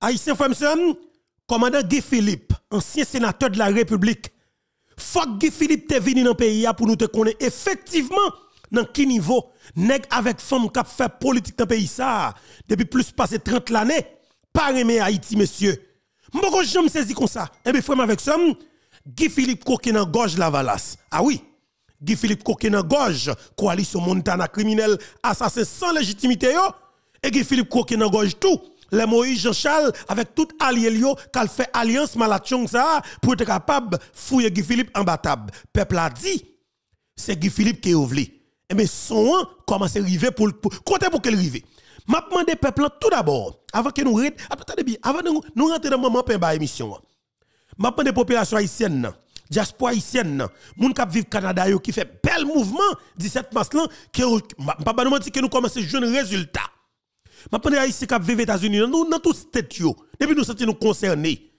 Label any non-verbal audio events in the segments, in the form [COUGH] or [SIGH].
Haïtien Fremson, commandant Guy Philippe, ancien sénateur de la République, faut Guy Philippe te venu dans le pays pour nous te connaître. Effectivement dans quel niveau nèg avec femme qui fait politique dans le pays ça depuis plus passé 30 l'année pas aimer Haïti monsieur. M'boko jamais saisi comme ça. Et bien frère avec ça Guy Philippe coquin dans gorge la valasse. Ah oui. Guy Philippe coquin dans gorge coalition Montana criminel assassin sans légitimité yo. Et Guy Philippe coquin dans gorge tout les Moïse Jean-Charles avec tout allié qui a fait alliance malachong ça pour être capable de fouiller Guy Philippe en battable peuple a dit c'est Guy Philippe qui est ouvert et bien, son commence à arriver pour, pour, côté pour qu'elle arrive. M'a demandé peuple tout d'abord, avant que nous avant de nous rentrer dans le moment pour émission. M'a demandé population haïtienne, diaspora haïtienne, moun kap vive Canada qui fait bel mouvement 17 mars que pas nous mentir que nous commençons à jouer un résultat. M'a demandé haïtien kap vive États-Unis nous dans tout tête yo, depuis nous sentons nous concernés.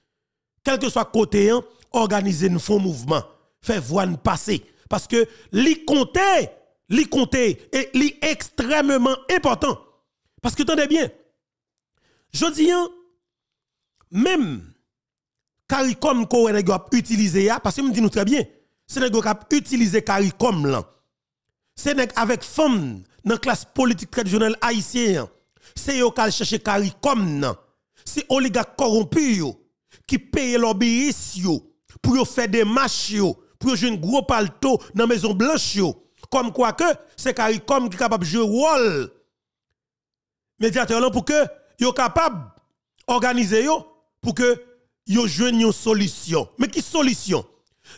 Quel que soit côté hein, organiser un fond mouvement, faire voix passer parce que li compter li compter et li extrêmement important. Parce que attendez bien, je dis, même CARICOM qu'on a utilisé, parce que me dit nous très bien, c'est nèg a utilisé CARICOM là. C'est avec femme dans la classe politique traditionnelle haïtienne. C'est yo qui chercher CARICOM C'est oligarques corrompus qui payent lobbyistes pour faire des marches pour jouer un gros palto dans maison blanche comme quoi que c'est CARICOM qui est capable de jouer rôle médiateur pour que yo capable organiser yo pour que yo joignent une solution. Mais qui solution?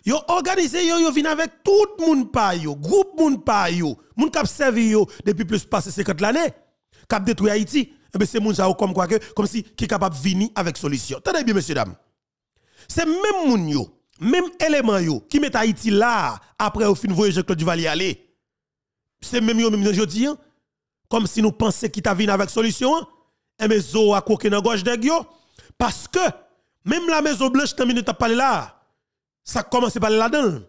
Yo organisé yo yo vinn avec tout monde pa yo, groupe monde pa yo, moun k'ap servi yo depuis plus passé 50 l'année, k'ap détruit Haïti. Eh ben c'est moun comme quoi que comme si qui capable venir avec solution. Tenez bien messieurs dames. C'est même moun yo, même élément yo qui met Haïti là après au fin voyage Claude Duvalier aller. C'est même yo même jodi hein? comme si nous pensions qu'il t'a avec solution. Et hein? eh mais zo a coqué dans gauche de yo parce que même la maison blanche dans minute à parler là, ça commence par là-dedans.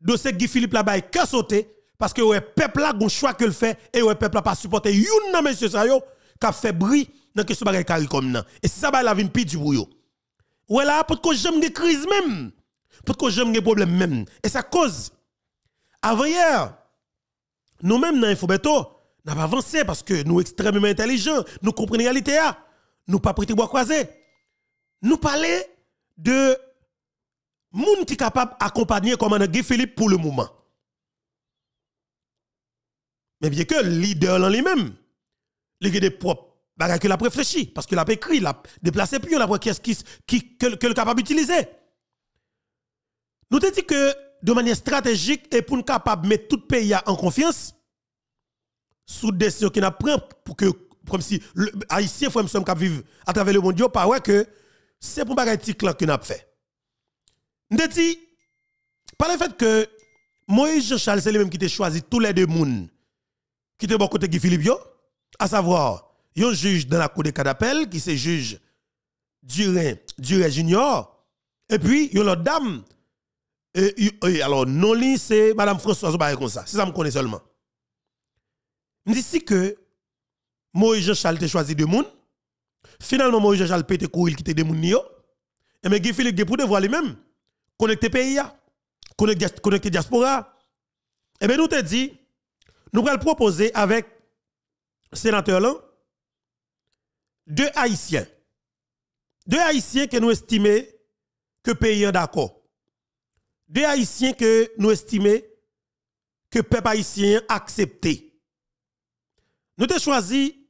Dossier Guy Philippe là-bas est sauté parce que le peuple là gon choix que le fait et le peuple là pas supporter youn nan monsieur ça yo qui fait bruit dans question bagay carré comme nan. Et si ça ba la vin piti pour yo. Ouais là pour que j'aime des crises même. Pour que j'aime des problèmes même. Et ça cause avant hier nous-mêmes dans Infobeto, n'a pas avancé parce que nous extrêmement intelligents, nous comprenons la réalité Nous pas prêter bois croisé. Nous parler de monde qui capable d'accompagner comme Guy Philippe pour le moment. Mais bien que le leader en lui-même, il a des propres a réfléchi parce qu'il a écrit, il a déplacé puis il a qui que, que le capable d'utiliser. Nous te dit que de manière stratégique et pour nous capable mettre tout le pays en confiance sous décision a pris pour que comme si haïtien frère sommes vivre à travers le monde pas ouais que c'est pour bagay tic là qu'il a fait. Nous dit par le fait que Moïse Jean-Charles c'est lui-même qui a choisi tous les deux moun qui étaient bon côté Guy Philippe à savoir un juge dans la cour des cas d'appel qui c'est juge Durin Durin Junior et puis une autre dame et, alors, non c'est Madame Françoise Baye comme ça. C'est ça me connaît seulement. Je dis que Moïse Jean-Charles a choisi deux moun. Finalement, Moïse Jean-Charles pété courir quitter deux moun yo. Et mais Guy Philippe pour devoir lui-même. Connecter pays, connecter diaspora. Et bien nous te dit, nous allons proposer avec sénateur là, deux haïtiens. Deux haïtiens que nous estimons que pays d'accord deux haïtiens que nous estimons que le peuple haïtien accepté. Nous avons choisi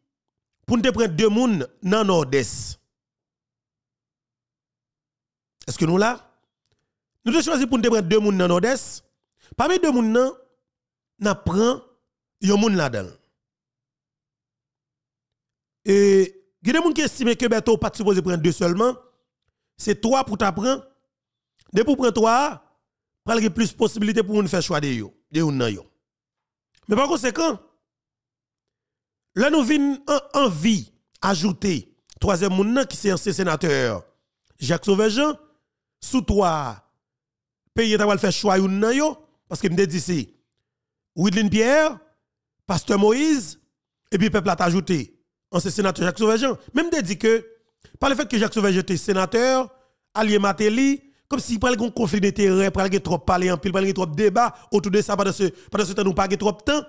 pour nous prendre deux personnes dans nord-est. Est-ce que nous là? Nous avons choisi pour nous prendre deux personnes dans nord-est. Parmi deux personnes, nous prenons un monde là-dedans. Et il y a des gens qui estiment que Beto pas supposé prendre deux seulement. C'est trois pour t'apprendre. De pour prendre trois, pral plus de possibilités pour nous faire choix de yo, de yo. Mais par conséquent, là nous vinn en envie ajouter troisième moun qui c'est un sénateur Jacques Sauvejean sous toi pays ta faire choix yo parce que me dit c'est Widlin Pierre, pasteur Moïse et puis peuple a ajouté ancien sénateur Jacques Sauvejean. Même dit que par le fait que Jacques Sauvage était sénateur, allié Matéli, comme s'il parlait un conflit d'intérêts, parlait trop parler en pile, parlait trop débat autour de ça pendant ce, pendant ce temps, nous pas trop de temps.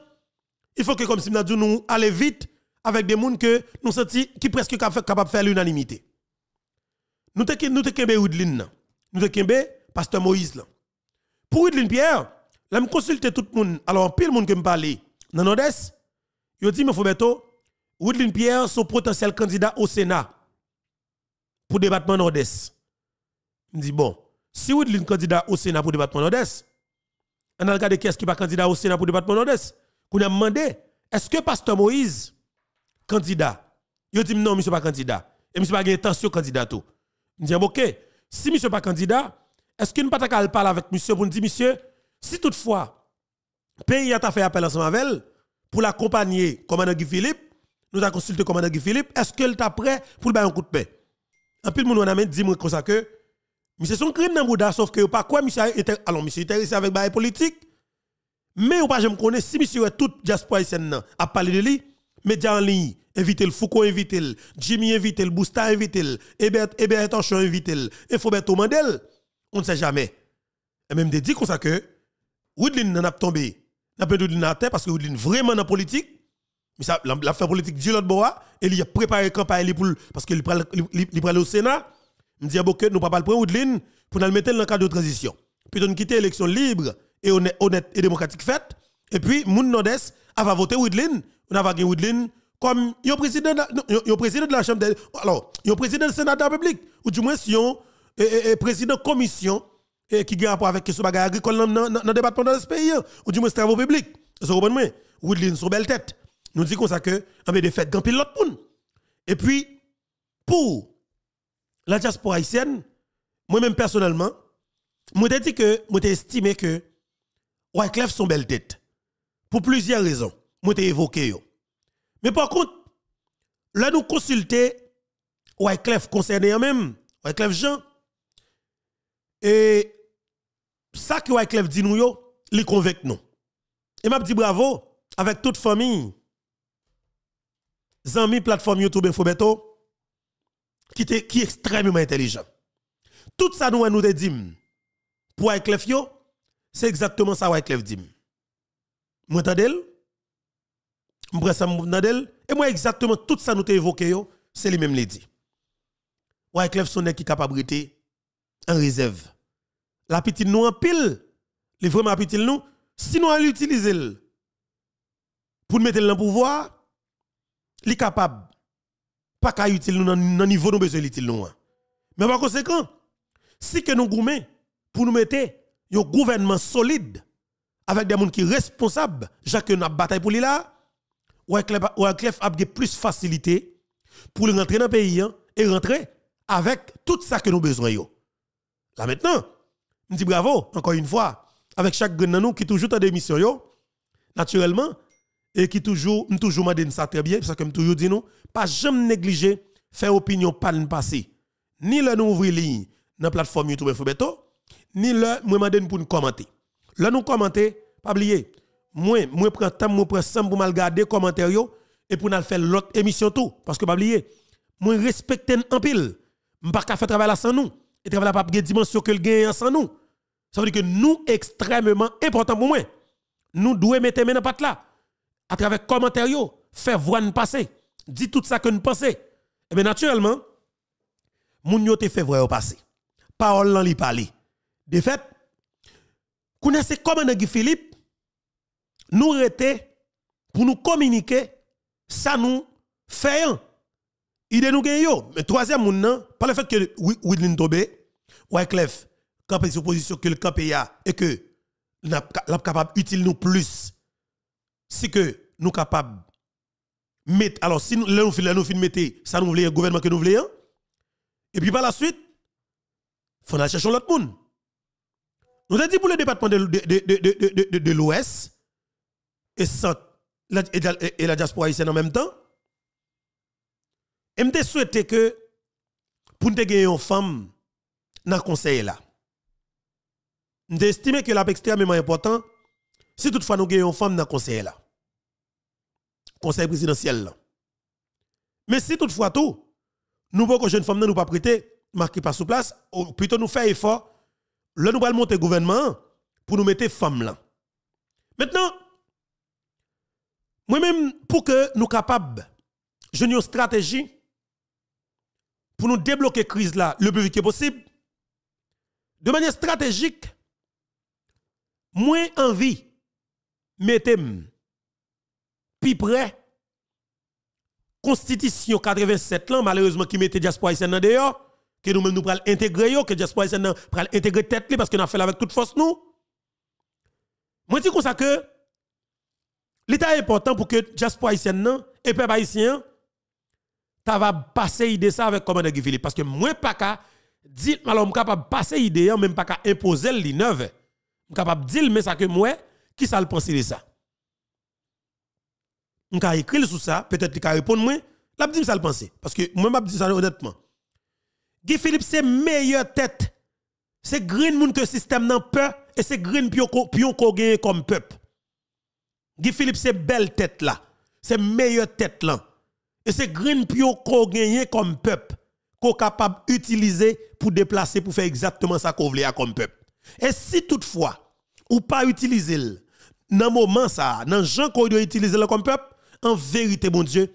Il faut que, comme si nous aller vite avec des gens que nous senti qui presque capable de faire l'unanimité. Nous te nous te Woodlin, nous pasteur Moïse. Pour Woodlin Pierre, là me tout le monde. Alors pile monde que me parler dans nord-est, il dit mais bientôt Woodlin Pierre son potentiel candidat au Sénat pour le département nord-est. Je dis bon, si Woodlin candidat au Sénat pour le département nord-est, on a regardé qui est-ce qui pas candidat au Sénat pour le département nord-est. On a demandé, est-ce que pasteur Moïse candidat, il dit non, monsieur pas candidat et monsieur pas intention candidat tout. Je dis OK, si monsieur pas candidat, est-ce qu'il ne pas parler avec monsieur pour nous dire monsieur, si toutefois pays a fait appel ensemble avec pour l'accompagner commandant Guy Philippe, nous avons consulté commandant Guy Philippe, est-ce qu'il est prêt pour le un coup de paix? En plus, nous avons dit comme ça que monsieur son crime dans Bouddha, sauf que pas quoi monsieur alors monsieur intéressé avec bail politique, mais ou pas je me connais si monsieur est tout diaspora a parlé de lui, médias en ligne, invité le Foucault invité le Jimmy invité le Bousta invité le Hébert Hébert Torchon invité le Mandel, on ne sait jamais. Et même dit comme ça que Woodlin n'a pas tombé, n'a pas de parce que Woodlin vraiment dans politique mais ça, la, politique dit l'autre bois, et il a préparé campagne pour, parce qu'il prend au Sénat. Il dit, bon, nous ne pas le prendre Woodlin pour nous mettre dans le cadre de transition. Puis nous quitter l'élection libre et honnête, et démocratique faite. Et puis, Moun Nordès a voté Woodlin. On a gagné Woodlin comme un président, de, président de la Chambre alors, un président du Sénat de la République, ou du moins, un président de commission qui a rapport avec ce bagage agricole dans le département de ce pays, ou du moins, travaux publics. Vous comprenez? Woodlin, sur belle tête nous disons ça que on des fêtes grand l'autre monde. Et puis pour la diaspora haïtienne, moi-même personnellement, moi j'ai dit que moi estimé que Wyclef son belle tête pour plusieurs raisons. Moi j'ai évoqué. Mais par contre, là nous consulter Wyclef concerné même, Wyclef Jean et ça que Wyclef dit nous yo, il convainc nous. Et m'a dit bravo avec toute famille Zami plateforme YouTube Infobeto qui est qui extrêmement intelligent. Tout ça nous nous dit pour Wyclef yo, c'est exactement ça Wyclef dit. Moi t'adel M'presse ça et moi exactement tout ça nous évoqué yo, c'est lui même les dit. Wyclef son qui capable en réserve. La petite nous en pile, les vraiment petite nous, si nous l'utiliser pour mettre le pouvoir, li capable. Pas qu'à utile nous dans niveau nous besoin nous hein. mais par conséquent si que nous goumé pour nous mettre un gouvernement solide avec des gens qui sont responsables chaque n'a bataille pour lui là ou Wyclef a plus facilité pour rentrer dans le pays hein, et rentrer avec tout ça que nous besoin là maintenant je dis bravo encore une fois avec chaque nous qui toujours dans démission naturellement et qui toujours toujours m'a ça très bien parce que me toujours dit nous pas jamais négliger faire opinion pas le passé. Ni le nous ouvrir ligne dans plateforme YouTube Infobeto ni le moi m'a pour nous commenter. Là nous commenter pas oublier. Moi moi prends temps moi prends temps pour mal garder commentaire et pour nous faire l'autre émission tout parce que pas oublier moi respecter en pile. M'pas faire travail là sans nous et travail là pas dimension que le gain sans nous ça veut dire que nous extrêmement important pour moi nous devons mettre main dans patte là à travers commentaires, faire voir nous passer, dit tout ça que nous pensons. Et eh bien naturellement, moun yo te fait voir passer. Parole lan li parler. De fait, connaissez comment Guy Philippe nous rete pour nous communiquer ça nous fait idée nous gagne yo mais troisième moun par le fait que Widlin Tobé Wyclef campé sur position que le campé et que l'a capable utile nous plus. C'est que nous capables mettre alors si nous nous nous mettre ça nous voulons gouvernement que nous voulons et puis par la suite faut aller chercher l'autre monde. Nous avons dit pour le département de, de, l'Ouest et, et, la diaspora haïtienne en même temps et me souhaité que pour nous gagner une femme dans le conseil là estimé que c'est extrêmement important si toutefois nous gagnons une femme dans le conseil conseil présidentiel. Mais si toutefois tout, nous que jeune femme nous pas prêter marqué pas sous place, plutôt nous faire effort, là nous allons monter gouvernement pour nous mettre femmes là. Maintenant, moi-même, pour que nous capables, je une stratégie pour nous débloquer la crise là le plus vite possible, de manière stratégique, moins envie, mettez plus près, Constitution 87 là, malheureusement, qui mettait diaspora haïtienne dehors, que nous-mêmes nous prenons intégrer, que diaspora haïtienne pral intégrer tête parce qu'on a fait avec toute force nous. Moi, dis comme ça que L'État est important pour que diaspora haïtienne et peuple haïtien ta va passer idée ça avec commandant Guy Philippe. Parce que moi pas qu'à dire alors capable passer idée hein, même pas qu'à imposer li capable dire mais ça que moi qui ça le pense de ça? On ka écrire sur ça, peut-être qu'il répondre moi, l'a dit ça le penser parce que moi m'a dit ça honnêtement. Guy Philippe c'est meilleure tête. C'est green moun que système nan peur et c'est green pion pion comme peuple. Guy Philippe, c'est belle tête là. C'est meilleure tête là. Et c'est Green Pio qu'on gagné comme peuple, qu'on capable d'utiliser pour déplacer, pour faire exactement ça qu'on voulait comme peuple. Et si toutefois, ou pas utiliser dans moment ça, dans gens qu'on doit utiliser comme peuple, en vérité, mon Dieu,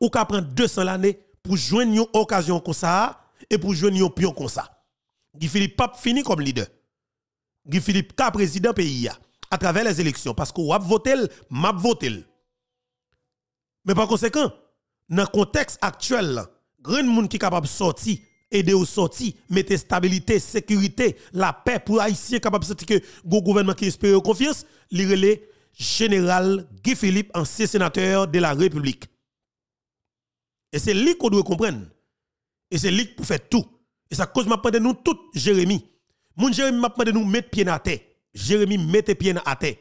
ou qu'à prendre 200 l'année pour joindre une occasion comme ça et pour joindre un pion comme ça. Guy Philippe pas fini comme leader. Guy Philippe, cas président pays à travers les élections parce que vous voté, m'a voté. Mais par conséquent, dans le contexte actuel, grand monde qui capable sortir, aider au sortir, mettre stabilité, sécurité, la paix pour Haïtiens capable de sortir que le gouvernement qui espère confiance, le général Guy Philippe, ancien sénateur de la République. Et c'est lui qu'on doit comprendre. Et c'est lui pour faire tout. Et ça cause m'a de nous tout, Jérémy. Mon Jérémy m'a de nous mettre pied à terre. Jérémy mettez pied à terre.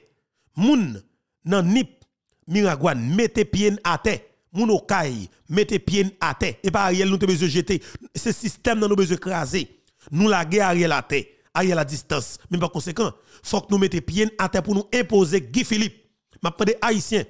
Moun nan nip Miragwan mettez pied à terre. Moun okay mettez pied à terre. Et pas Ariel nous te besoin jeter. Ce système nous besoin craser. Nous la guerre Ariel à terre. Ariel à distance. Mais par conséquent, faut que nous mettions pied à terre pour nous imposer Guy Philippe. M'a des haïtiens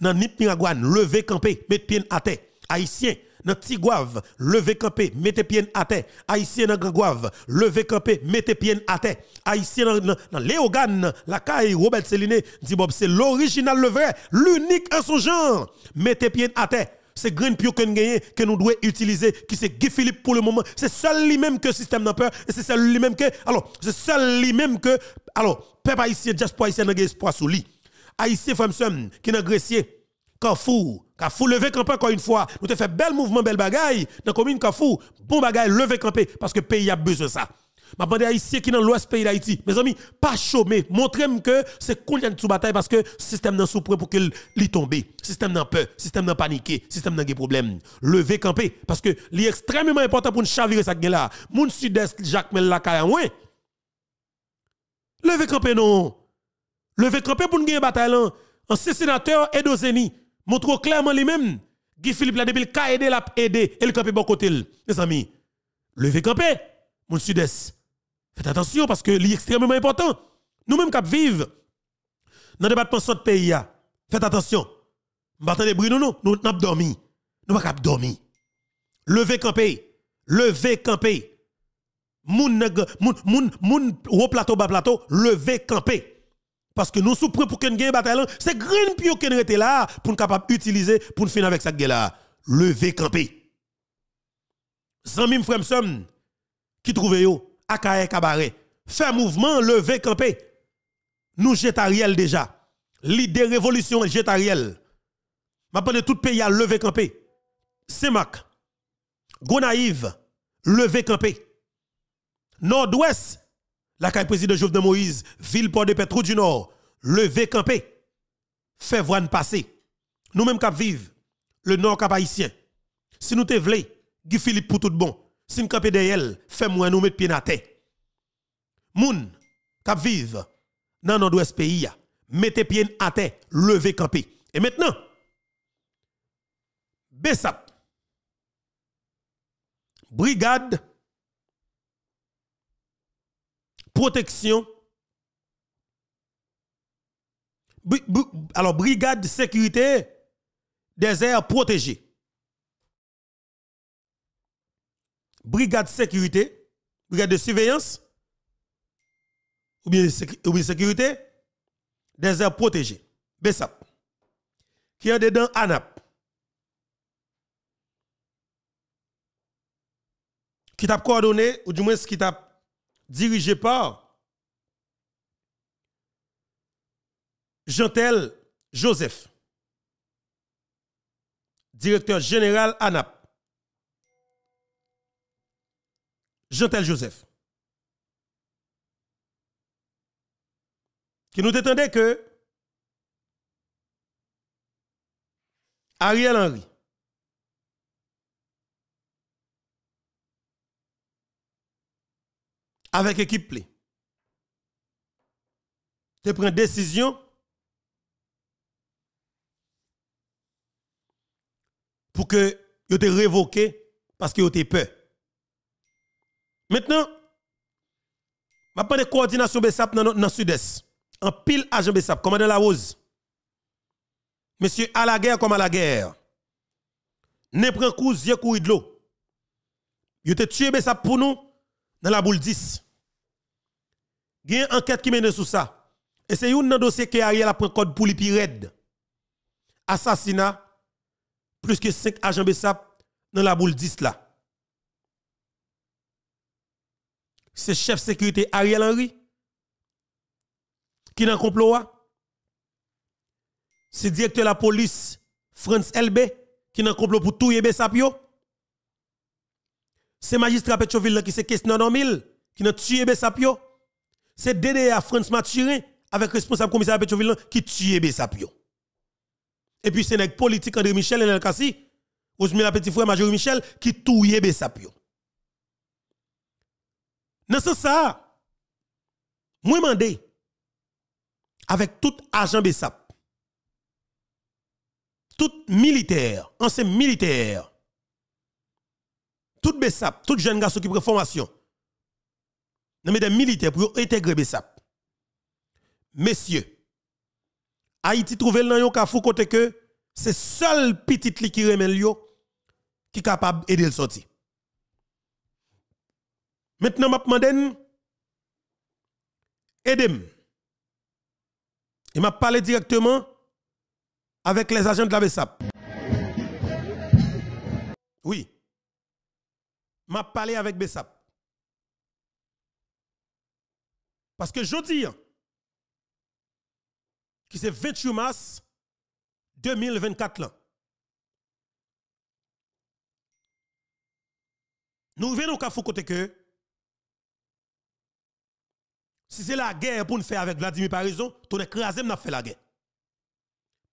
nan nip Miragwan lever camper, mettre pied à terre. Haïtiens dans Tigouave, levez campé, mettez pied à terre. Haïtien dans Gangouave, levez campé, mettez pied à terre. Haïtien dans, Léogane, la caille Robert Céline, dit Bob, c'est l'original le vrai, l'unique en son genre. Mettez pied à terre. C'est Green Pio que nous devons utiliser, qui c'est Guy Philippe pour le moment. C'est seul lui-même que système n'a peur, et c'est seul lui-même que, alors, c'est seul lui-même que, alors, peuple haïtien, diaspora haïtien n'a espoir sur lui. Haïtien, femme, qui n'a gressier, Kafou, Kafou levé campé encore une fois. Nous te fait bel mouvement, bel bagaille dans la commune Kafou. Bon bagaille, levé campé parce que le pays a besoin de ça. Demande à ici qui dans l'ouest pays d'Haïti. Mes amis, pas chômer. Montrez-moi que c'est cool sous bataille parce que le système n'a souffre pour qu'il tombe. Le système n'a peur, le système n'a paniqué, le système n'a des problèmes. Levé campé parce que c'est extrêmement important pour nous chavirer ça là. Moun sud-est Jacques Mel Lakaya ouais. Levé campé non. Levé campé pour nous gagner bataille en sénateur et d'Ozeni montre clairement lui-même. Guy Philippe la depuis le aidé l'a aidé et le campé bon côté. Mes amis, levez campé, mon sud-est. Faites attention parce que c'est extrêmement important. Nous-mêmes qui vivons dans le département de pays, faites attention. Des bruit, nous, nous, nous avons dormi. Nous pas dormir. Levez campé. Levez campé. Moun, moun, moun, moun, haut plateau, bas plateau, levez campé. Parce que nous sommes pour qu'on gagne bataille. C'est Green Pio qui est là pour nous capable d'utiliser pour nous finir avec cette guerre là. Lever camper. Zami frère qui trouve yo Akaye Kabaré. Fait mouvement lever camper. Nous jet Ariel déjà. L'idée révolution jet Ariel. Ma tout pays à lever camper. Semak. Gonaïve lever camper. Nord-Ouest la caille président Jovenel Moïse, ville port de Pétrou du Nord, levé campé, fait voir passer. Nous-mêmes qui vivons, le Nord cap haïtien. Si nous te Guy Philippe pour tout bon. Si nous campé derrière, fait moi nous mettre pied à terre. Moun qui vivent dans nord-ouest pays, mettez pied à terre, levez campé. Et maintenant, Bessap, brigade protection. Alors, brigade de sécurité des aires protégées. brigade sécurité, brigade de surveillance, ou bien, ou sécurité, des aires protégées, BESAP, qui est dedans ANAP, qui t'a coordonné, ou du moins qui t'a dirigé par Jantel Joseph, directeur général ANAP. Jantel Joseph. Qui nous détendait que Ariel Henry avec équipe play te prend décision pour que yo te révoqué parce que yo te peur. Maintenant, je vais de coordination BESAP dans le sud-est. En pile agent BESAP, commandant la rose. Monsieur, à la guerre comme à la guerre. Ne prend coup, yeux couille de l'eau. Vous te tué BESAP pour nous dans la boule 10. Il y a une enquête qui mène sur ça. Et c'est un dossier qui Ariel a pris code pour red. Assassinat, plus que 5 agents BESAP dans la boule 10 là. c'est chef sécurité Ariel Henry qui dans complot c'est directeur de la police France LB qui dans complot pour tout yebe sapio c'est magistrat Petroville qui c'est question 000 qui n'a tué Sapio. C'est DDA France Mathurin avec responsable commissaire Petroville qui tue Sapio. Et puis c'est politique André Michel et El Kassi, Osmila petit frère Major Michel qui touye Sapio. Dans ce sens, moi demande avec tout agent BESAP, tout militaire, ancien militaire, tout BESAP, tout jeune garçon qui prend formation, non des militaires pour intégrer BESAP. Messieurs, Haïti trouve dans yon kafou côté que c'est seul petit qui remet qui est capable d'aider le sortir. Maintenant, je demande, aidez-moi. Et m'a parlé directement avec les agents de la BESAP. Oui. M'a parlé avec BESAP. Parce que je dis, qui c'est 28 mars 2024 là. Nous venons à côté que si c'est la guerre pour nous faire avec Vladimir Parison, ton écrasé n'a fait la guerre.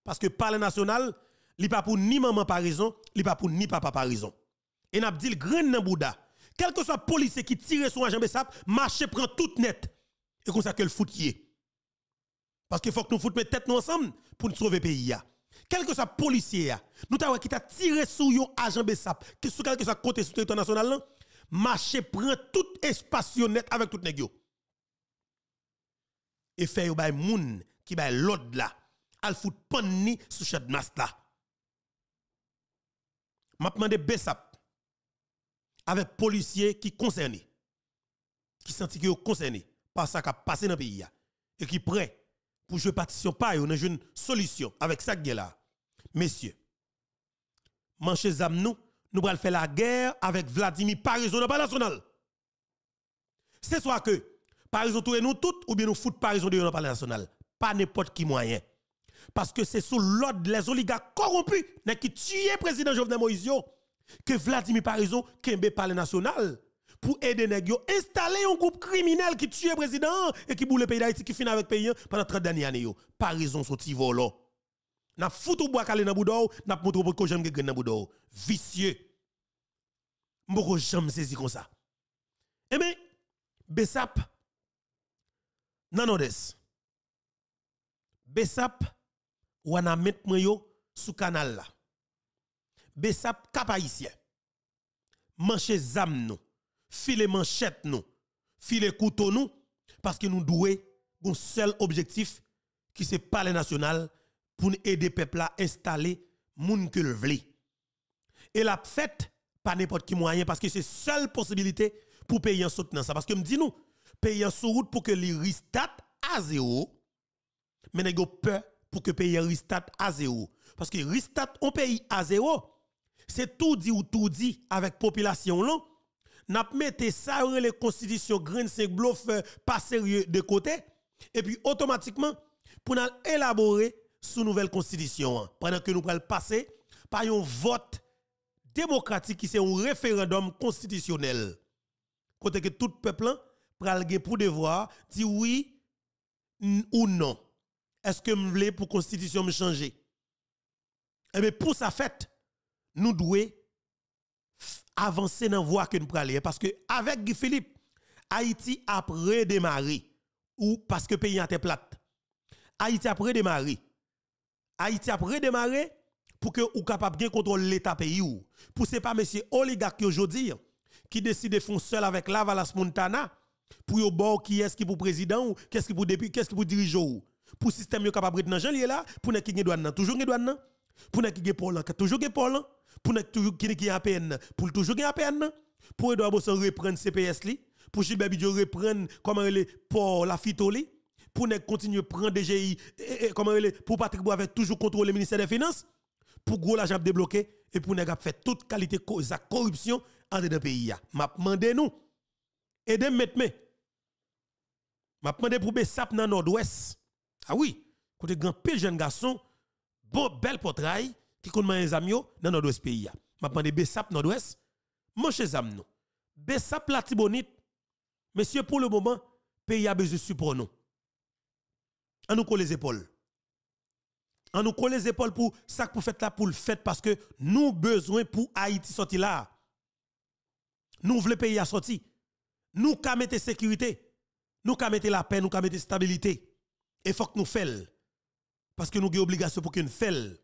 Parce que parler national, il pas pour ni maman Parison, il pas pour ni papa Parison. Et n'a dit le grand nan Bouddha. Quel que soit policier qui tire son agent Bessap, marché prend tout net. Et comme ça que le foutier. Parce qu'il faut que nous foutons tête nous ensemble pour nous sauver le pays. Quel que soit policier, nous avons qui t'a tiré sur un agent Bessap, soit quel que soit côté sur le territoire national, marché prend tout espace net avec tout négio et fait bay moun qui bay l'autre là al fout panni sous chat mas là m'a demandé Bessap avec policiers qui concernés qui senti que concernés par ça qui a passé dans le pays et qui prêt pour jouer partition pas une solution avec ça là messieurs manche zam nous nous allons faire la guerre avec Vladimir Parison dans national c'est soit que par exemple, nous toutes ou bien nous fout par exemple de palais national. Pas n'importe qui moyen. Parce que c'est sous l'ordre des oligarques corrompus qui tuent le président Jovenel Moïse que Vladimir Parison kembe palais national pour aider les installer un groupe criminel qui tue le président et qui boule le pays d'Haïti qui finit avec le pays pendant 30 dernières années. Parison sorti volo. N'a foutu bois calé dans boudou, n'a montré pour que j'aime que dans boudou. Vicieux. M'boko jamais saisi comme ça. Eh bien, Bessap Nanodes. Besap wana met yo sous canal. Besap cap haïtien. Manche zam nou, file manchette nou, file couteau nou. Parce que nous doué un seul objectif qui c'est parler national pour aider peuple à installer moun que le Et la fête pas n'importe qui moyen parce que c'est seule possibilité pour payer en soutenant ça. Parce que me dit nous payer en sous route pour que les restat à zéro mais n'a peur pour que payer restat à zéro. Parce que restat on paye à zéro c'est tout dit ou tout dit avec population là n'a mettre ça les constitutions grain 5 bluff pas sérieux de côté. Et puis automatiquement pour élaborer sous nouvelle constitution hein. pendant que nous allons passer par un vote démocratique qui c'est un référendum constitutionnel. Côté que tout peuple pral pour devoir dire oui ou non. Est-ce que me voulez pour constitution me changer? Eh bien pour ça fait nous devons avancer dans la voie que nous prenons parce que avec Guy Philippe Haïti a redémarré. Ou parce que le pays été plate. Haïti a redémarré. Haïti a redémarré pour que ou capable de contrôler l'état pays ou. Pour c'est pas monsieur oligarque aujourd'hui qui décide de faire seul avec Lavalas Montana pour yo bon qui est-ce qui pour président ou qu'est-ce qui pour depuis qu'est-ce qui pour diriger ou. Pour système yo capable de dans là pour ne qui douane toujours douane pour ne qui Paul toujours Paul pour ne toujours qui APN pour toujours APN pour Edouard Bosson reprendre CPS li. Pour Gilbert Bidjo reprendre comment les pour la fitoli pour ne continuer prendre DGI comment les pour Patrick Bois toujours contrôler le ministère des finances. Pour gros l'argent débloqué et pour ne faire toute qualité de corruption en dedans pays m'a demandé nous. Aider mettre m'a demandé pour Bessap dans nord-ouest. Ah oui côté grand pile jeune garçon bon bel portrait qui compte les amis dans nord-ouest pays m'a demandé Bessap nord-ouest manche zam nous Bessap la tibonite monsieur pour le moment pays a besoin de support nous. On nous colle les épaules. On nous colle les épaules pour ça pour faire là pour le fait parce que nous besoin pour Haïti sortir là. Nous voulons pays à sortir. Nous ka mettre sécurité. Nous ka mettre la paix nous ka mettre stabilité. Et faut que nous fassions parce que nous avons obligation pour que nous fassions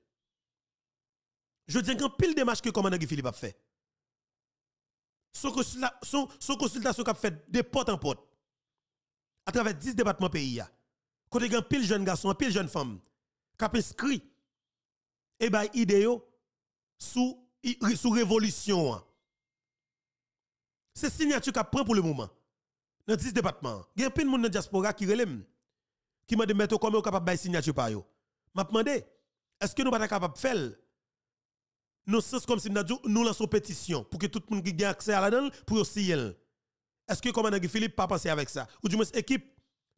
je dis qu'un pile démarche que commandant Philippe a fait. Son, consultation qu'a fait de porte en porte. À travers 10 départements pays côté un pile jeune garçon pile jeune femme qui a inscrit et ben idéo sous sous révolution c'est signature qu'a prend pour le moment dans 10 départements. Il y a plein de monde dans diaspora qui relève qui m'a mettre comment capable de signature par yo. M'a demandé est-ce que nous pas capable de faire nous sens comme si nous lançons pétition pour que tout le monde ait accès à la donne pour signer est-ce que commandant Philippe pas pensé avec ça? Ou du moins équipe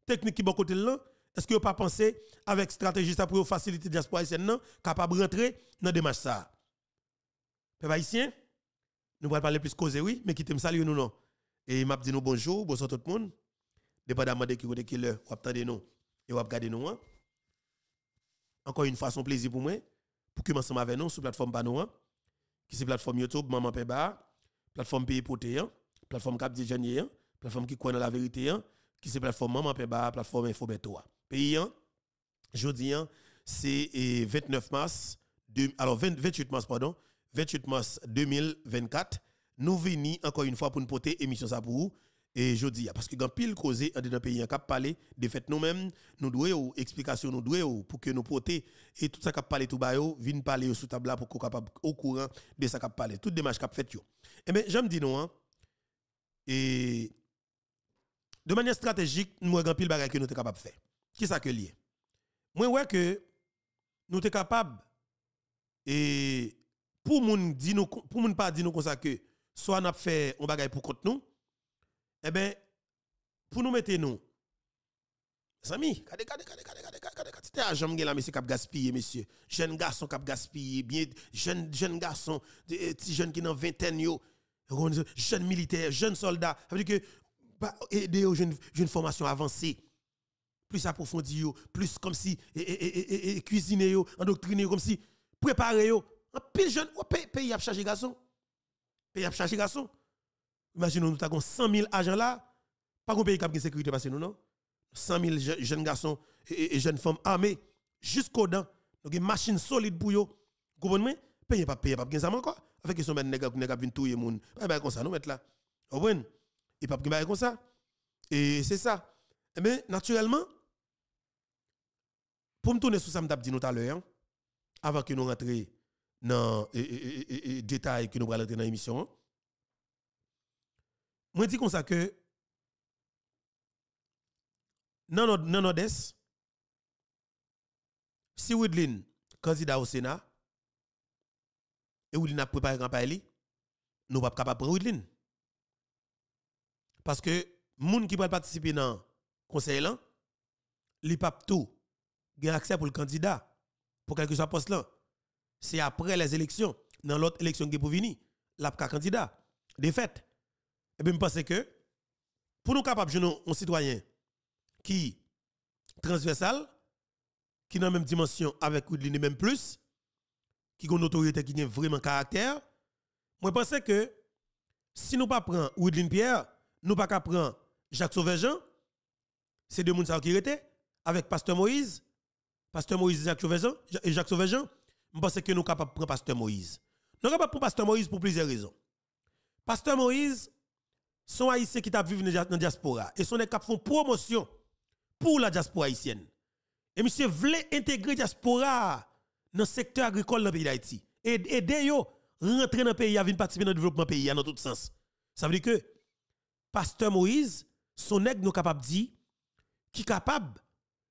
technique qui bon côté là est-ce que vous pas pensé avec stratégie ça pour faciliter diaspora haïtienne capable de rentrer dans démarche ça Peuple haïtien, nous allons parler plus causer oui, mais qui me saluer nous non? Et m'a dit nous bonjour, bonsoir tout le monde. Dépendamment de qui côté qui l'heure, ou attendez nous et ou regarder nous. Hein? Encore une fois, un plaisir pour moi pour que ensemble avec nous sur la plateforme Panoa, hein. qui c'est plateforme YouTube Maman Peba, plateforme Pays Poté, hein. plateforme Cap Dijanier, plateforme qui dans la vérité, qui c'est plateforme Maman Peba, plateforme Info Beto. Pays, jeudi, c'est 29 mars, alors 28 mars, pardon, 28 mars 2024. Nous venons encore une fois pour nous porter émission ça pour vous. Et je dis, parce que quand pile causé dans le pays, cap parler de fait nous-mêmes, nous devons explication nous devons pour que nous porter et tout ça cap parler tout bas vienne parler sous table pour qu'on capable au courant de ça cap parler. Toute démarche cap fait yo. Eh bien, j'aime dire non hein. Et de manière stratégique, nous avons pile bagage que nous sommes capable de faire. Qui ça que lié? Moi ouais que nous sommes capables et pour moun di nous pour moun pas dire nous comme ça que soit n'a fait un bagage pour contre nous eh ben pour nous mettre nous. Amis kade kade kade kade kade kade kade c'était argent là monsieur cap gaspiller monsieur. Jeune garçon cap gaspiller bien jeune jeune garçon petit jeune qui dans vingtaine jeune militaire jeune soldat. Ça veut dire que aider aux jeunes une formation avancée plus approfondie plus comme si et, cuisiner yo. Endoctriner comme si préparer yo. Un pile jeune, pays a chargé garçon. Pays a chargé garçon. Imaginons nous avons 100 000 agents là. Pas un pays qui a une sécurité parce que nous non? 100 000 jeunes garçons et, jeunes femmes armés jusqu'au dents. Donc une machine solide pour eux. Comprenez Pays pas payer pas bien ça encore. Avec question ben nèg nèg vinn touyer moun. Pas comme ça nous mettre là. Vous comprenez? Et pas comme ça. Et c'est ça. Eh bien naturellement pour me tourner sur ça me dit tout à l'heure hein, avant que nous rentrions dans les détails que nous allons dans l'émission. Moi, je dis comme ça que dans notre si Woodlin, candidat au Sénat, et Woodlin a préparé campagne, nous pas capables de prendre Woodlin. Parce que gens qui veulent participer dans conseil, là, ils pas tout ont accès pour le candidat, pour quelque soit poste là. C'est après les élections, dans l'autre élection qui pour venir, la candidat. De fait, et bien, je pense que pour nous capables de un citoyen qui transversal, qui la même dimension avec Woodlin même plus, qui a une autorité qui a vraiment caractère, moi je pense que si nous ne prenons pas Woodlin Pierre, nous ne pas prendre Jacques Sauvejean, c'est deux personnes qui étaient avec Pasteur Moïse, Pasteur Moïse Jacques et Jacques Sauvejean, je pense que nous sommes capables de prendre Pasteur Moïse. Nous sommes capables de prendre Pasteur Moïse pour plusieurs raisons. Pasteur Moïse, sont haïtiens qui vivent dans la diaspora et sont des qui font promotion pour la diaspora haïtienne. Et monsieur voulait intégrer la diaspora dans le secteur agricole dans le pays d'Haïti. Et aider rentrer dans le pays, venir participer dans le développement du pays dans tout sens. Ça veut dire que pasteur Moïse, son nègre nous capable de dire qui est capable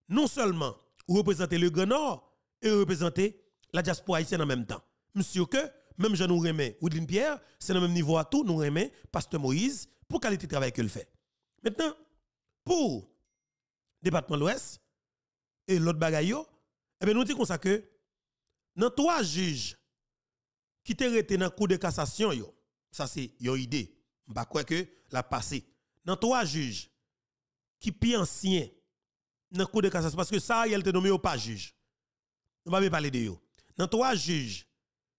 non seulement représenter le Grand Nord et représenter la diaspora haïtienne en même temps. Monsieur que même je nous remets Woodline Pierre, c'est le même niveau à tout, nous remet pasteur Moïse pour qualité de travail qu'il fait. Maintenant, pour département de l'Ouest et l'autre bagaille, eh bien, nous disons ça que dans trois juges qui étaient restés dans le cours de cassation, ça c'est une idée, ne crois que la passé. Dans trois juges qui sont anciens dans le cours de cassation, parce que ça, il été nommé pas juge. On va pas parler de eux. Dans trois juges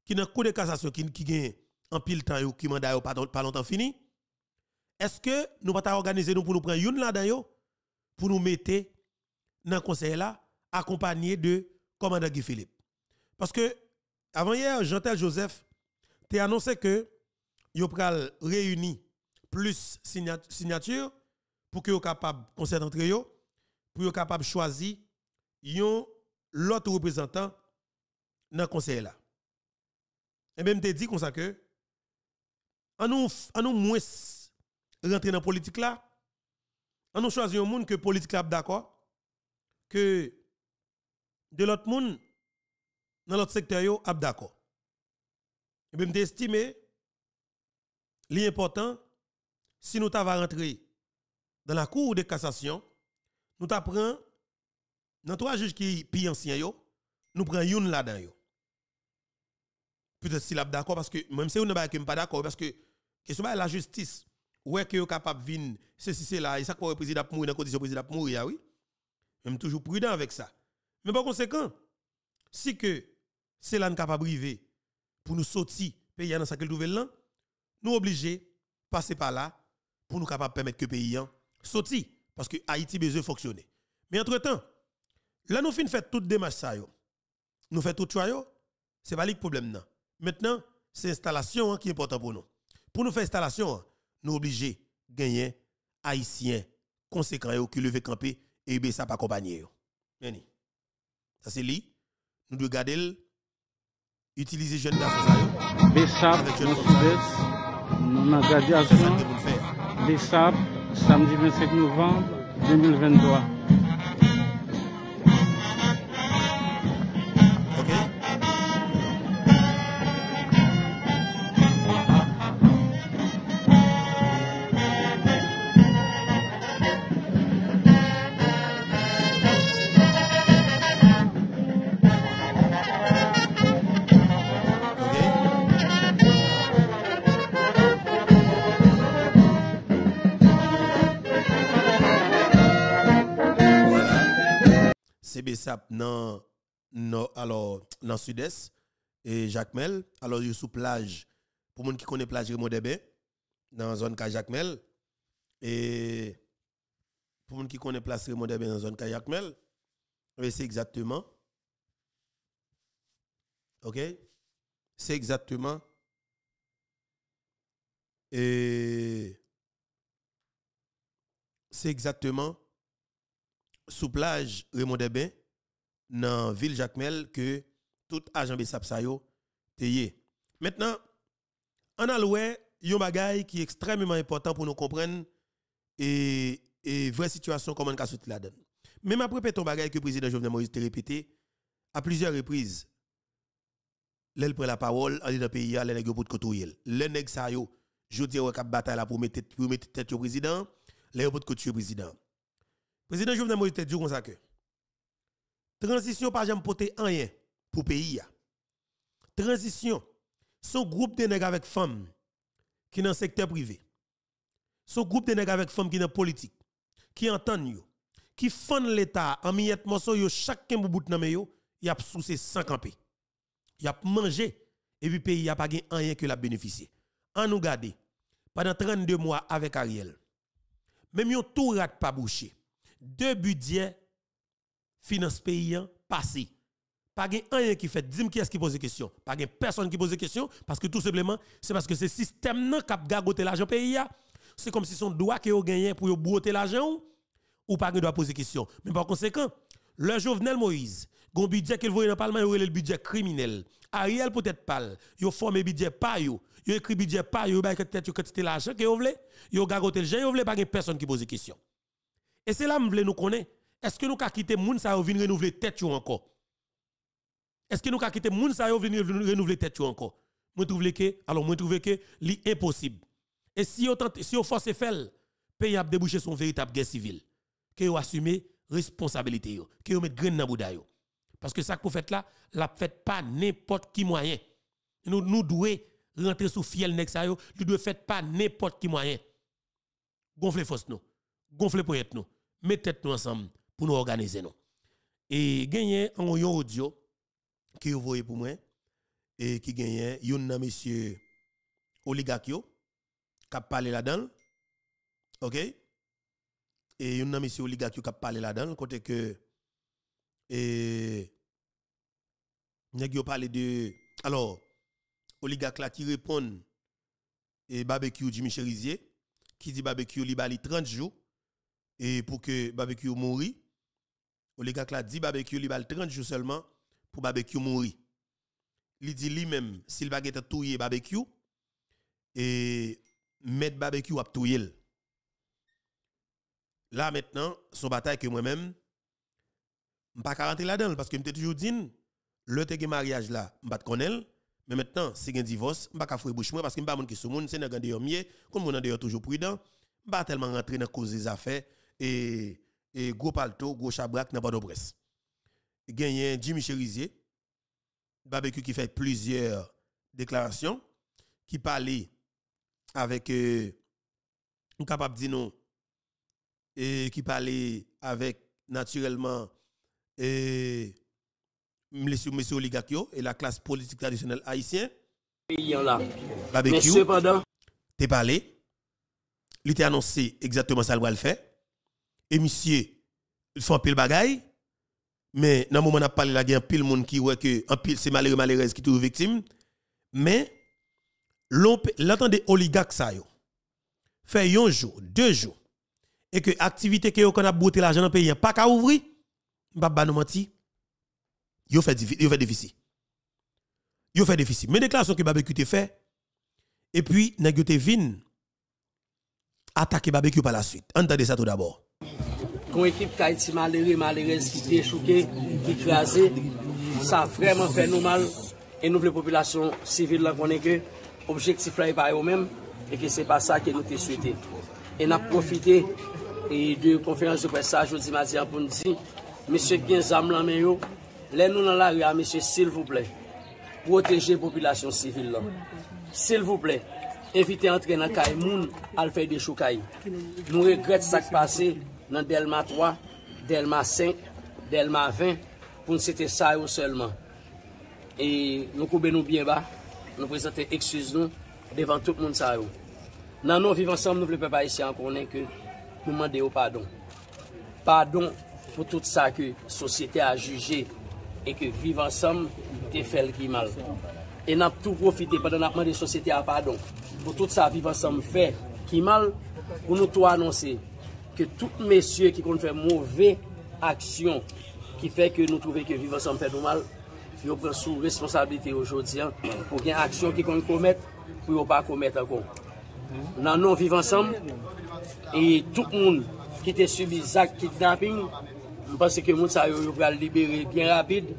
qui dans le cours de cassation, qui, qui en pile temps, qui mandat pas longtemps fini, est-ce que nous pas organiser nous pour nous prendre une là-dedans pour nous mettre dans le conseil là, accompagné de commandant Guy Philippe? Parce que avant hier, Jean-Tel Joseph t'a annoncé que il pral réuni plus signatures pour que capable de concentrer pour être capable choisir l'autre représentant dans le conseil là. Et même te dit comme ça que en nous en nous moins rentrer dans la politique là, on nous choisit un monde que politique là d'accord que de l'autre monde dans l'autre secteur yo d'accord. Et bien estimé l'important si nous t'avons rentré dans la cour de cassation, nous t'apprenons dans trois juges qui sont anciens nous prenons une là-dedans. Peut-être si d'accord parce que même si on n'est pas d'accord parce que question la justice ouais que est capable de venir ceci c'est là et ça quoi le président mourir dans condition président mourir oui? Même toujours prudent avec ça. Mais par conséquent si que c'est là capable de pour nous sortir pays dans sa nouvelle là nous obligés passer par là pour nous capable permettre que le pays sortir parce que Haïti besoin fonctionner. Mais entre-temps là nous fin fait toute démarche ça nous fait tout choix c'est pas le problème maintenant c'est l'installation qui est important pour nous. Pour nous faire installation nous obligés de gagner haïtiens conséquents qui levé camper et bien ça pas accompagner. Ça c'est lui. Nous devons garder utiliser jeunes garçons. Bessap, dans sud-est, nous avons gardé Bessap, samedi 25 novembre 2023. Dans no, alors dans sud-est et Jacmel alors il sous plage. Pour monde qui connaît plage Raymond Debé dans zone Jacmel et pour monde qui connaît place Raymond Debé dans zone Jacmel c'est exactement OK? C'est exactement et c'est exactement sous plage Raymond Debé dans ville Jacmel que tout agent Bessap Sayo Maintenant, on a loué un bagage qui est extrêmement important pour nous comprendre et, et vraie situation comment on sorti la donne. Même après ton bagage que le président Jovenel Moïse a répété à plusieurs reprises, l'elle prend la parole, elle est dans le pays, elle est pour de côté. Le nèg sa yo, je dis ouais cap bataille mettre pour mettre tête au président, les de côté président. Président Jovenel Moïse te dit comme ça que transition pas jamais porter rien pour pays Transition son groupe de nègres avec femmes qui dans secteur privé. Son groupe de nègres avec femmes qui dans politique, qui entendent yo, qui font l'état en miette morceau yo chacun bout nan yo, y a sous 100 campé. Y a mangé et puis pays a pas rien que la bénéficier. En nous garder pendant 32 mois avec Ariel. Même yon tout rat pas bouché. Deux budgets finance paysan passé. Pas rien qui fait. Dis-moi qui est-ce qui pose des questions. Pas personne qui pose des questions parce que tout simplement, c'est parce que ce système nan cap gagoter l'argent pays c'est comme si son droit que vous gagné pour vous l'argent ou pas doit poser question. Mais par conséquent, le Jovenel Moïse, un budget qu'il voit dans le Parlement, il le budget criminel. Ariel peut-être pas. Il formé budget pas. Il écrit budget pas il tête quantité l'argent vous voulez. Il gagoté le gens, vous voulez pas personne qui pose des questions. Et c'est là que nous connaître. Est-ce que nous avons quitté moun ça venir renouveler tête encore? Est-ce que nous avons quitté moun ça venir renouveler tête encore? Moi trouve que alors moi trouve que impossible. Et si on si on force faire pays a débouché son véritable guerre civile. Que vous assumez responsabilité que vous mettez grain dans bouda parce que ça que vous faites là la faites pas n'importe qui moyen. Nous nous devons rentrer sous fiel nek ça yo. Nous devons faire pas n'importe qui moyen. Gonfler force nous. Gonfler être nous. Mettez nous ensemble pour nous organiser nous. Et gagner un audio que vous voyez pour moi et qui gagne un monsieur oligarque qui a parlé là-dedans OK? Et une monsieur oligarque qui a parlé là-dedans, côté que et nèg parlé de alors oligarque là qui répond et barbecue Jimmy Cherizier qui dit barbecue li bali 30 jours et pour que barbecue mourir oligarque là dit barbecue li bali 30 jours seulement pour barbecue mourir. Il dit lui-même s'il va être touyer barbecue et mettre barbecue à touyer Là maintenant, son bataille que moi-même, pas rentrer là-dedans parce que je toujours dit, le te mariage là, ne connaître mais maintenant, si un divorce, je ne pas faire bouche parce que je ne sais pas monde c'est un mieux, comme on est toujours prudent, je ne pas tellement rentrer dans cause des affaires et et gros palto, gros chabrak n'a pas de presse. Gagné Jimmy Cherizier, barbecue qui fait plusieurs déclarations, qui parlait avec, euh, capable de dire non, et qui parlait avec naturellement et monsieur monsieur oligarque et la classe politique traditionnelle haïtienne. Là mais cependant t'es parlé. Il t'a annoncé exactement ça le faire et monsieur un pile bagaille mais dans le moment où on a parlé là il y a pile monde qui voit que un pile c'est malheureux malheureuse qui trouve victime mais l'entendez oligarque ça yo fait un jour deux jours et que l'activité que vous a bouté l'argent dans pays, pas qu'à ouvrir, pas ba nous menti. Yo fait yo fait difficile. Yo fait difficile. Mais déclaration que barbecue te fait et puis nèg te vin barbecue par la suite. Entendez ça tout d'abord. kon ekip ka iti malere, malerez ki te chouke, ki krasi, sa vreman fè nou mal, e nou vle populasyon sivil la konen ke, objektif la e pa yo men, e ke se pa sa ke nou te souite. E na profite, e de konferans de presaj, yo di mati apon di, mesye gen zam la men yo, le nou nan la ria, mesye, sil vouple, proteje populasyon sivil la. Sil vouple, evite antre nan kay moun, al fè de chou kay. Nou regret sak pase, nan Delma 3, Delma 5, Delma 20, pou nsete sa yo selman. E nou koube nou bien ba, nou prezante eksus nou, devan tout moun sa yo. Nan nou vivansam nou plepe pa isi an konen ke nou mande yo padon. Padon pou tout sa ke sosyete a juje e ke vivansam te fel ki mal. E nap tou profite padan apman de sosyete a padon. Pou tout sa vivansam fe ki mal, pou nou tou anonsi que tout mesye qui kon fè mouvè action qui fait que nous trouvons que vivre ensemble fait nous mal, yo pren sou responsabilite yo jodi an, pou gen aksyon ki kon komet, pou yo pa komet akon. Nan nou vivan san, e tout moun ki te subi zak kidnapping, mpase ke moun sa yo yo pral libere bien rapide,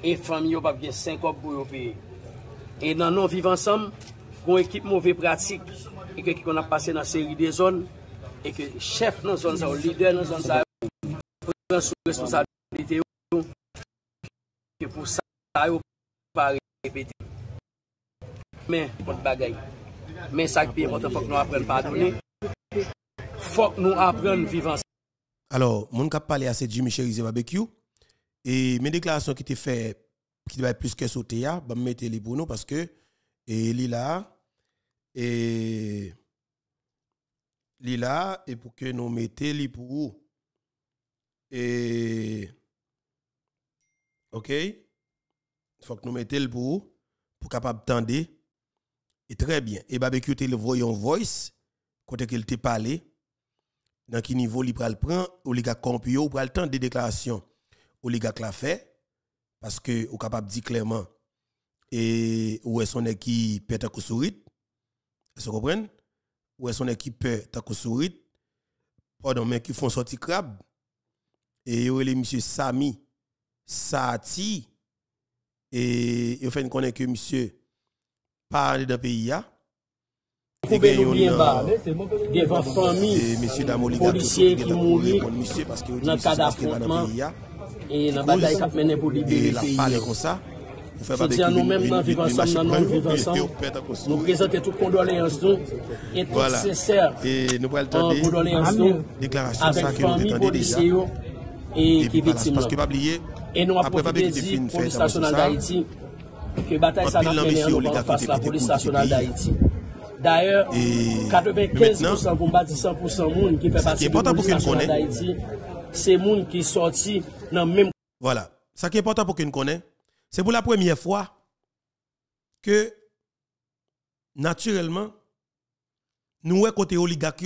e fam yo pap bien 5 op pou yo peye. E nan nou vivan san, kon ekip mouvè pratik, e ke ki kon ap pase nan seri de zon, e ke chef nan zon sa ou, lider nan zon sa ou, pou nan sou responsabilite ou, ke pou sa ou pa repete. Men, kont bagay, men sak piye pote fok nou apren padone, fok nou apren vivan sa. Alors, moun kap pale a se Jimmy Cherize Babekyou, e men deklarasyon ki te fe, ki te bay plus ke sote ya, ba mette li pou nou, paske, e li la, e... il là, et pour que nous mettions les pour. Et, ok, faut que nous mettions le pour pour capable tendre. Et très bien. Et barbecue, te le voyons voice, quand il te parlé, dans quel niveau il pral prend, oligarque corrompu, ou pral temps des déclarations oligarque l'a fait, parce que ou capable dire clairement, et où est son équipe pète à sourit, vous comprenez? Où est son équipe pète à sourit, pardon, mais qui font sortir crabe, et où est le monsieur Sami, Sati, et il fait connaître que monsieur parle d'un pays Koube nou bien ba, devan fami, polisye ki mouni nan kada frontman, e nan batay kap menen pou libere peyi. Soti an nou menm nan nan nan nou prezante tout nou, et tout seser kondoleyans nou, avek fami polisye yo, e ki vitim nan. E nou polis da ke batay sa nan nou ban la polis stasyonal da iti. D'ailleurs, 95% pour battre 100% moun qui fait partie de l'administration d'Haïti, c'est moun qui sorti dans le même. Voilà. Qui est important pour qu'on connaisse, c'est pour la première fois que, naturellement, nous, côté oligarque,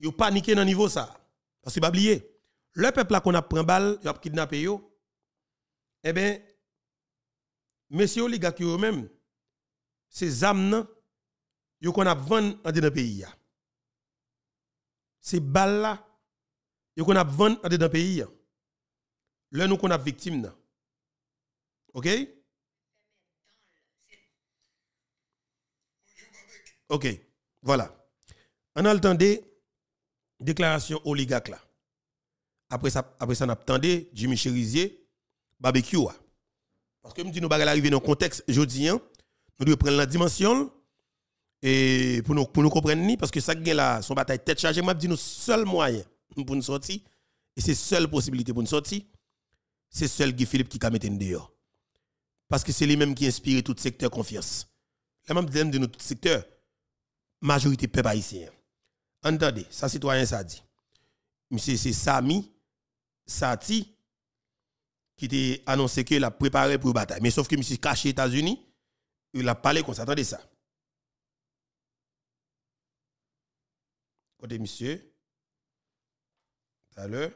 yo paniqué dans le niveau ça. Parce que, pas oublier, le peuple qu'on a pris balle, il a kidnappé yo, eh bien, messieurs oligarques eux-mêmes, ces âmes yo qu'on a vendre en dedans pays ya. C'est balle là yo qu'on a vendre en dedans pays. Là nous qu'on a victime. OK? OK. Voilà. On a entendu déclaration oligarque là. Après ça après ça on Jimmy Cherizier barbecue Parce que me dit nous bagarre arriver dans contexte jodi nous devons prendre la dimension et pour nous, pour nous comprendre, parce que ça là, son bataille tête chargée, m'a dit nous seul moyen pour nous sortir, et c'est seule possibilité pour nous sortir, c'est seul Guy Philippe qui a mis dehors. Parce que c'est lui-même qui inspire tout secteur confiance. Même dit de notre secteur, majorité peuple haïtien. Entendez, ça citoyen ça dit. Monsieur c'est Sami Sati qui a annoncé qu'il a préparé pour bataille. Mais sauf que monsieur caché États-Unis, il a parlé comme ça. Attendez ça. Côté monsieur, tout à l'heure.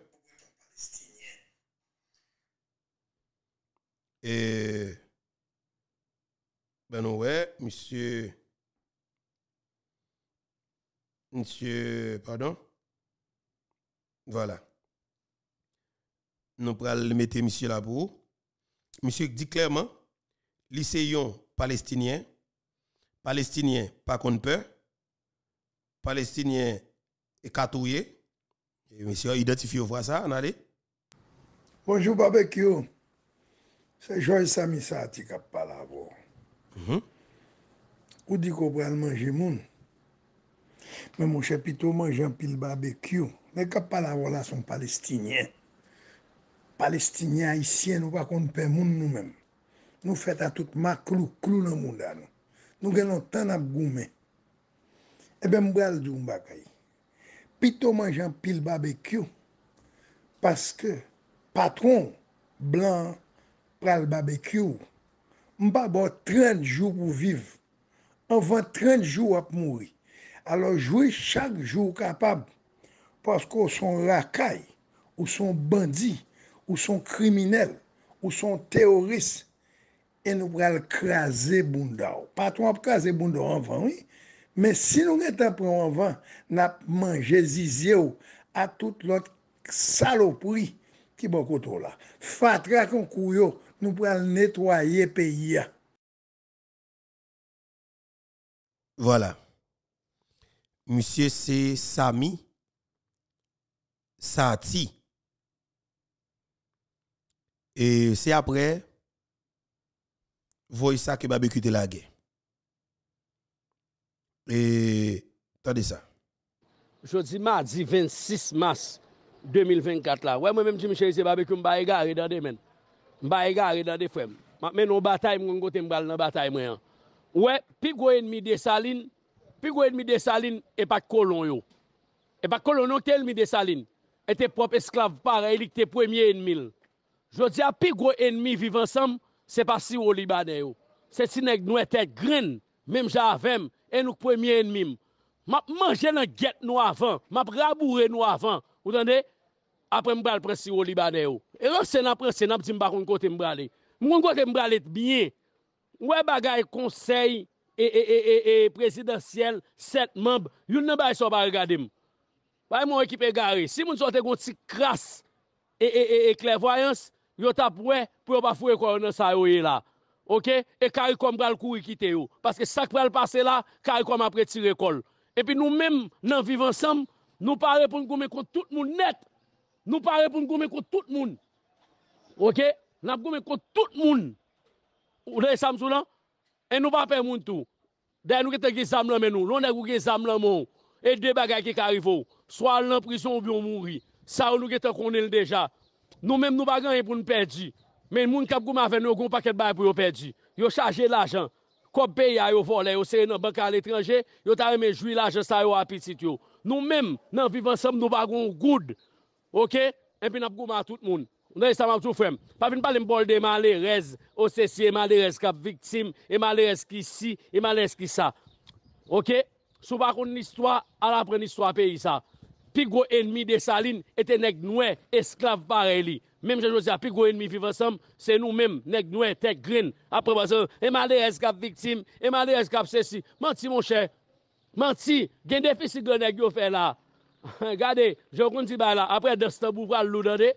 Et, ben ouais, monsieur, monsieur, pardon? Voilà. Nous pourrons mettre monsieur là pour. Monsieur dit clairement, lycéen palestinien, palestinien pas contre peur, palestinien et katouye. Et monsieur identifié voit ça, on allez. Bonjour barbecue. C'est Joyce Samissa qui parle Mm -hmm. Ou di ko pral manje moun. Men moun chepito manje an pil barbekyou. Mè kap pala wala son palestinyen. Palestinyen haisyen nou pa kon pe moun nou men. Nou fet a tout ma klou, klou nan moun da nou. Nou gen an tan ap goumen. Ebe mbral di ou mbakay. Pito manje an pil barbekyou. Paske patron blan pral barbekyou. mba bo 30 jou pou viv. Anvan 30 jou ap mouri. Alo jwi chak jou kapab. Pasko son lakay, ou son bandi, ou son kriminel, ou son teoris. E nou pral krasi bunda ou. Patron ap krasi bunda ou anvan, oui. Men si nou gen tan pran anvan, nap manje zizye ou a tout lot salopri ki bon koto la. Fatra kon kou yo, nous pourrons nettoyer le pays. Voilà. Monsieur, c'est Sami Sati. Et c'est après, voyez ça que barbecue de la guerre. Et, attendez ça. Jeudi mardi 26 mars 2024 là. Ouais, moi-même, je me suis barbecue, je suis égaré dans des Mba e gare dan defrem. Men nou batay mwen gote mbal nan batay mwen. Ouè, pi gwo enmi de salin, pi gwo enmi de salin, e pa kolon yo. E pa kolon yo te enmi de salin. E te prop esklav para, elik te premye enmil. Jodi a pi gwo enmi vivan sam, se pa si ou libanè yo. Se si nek nou ete gren, mem javem, e nou premye enmim. Map manje nan get nou avan, map raboure nou avan. Ou tande, apre mbral prensi ou libanè ou. E lò se nan prensi nan pti mba kon kote mbralè. Mwen kote mbralè t'byen. Mwen bagay konsey e, e, e, e, e presidansyel set mab, yon nan bay so ba regade m. Bay mwen ekip e gare. Si moun sote kon ti kras e, e, e klevoyans, yo tap wè pou yo pa fwe kon nan sa yo ye la. Ok? E karikom bral kou yi kite yo. Paske sak bral pase la, karikom apre ti rekol. E pi nou mèm nan viv ansam, nou pare pou nou gome kon tout moun net Nous parlons pour nous gommer contre tout le monde. OK Nous gommé contre tout le monde. Vous voyez ça, là Et nous pas perdre monde tout. D'ailleurs, nous avons des armes là, mais nous, nous avons des armes là, et deux bagages qui arrivent. Soit en prison ou bien mourir. Ça, nous avons déjà. Nous-mêmes, nous ne pouvons pas pour nous perdre. Mais les gens qui ont fait nous, ils paquet de bail pour nous perdre. Ils ont chargé l'argent. Comme pays, ils ont volé, ils ont serré dans banque à l'étranger, ils ont joué l'argent, ça, ils ont appétit. Nous-mêmes, nous vivons ensemble, nous avons goût. Ok? Epi nap gouman tout moun. Mwen yon sa map sou fwem. Pa fin pale mbol de male rez, osesi, male rez kap viktim, e male rez ki si, e male rez ki sa. Ok? Sou bakoun nistwa, ala apren nistwa peyi sa. Pi gwo enmi de salin, ete neg noue, esklav pare li. Mem jen jose a, pi gwo enmi fivasam, se nou mem, neg noue, tek grin. Apre basan, e male rez kap viktim, male rez kap sesi. Manti mon chè. Manti, gen defisi gwen neg yo fè la. [LAUGHS] Gade, jò kon ti ba la, apre destabou pral lou dade,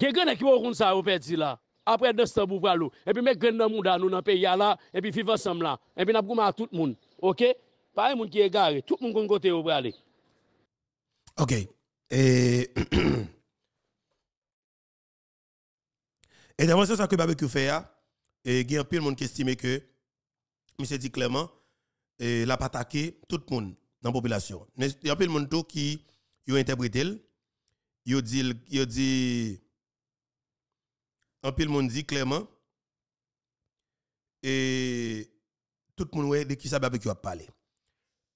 gen gen ek yo kon sa ou peti la, apre destabou pral lou, epi mek gen nan moun dan nou nan pe ya la, epi fifa sam la, epi nap kouman a tout moun, ok? Pare moun ki e gare, tout moun kon kote ou prale. Ok, e... e davan se sa ke babek yo fe ya, e gen apil moun ki estime ke, mi se di kleman, e la patake tout moun. Dans la population. Il y a un peu de monde qui a interprété il dit il dit en pile monde dit clairement. Et tout le monde de qui ça barbecue a parlé.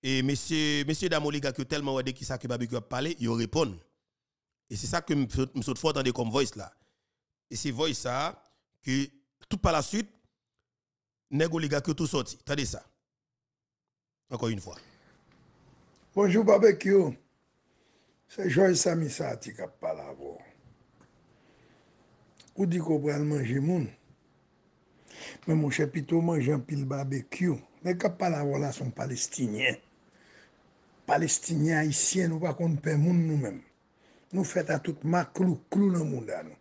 Et monsieur monsieur Damoliga que tellement de qui ça que barbecue a parlé et c'est ça que me saute fort comme voice là. Et c'est voice ça que tout par la suite négoliga que tout sorti. Ça? Encore une fois Bonjou Babekyou, se Joy Samisati kap pala avon. Ou di ko pral manje moun, men moun chepito manje an pil Babekyou, men kap pala avon la son palestinyen. Palestinyen haisyen nou pa kon pe moun nou men. Nou fet a tout ma klou, klou nan moun dan nou.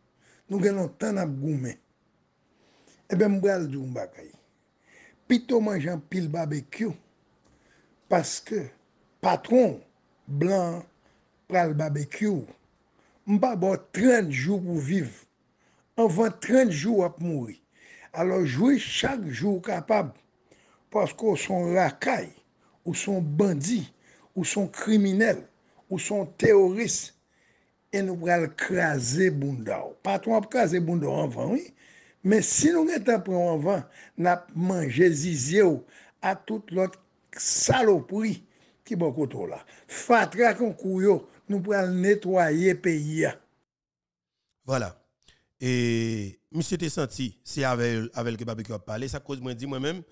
Nou gen nou tan ap goumen. Eh Ebe mbral di ou mbakay. Pito manje an pil barbekyou. Paske patron blan pral barbekyou, mba bo 30 jou pou viv, anvan 30 jou ap mouri. Alo jwi chak jou kapab, pasko son rakay, ou son bandi, ou son kriminel, ou son teoris, e nou pral krasi bunda ou. Patron ap krasi bunda ou anvan, oui? men si nou gen tan pran anvan, nap manje zizye ou, a tout lot salopri, qui est beaucoup là. Fatra qu'on nous pourrons nettoyer le pays. Voilà. Et monsieur t'es senti, c'est avec, avec le barbecue a parlé, ça cause moi dit moi-même,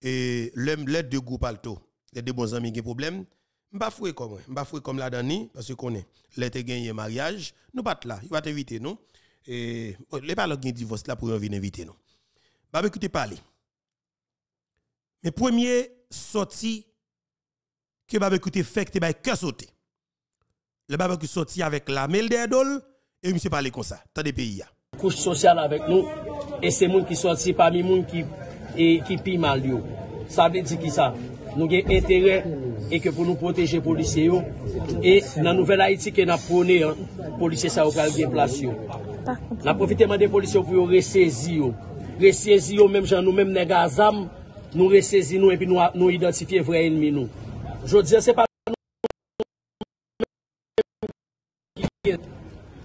et l'homme l'aide de groupe alto, les deux bons amis qui problème, m'pa foué comme m'pa foué comme la dani parce connaît, les te gagné mariage, nous pas là, il va t'inviter nous. Et les pas qui divorce là pour venir inviter nous. Barbecue te parler. Mais premier sorti que barbecue te fait que te que sauter. Le barbecue sorti avec la mêle d'Edol et monsieur parler comme ça, dans des pays Couche sociale avec nous et c'est moun qui sorti parmi moun qui et qui pi mal yo. Ça veut dire qui ça? Nous avons intérêt et que pour nous protéger les policiers et dans la nouvelle Haïti que nous prôné hein, policiers ça au place yo. La profité des policiers pour ressaisir ressaisir même nous même nèg nous ressaisir nous et puis nous nous identifier vrai ennemi nous. jodi se pa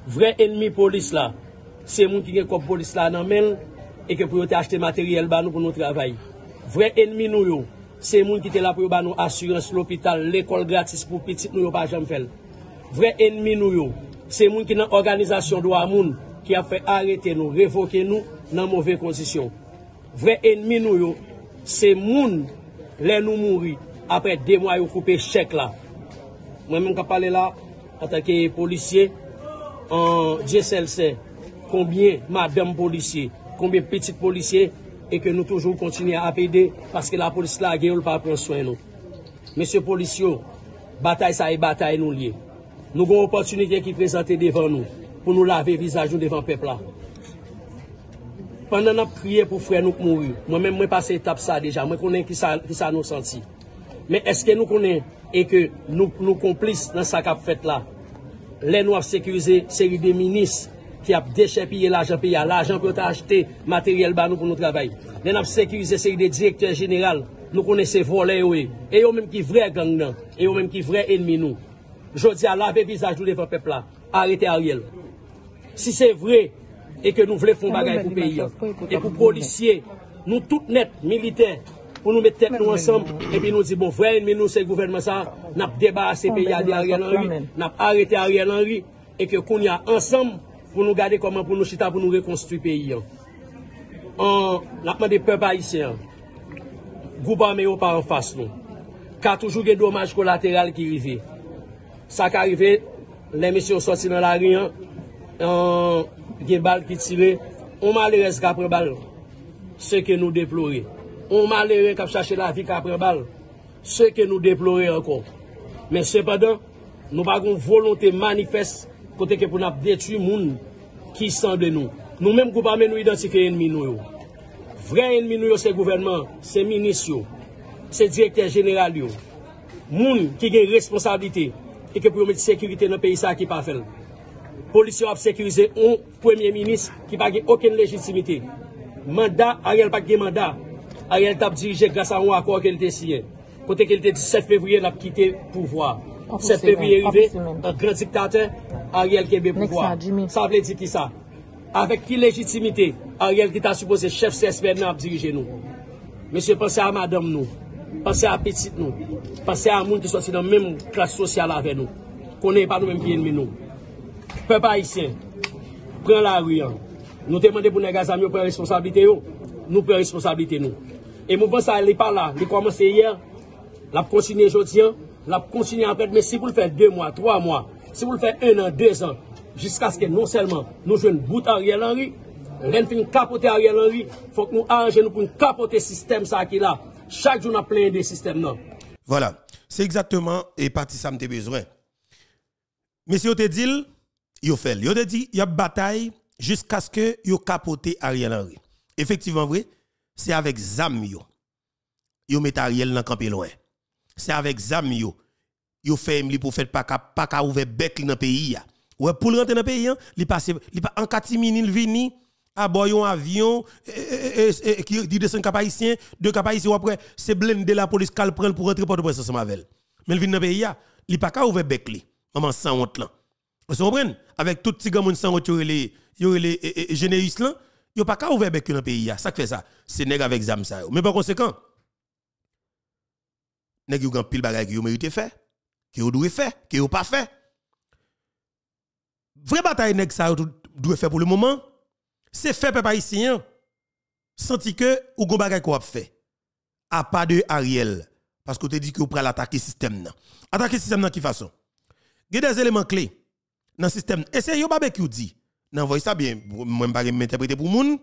vre enmi polis la se moun ki gen kop polis la nan men e ke pou yo te achete materyel ba nou pou nou travay vre enmi nou yo. Se moun ki te la pou yo ba nou asyres l'opital, l'ekol gratis pou pitit nou yo pa jam fel vre enmi nou yo. Se moun ki nan organizasyon do a moun ki a fe arete nou, revoke nou nan mouve kondisyon vre enmi nou yo. Se moun le nou mouri apre de mwa yo koupe chèk la. Mwen men ka pale la, atake polisye, an GSLC, konbyen madame polisye, konbyen petit polisye, e ke nou toujou kontinye apede, paske la polis la ge ou l pa pren soen nou. Mese polisyo, batay sa e batay nou liye. Nou gon opotunite ki prezante devan nou, pou nou lave vizaj nou devan pepla. Pendan ap kriye pou fre nou k mouri, mwen men mwen pase etap sa deja, mwen konen ki sa, ki sa nou santi. Men eske nou konen e ke nou, nou komplis nan sa kap fet la. Le nou ap sekurize seri de minis ki ap deche piye l'ajan piya. L'ajan pou yo ta achete materyel ba nou pou nou travay. Le nou ap sekurize seri de direktor general. Nou konen se vole yo e. E yo menm ki vre gang nan. E yo menm ki vre enmi nou. Jodi a lave vizaj nou devan pepla. Arrete a riel. Si se vre e ke nou vle fon bagay pou peyi. E pou polisye. Nou tout net militer. pou nou met tek nou ansam, epi nou di bon vren, men nou se gouvernement sa, nap deba a sepe yade Ariel Henry, nap arete Ariel Henry, e ke kon ya ansam, pou nou gade koman pou nou chita, pou nou rekonstruy peyi an. An, napman de pep haisyen, gouban me yo pa an fas nou, ka toujou gen domaj kolateral ki rive. Sa ka rive, le misyon soti nan la riyan, an, gen bal ki tire, on ma le res kapre bal, se ke nou deplore. on malere kap chache la vi kapre bal, se ke nou deplore ankon. Men sepadan, nou bagon volonte manifest kote ke pou nap detu moun ki san de nou. Nou menm kou pa men nou identike enmi nou yo. Vre enmi nou yo se gouvernement, se minis yo, se direkter general yo. Moun ki gen responsabilite e ke pou yo met sekurite nan peyi sa ki pa fel. Polisyon ap sekurize on premier minis ki pa gen oken legitimite. Manda, a real pak gen manda. Ariel tap dirije grasa an akor ke lte siye. Kote ke lte 17 fevriye lap kite pouvoi. 17 fevriye rive, an gran diktate, Ariel kebe pouvoi. Sa vle di ki sa. Avek ki legitimite, Ariel ki ta suppose chef CSPN nan ap dirije nou. Mese pense a madame nou. Pense a petit nou. Pense a moun ki sosi nan menm klas sosyal ave nou. Konen pa nou menm ki enmi nou. Pe pa isyen. Pren la riyan. Nou temande pou nega zamyo pren responsabilite yo. Nou pren responsabilite nou. Et nous pensons à aller par là. Il commence hier. La continuer aujourd'hui. Hein la continuer après, mais si vous le faites deux mois, trois mois, si vous le faites un an, deux ans, jusqu'à ce que non seulement nous jouons bout Ariel Henry, nous capoter Ariel Henry, il faut que nous arrangeons pour capoter le système ça qui là. Chaque jour, on a plein de systèmes. Non. Voilà. C'est exactement et parti ça me besoin. Mais si vous te dit, il fait. Il te dit, il y a bataille jusqu'à ce que vous capoter Ariel Henry. Effectivement, vrai, c'est avec Zam yo. Yo met Ariel dans camp loin c'est avec zam yo. Yo fait pour faire pas pas ka ouvert bec dans pays Ouais pour rentrer dans pays, il passe il en catimini il vini à bord un avion qui dit descend cap haïtien, deux cap haïtien après c'est blindé la police kal prend pour rentrer pour prince ensemble avec. Mais il vient dans pays il pas ka ouvert bec li. Maman sans honte là. Vous comprenez? Avec tout petit gamin sans honte yo les yo les généus là, yo pas ouvert bec dans pays Ça fait ça. C'est avec zam ça. Mais par conséquent nèg yo gan pile bagay qui yo mérité faire, qui yo doit faire, qui yo pas fait. Vraie bataille nèg ça doit faire pour le moment, c'est fait peuple haïtien senti que ou gon bagay qu'on a fait. A pas de Ariel parce que tu dit que vous prenez attaquer système nan. Attaquer système nan qui façon? Il y a des éléments clés dans le système. C'est yo barbecue dit N'envoie ça bien, moi, pas m'interpréter pour moun.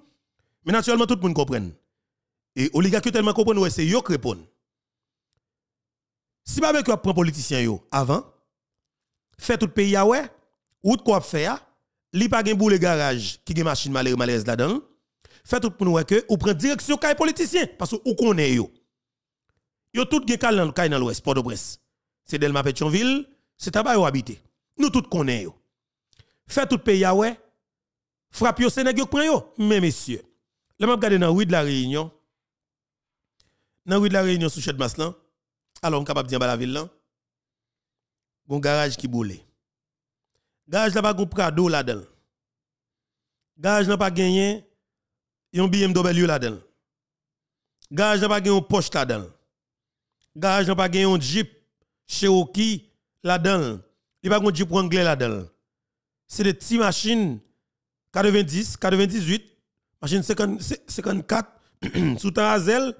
Mais naturellement, tout le monde comprend. Et oligarque tellement comprennent, ouais, c'est yo qui répondent. Si pas que prend politicien yo avant, fait tout pays ah ouais, ou quoi faire, li pas gen boule garage qui gen machine malheur malaise là-dedans, fait tout pour nous que ou prend direction kay politicien parce que ou connaît yo. Yo tout gen kal dans dans l'ouest Port-au-Prince. C'est Delma Pétionville, c'est tabac yo habité. Nous tout connaît yo. Fait tout pays ah ouais, frappe yo Sénégal yo prend yo, mais messieurs. Là m'a regardé dans rue de la Réunion. Dans rue de la Réunion sous Chet Maslan, alors on capable dire dans la ville là. Bon garage qui boule. Garage là pas gon Prado là-dedans. Garage n'a pas gagné un BMW là-dedans. Garage n'a pas gagné un Porsche là-dedans. Garage n'a pas gagné un Jeep Cherokee là-dedans. Il pas un Jeep Wrangler là-dedans. C'est des petites machines 90, 98, machine 54 [CLEARS THROAT] sous temps Azel.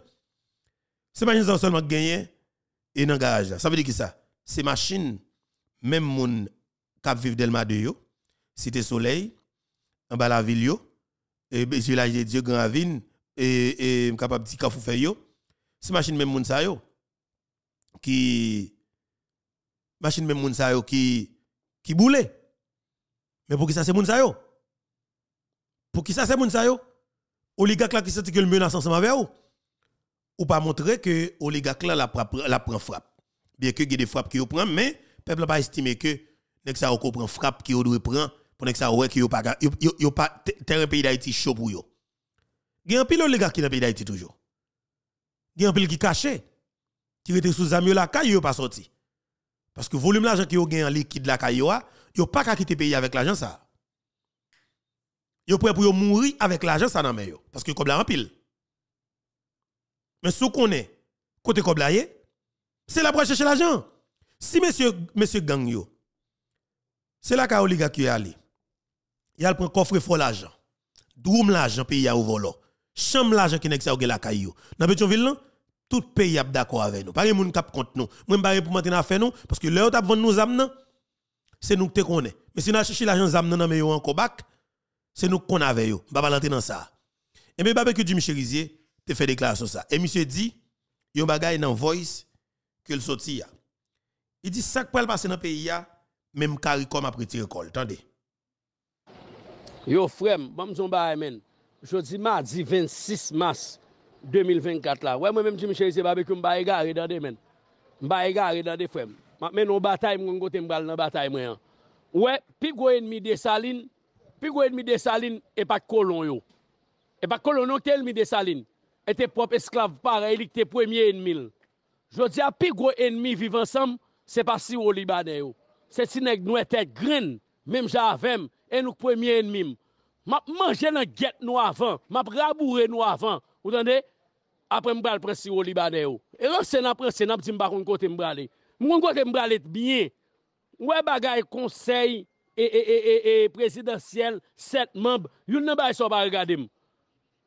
C'est machines seulement gagné et dans garage Ça veut dire que ça? C'est machines même moun qui vivent Delma de yo, Cité Soleil, en bas la ville yo, et village de Dieu Grand Ravine et capable dire Kafou fait yo. C'est machine même moun yo qui machine même moun yo qui qui boule. Mais pour qui ça c'est moun yo? Pour qui ça c'est moun sa yo? Oligarque là qui sait que le menace ensemble avec vous? Ou pas montrer que oligarque là la, la prend frappe. Bien que y a des frappes qui prend mais peuple n'a pas estimé que nek ça prend frappe qui doit prendre pour nek ça ouais yo pas yo, pas pays d'Haïti chaud pour yo. A un pile oligarque qui dans pays d'Haïti toujours. A un pile qui caché qui était sous amio la caille yo pas sorti. Parce que volume l'argent qui yo gagne en liquide la caille yo yo pas qu'à quitter pays avec l'argent ça. Yo prêt pour yo mourir avec l'argent ça nan yo parce que comme la en pile. Mais ce qu'on est, côté Koblaye, c'est la pour chercher l'argent. Si monsieur, monsieur gang yo, c'est là qu'un oligarque est allé. Il a pris coffre fort l'argent. Droum l'argent pays à volo. Chambre l'argent qui n'est pas la caillou. Dans Pétionville, tout pays est d'accord avec nous. Pas monde qui contre nous. Moi, je pour maintenant faire nous parce que là, où nous amener, c'est nous qui connaissons. Mais si nous cherché l'argent zam nan mais en bac, c'est nous qu'on avait yo. Baba l'entrer dans ça. Et bien, barbecue du Michel Rizier, te fait déclaration ça. Et monsieur dit, yon bagay dans voice que le sorti ya. Il dit, ça qui passer dans le pays ya, même CARICOM après tiré col. Tendez. Yo frère, bon son bagay men. Jodi mardi 26 mars 2024 là. Ouais, moi-même Jimmy Cherizier Babé barbecue m'ba égaré dans des men. M'ba égaré dans des frères. Mais non bataille, m'gon gote m'bral dans bataille, moi. Ouais, pi go ennemi de Saline, pi gwo enmi de salin, e pat kolon yo. E pat kolon non yo te enmi de salin, e te prop esklav para, e lik te premye enmil. Jodi a pi gwo enmi vivan sam, se pa si ou libanè yo. Se si nek nou ete gren, mem javem, e nou premye enmim. Map manje nan get nou avan, map raboure nou avan, ou tande, apre mbral presi ou libanè yo. E lò se nan presi, nan pti mba kon kote mbrale. Mwen kote mbrale tbyen, mwen bagay konsey, e, e, e, e presidansyel, set memb, yon nan bay so ba regade m.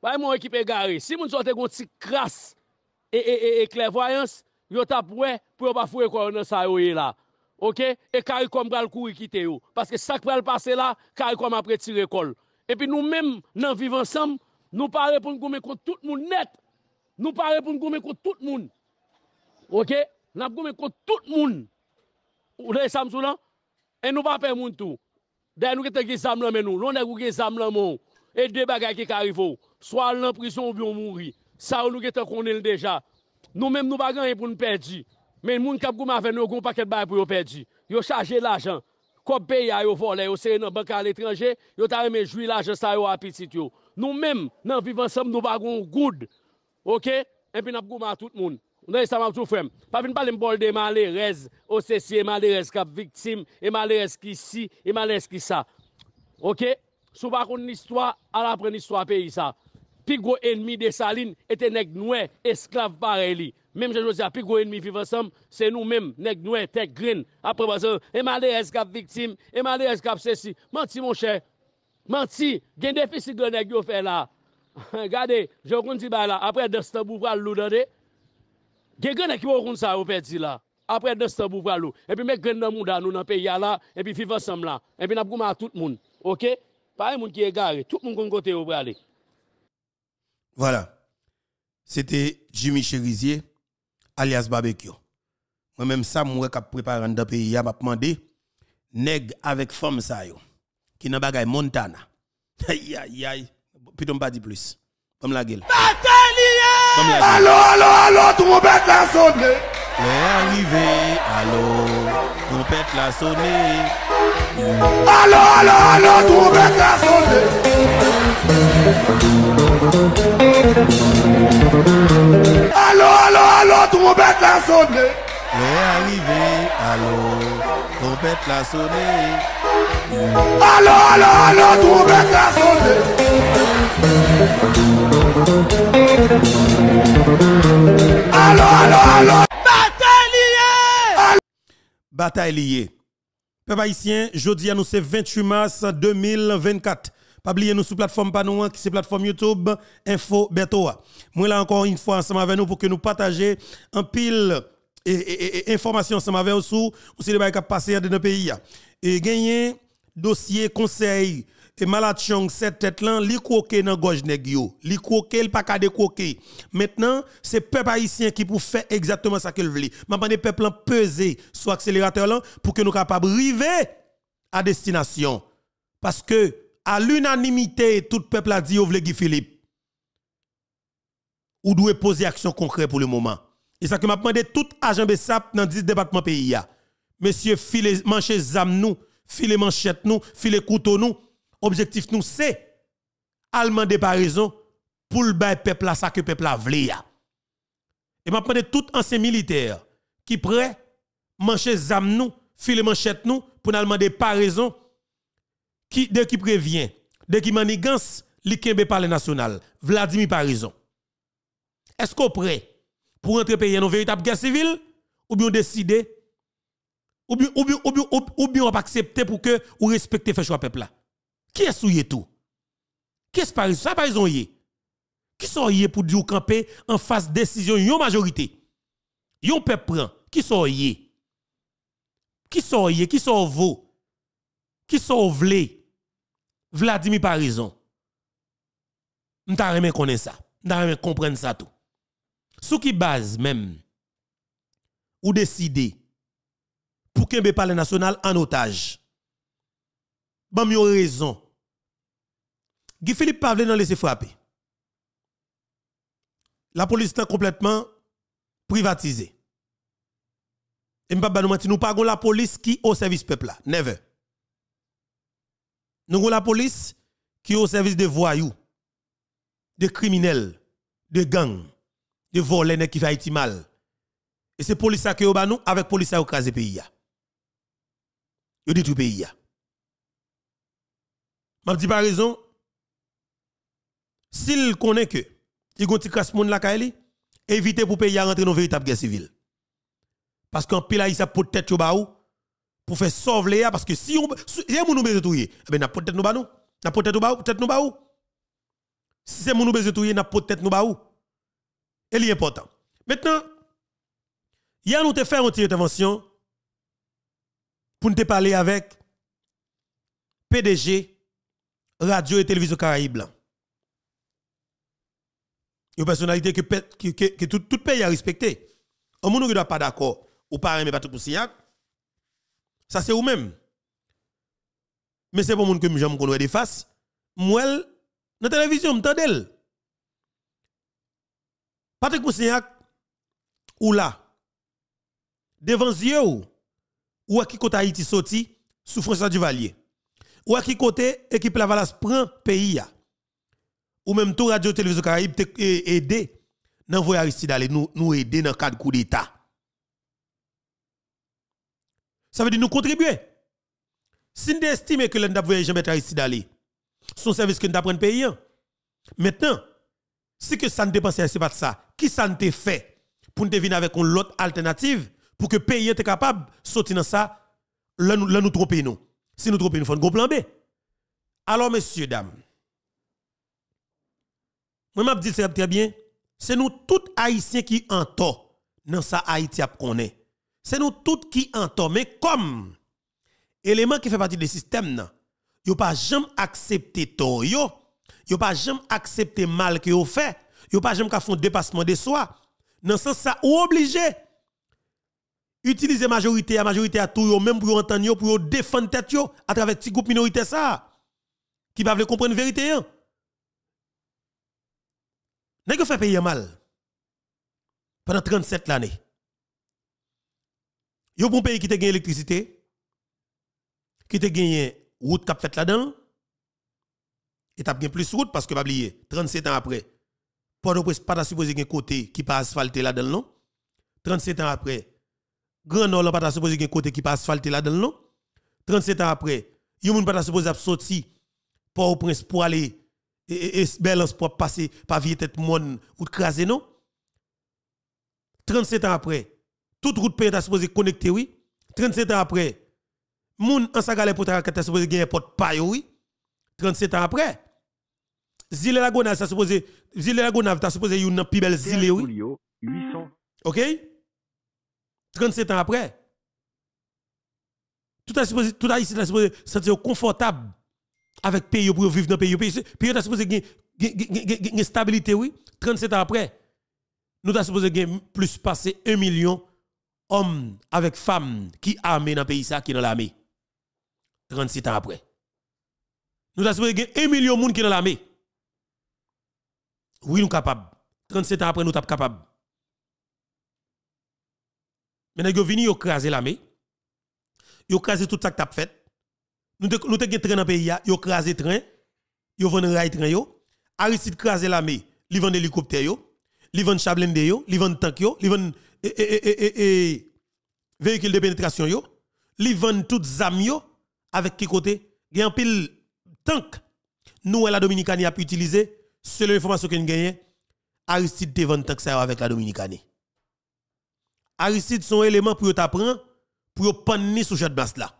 Bay moun ekip e gare. Si moun sote kon ti kras e klevoyans, yo tap wè pou yo pa fwe koron nan sa yo ye la. Ok? E karikom pral kou ikite yo. Paske sak pral pase la, karikom apre ti rekol. E pi nou menm nan viv ansam, nou pa repon gome kon tout moun net. Nou pa repon gome kon tout moun. Ok? Nap gome kon tout moun. Ou de samsou lan? E nou pa pe moun tou. Den nou ki te ge zam lan men nou. Lon e kou ge zam lan moun. E de bagay ki karivo. Swa al nan prison ou bi ou mouri. Sa ou nou ki te konen deja. Nou menm nou bagay e pou nou perdi. Men moun kap gouman ven nou goun paket bay pou yo perdi. Yo chaje l'ajan. Kop pe ya yo vole. Yo seye nan banka al etranje. Yo ta reme jwi l'ajan sa yo apitit yo. Nou menm nan vivansam nou bagay goud. Ok? E pi nap gouman tout moun. Mwen yon sa mam tou fwem. Pa vin pale mbol de malerez, osesye, malerez kap viktim, e malerez ki si, e malerez ki sa. Ok? Sou pa kon nistwa, ala pre nistwa peyi sa. Pi gwo enmi de salin, ete neg noue, esklav pare li. Mem jen jose a pi gwo enmi fivansam, se nou mem, neg noue, tek grin. Apre basen, e malerez kap viktim, e malerez kap sesi. Manti mon chè. Manti, gen defisi gwen neg yo fè la. [LAUGHS] Gade, jè kon ti bay la, apre destabou pral lou dade, Gen gen ek yo roun sa yo pedi la. Apre de stabou pralou. Epi mek gen nan moun dan nou nan peya la. Epi viva sam la. Epi nap gouman a tout moun. Ok? Pare moun ki e gare. Tout moun kon kote yo prale. Voilà. C'était Jimmy Cherizier, alias Barbecue. Moi-même, ça, moi, qui préparé un pays, m'a demandé, nèg avec femme ça yo, qui n'a bagay Montana. [LAUGHS] Aïe, aïe, aïe. Puis, on pas dit plus. Comme la gueule. Comme la. Allô, allô, allô, trompette la sonné. Les arrivé, allô, trompette la sonné. Allô, allô, allô, trompette la sonné. Allô, allô, allô, trompette la sonné. Les arrivé, allô, trompette la sonné. Allô, allô, allô, trompette la sonné. Allô, allô. Bataille liée. Haïtien, jeudi à nous c'est 28 mars 2024. Pas oublier nous sur plateforme Panouan qui c'est plateforme YouTube Info Bertoa. Moi là encore une fois ensemble avec nous pour que nous partager un pile et, et, et, information ensemble avec vous sur aussi les bails qui passé dans nos pays. Et gagner dossier conseil et malade chong cette tête là li koke dans gorge nèg yo. Li l pas ka de koke maintenant c'est peuple haïtien qui pour faire exactement ça qu'il veut. M'a demandé peuple là peser sur accélérateur pour que nous capable arriver à destination. Parce que à l'unanimité tout peuple a dit veut Guy Philippe. Ou doit poser action concrète pour le moment. Et ça que m'a demandé tout agent BESAP dans 10 départements pays monsieur filet manche zam nous filet manchette nous filet couteau nous objectif nous c'est allemand de par raison pour le peuple là ça que peuple a ya. Et m'a demandé tout ancien militaire qui prêt mancher zam nous, filer manchette nous pour nous par raison qui dès qui prévient, dès qui manigance li kembe parler national, Vladimir par raison. Est-ce qu'on prêt pour entrer pays dans une véritable guerre civile ou bien décider ou bien ou bien ou bien ou bien on accepter pour que ou respecter fait choix peuple là? Qui est souillé tout? Qui est par ça par exemple Qui sont yé pour dire camper en face décision yon majorité? Yon peuple prend. Qui sont yé? Qui sont yé? Qui sont vous? Qui sont vlé? Vladimir par raison. M'ta remen connaître ça. M'ta remen comprendre ça tout. Sous qui base même ou décider pour qu'un parler national en otage? Bon, yo raison. Guy Philippe Pavle n'a laissé frapper. La police est complètement privatisée. Et m'pa nous nous pas la police qui au service peuple là, never. Nous avons la police qui est au service des voyous, des criminels, de gangs, de voleurs qui fait mal. Et c'est police qui est nous avec police qui écrasé pays. Yo tout pays. M'a dit par raison, s'il connaît que il un petit monde la kaeli, évitez pour pays à rentrer dans véritable guerre civile. Parce qu'en pile il ça peut tête baou pour faire sauver parce que si on si on nous besoin touyer, eh ben n'a peut-être nous baou, n'a peut-être baou, peut-être nous baou. Si c'est nous besoin touyer, n'a peut-être nous baou. Et est important. Maintenant, hier nous te fait une intervention pour nous parler avec PDG Radio et Télévision Caraïbe. Une personnalité que, tout, tout pays a respecté. Un monde qui doit pas d'accord ou pas aimer tout pour signac, ça c'est vous-même. Mais c'est pas monde que j'aime qu'on des faces. Moi, dans la télévision, m'tendel. Patrick Moussignac, ou là, devant yeux ou, ou à qui côté Haïti sorti, sous François Duvalier. Ou à qui côté équipe Lavalas prend pays Ou même tout Radio Télévision Caraïbe te aider dans voyage Aristide nous nous aider dans cadre coup d'état. Ça veut dire nous contribuer. Si nous estimons que l'on voyage jamais Aristide aller, son service que nous prendre pays. Maintenant, si que ça ne dépense c'est pas ça, qui ça ne fait pour nous venir avec une autre alternative pour que pays soit capable de sortir dans ça, là nous tromper nous. Si nous trompons, nous faisons un plan B. Alors, messieurs, dames, moi, je dis très bien, c'est nous tous haïtiens qui en tort dans ça Haïti a connaît. C'est nous tous qui en tort. Mais comme élément qui fait partie du système, yo pas jamais accepté tort yo, yo pas jamais accepté mal que yo fait, yo pas jamais fait un dépassement de soi. Dans ce sens ça ou obligé utiliser majorité à majorité à tout même pour entendre pour défendre tête à travers petit groupe minorité ça qui va comprendre la vérité hein. Nèg fait payer mal? Pendant 37 l'année. Yo bon pays qui te gagné électricité, qui te gagné route cap fait là-dedans, et t'as bien plus route parce que pas oublier 37 ans après, Port-au-Prince pas supposé gagner côté qui pas asphalté là-dedans non? 37 ans après, Grand Nord pas supposé gagner côté qui pas asphalté là-dedans non? 37 ans après, yo moun pas supposé sortir Port-au-Prince pour aller et, et, balance pour passer par vieille tête monde ou craser non? 37 ans après toute route pays est supposé connecter oui. 37 ans après moun en sagale pour ta supposé gagner porte paille oui. 37 ans après Zile la Gonave ça supposé Zile la Gonave t'as supposé une plus belle zile oui. 800 OK? 37 ans après tout a supposé tout a supposé sentir confortable avec pays pour vivre dans le pays. Pays, pays est supposé gagner stabilité, oui. 37 ans après, nous sommes supposé gagner plus passer 1 million hommes avec femmes qui armés dans le pays ça qui dans l'armée. 37 ans après. Nous sommes supposé gagner 1 million de monde qui dans l'armée. Oui, nous sommes capables. 37 ans après, nous sommes capables. Mais nous venons craser l'armée. Nous craser tout ça que tu as fait. Nous nous te train dans pays yo crasé train. Yo vend rail train Aristide crasé l'armée li vend hélicoptère yo. Li vend chablende yo. Li vend tank yo. Li vend e, e, e, véhicule de pénétration yo. Li vend toutes zam yo. Avec qui côté? Gen pile tank. Nous la Dominicanie a pu utiliser. Selon l'information que nous gagnons Aristide te vend tank avec la Dominicanie Aristide son élément pour t'apprendre pour panni sous cette base là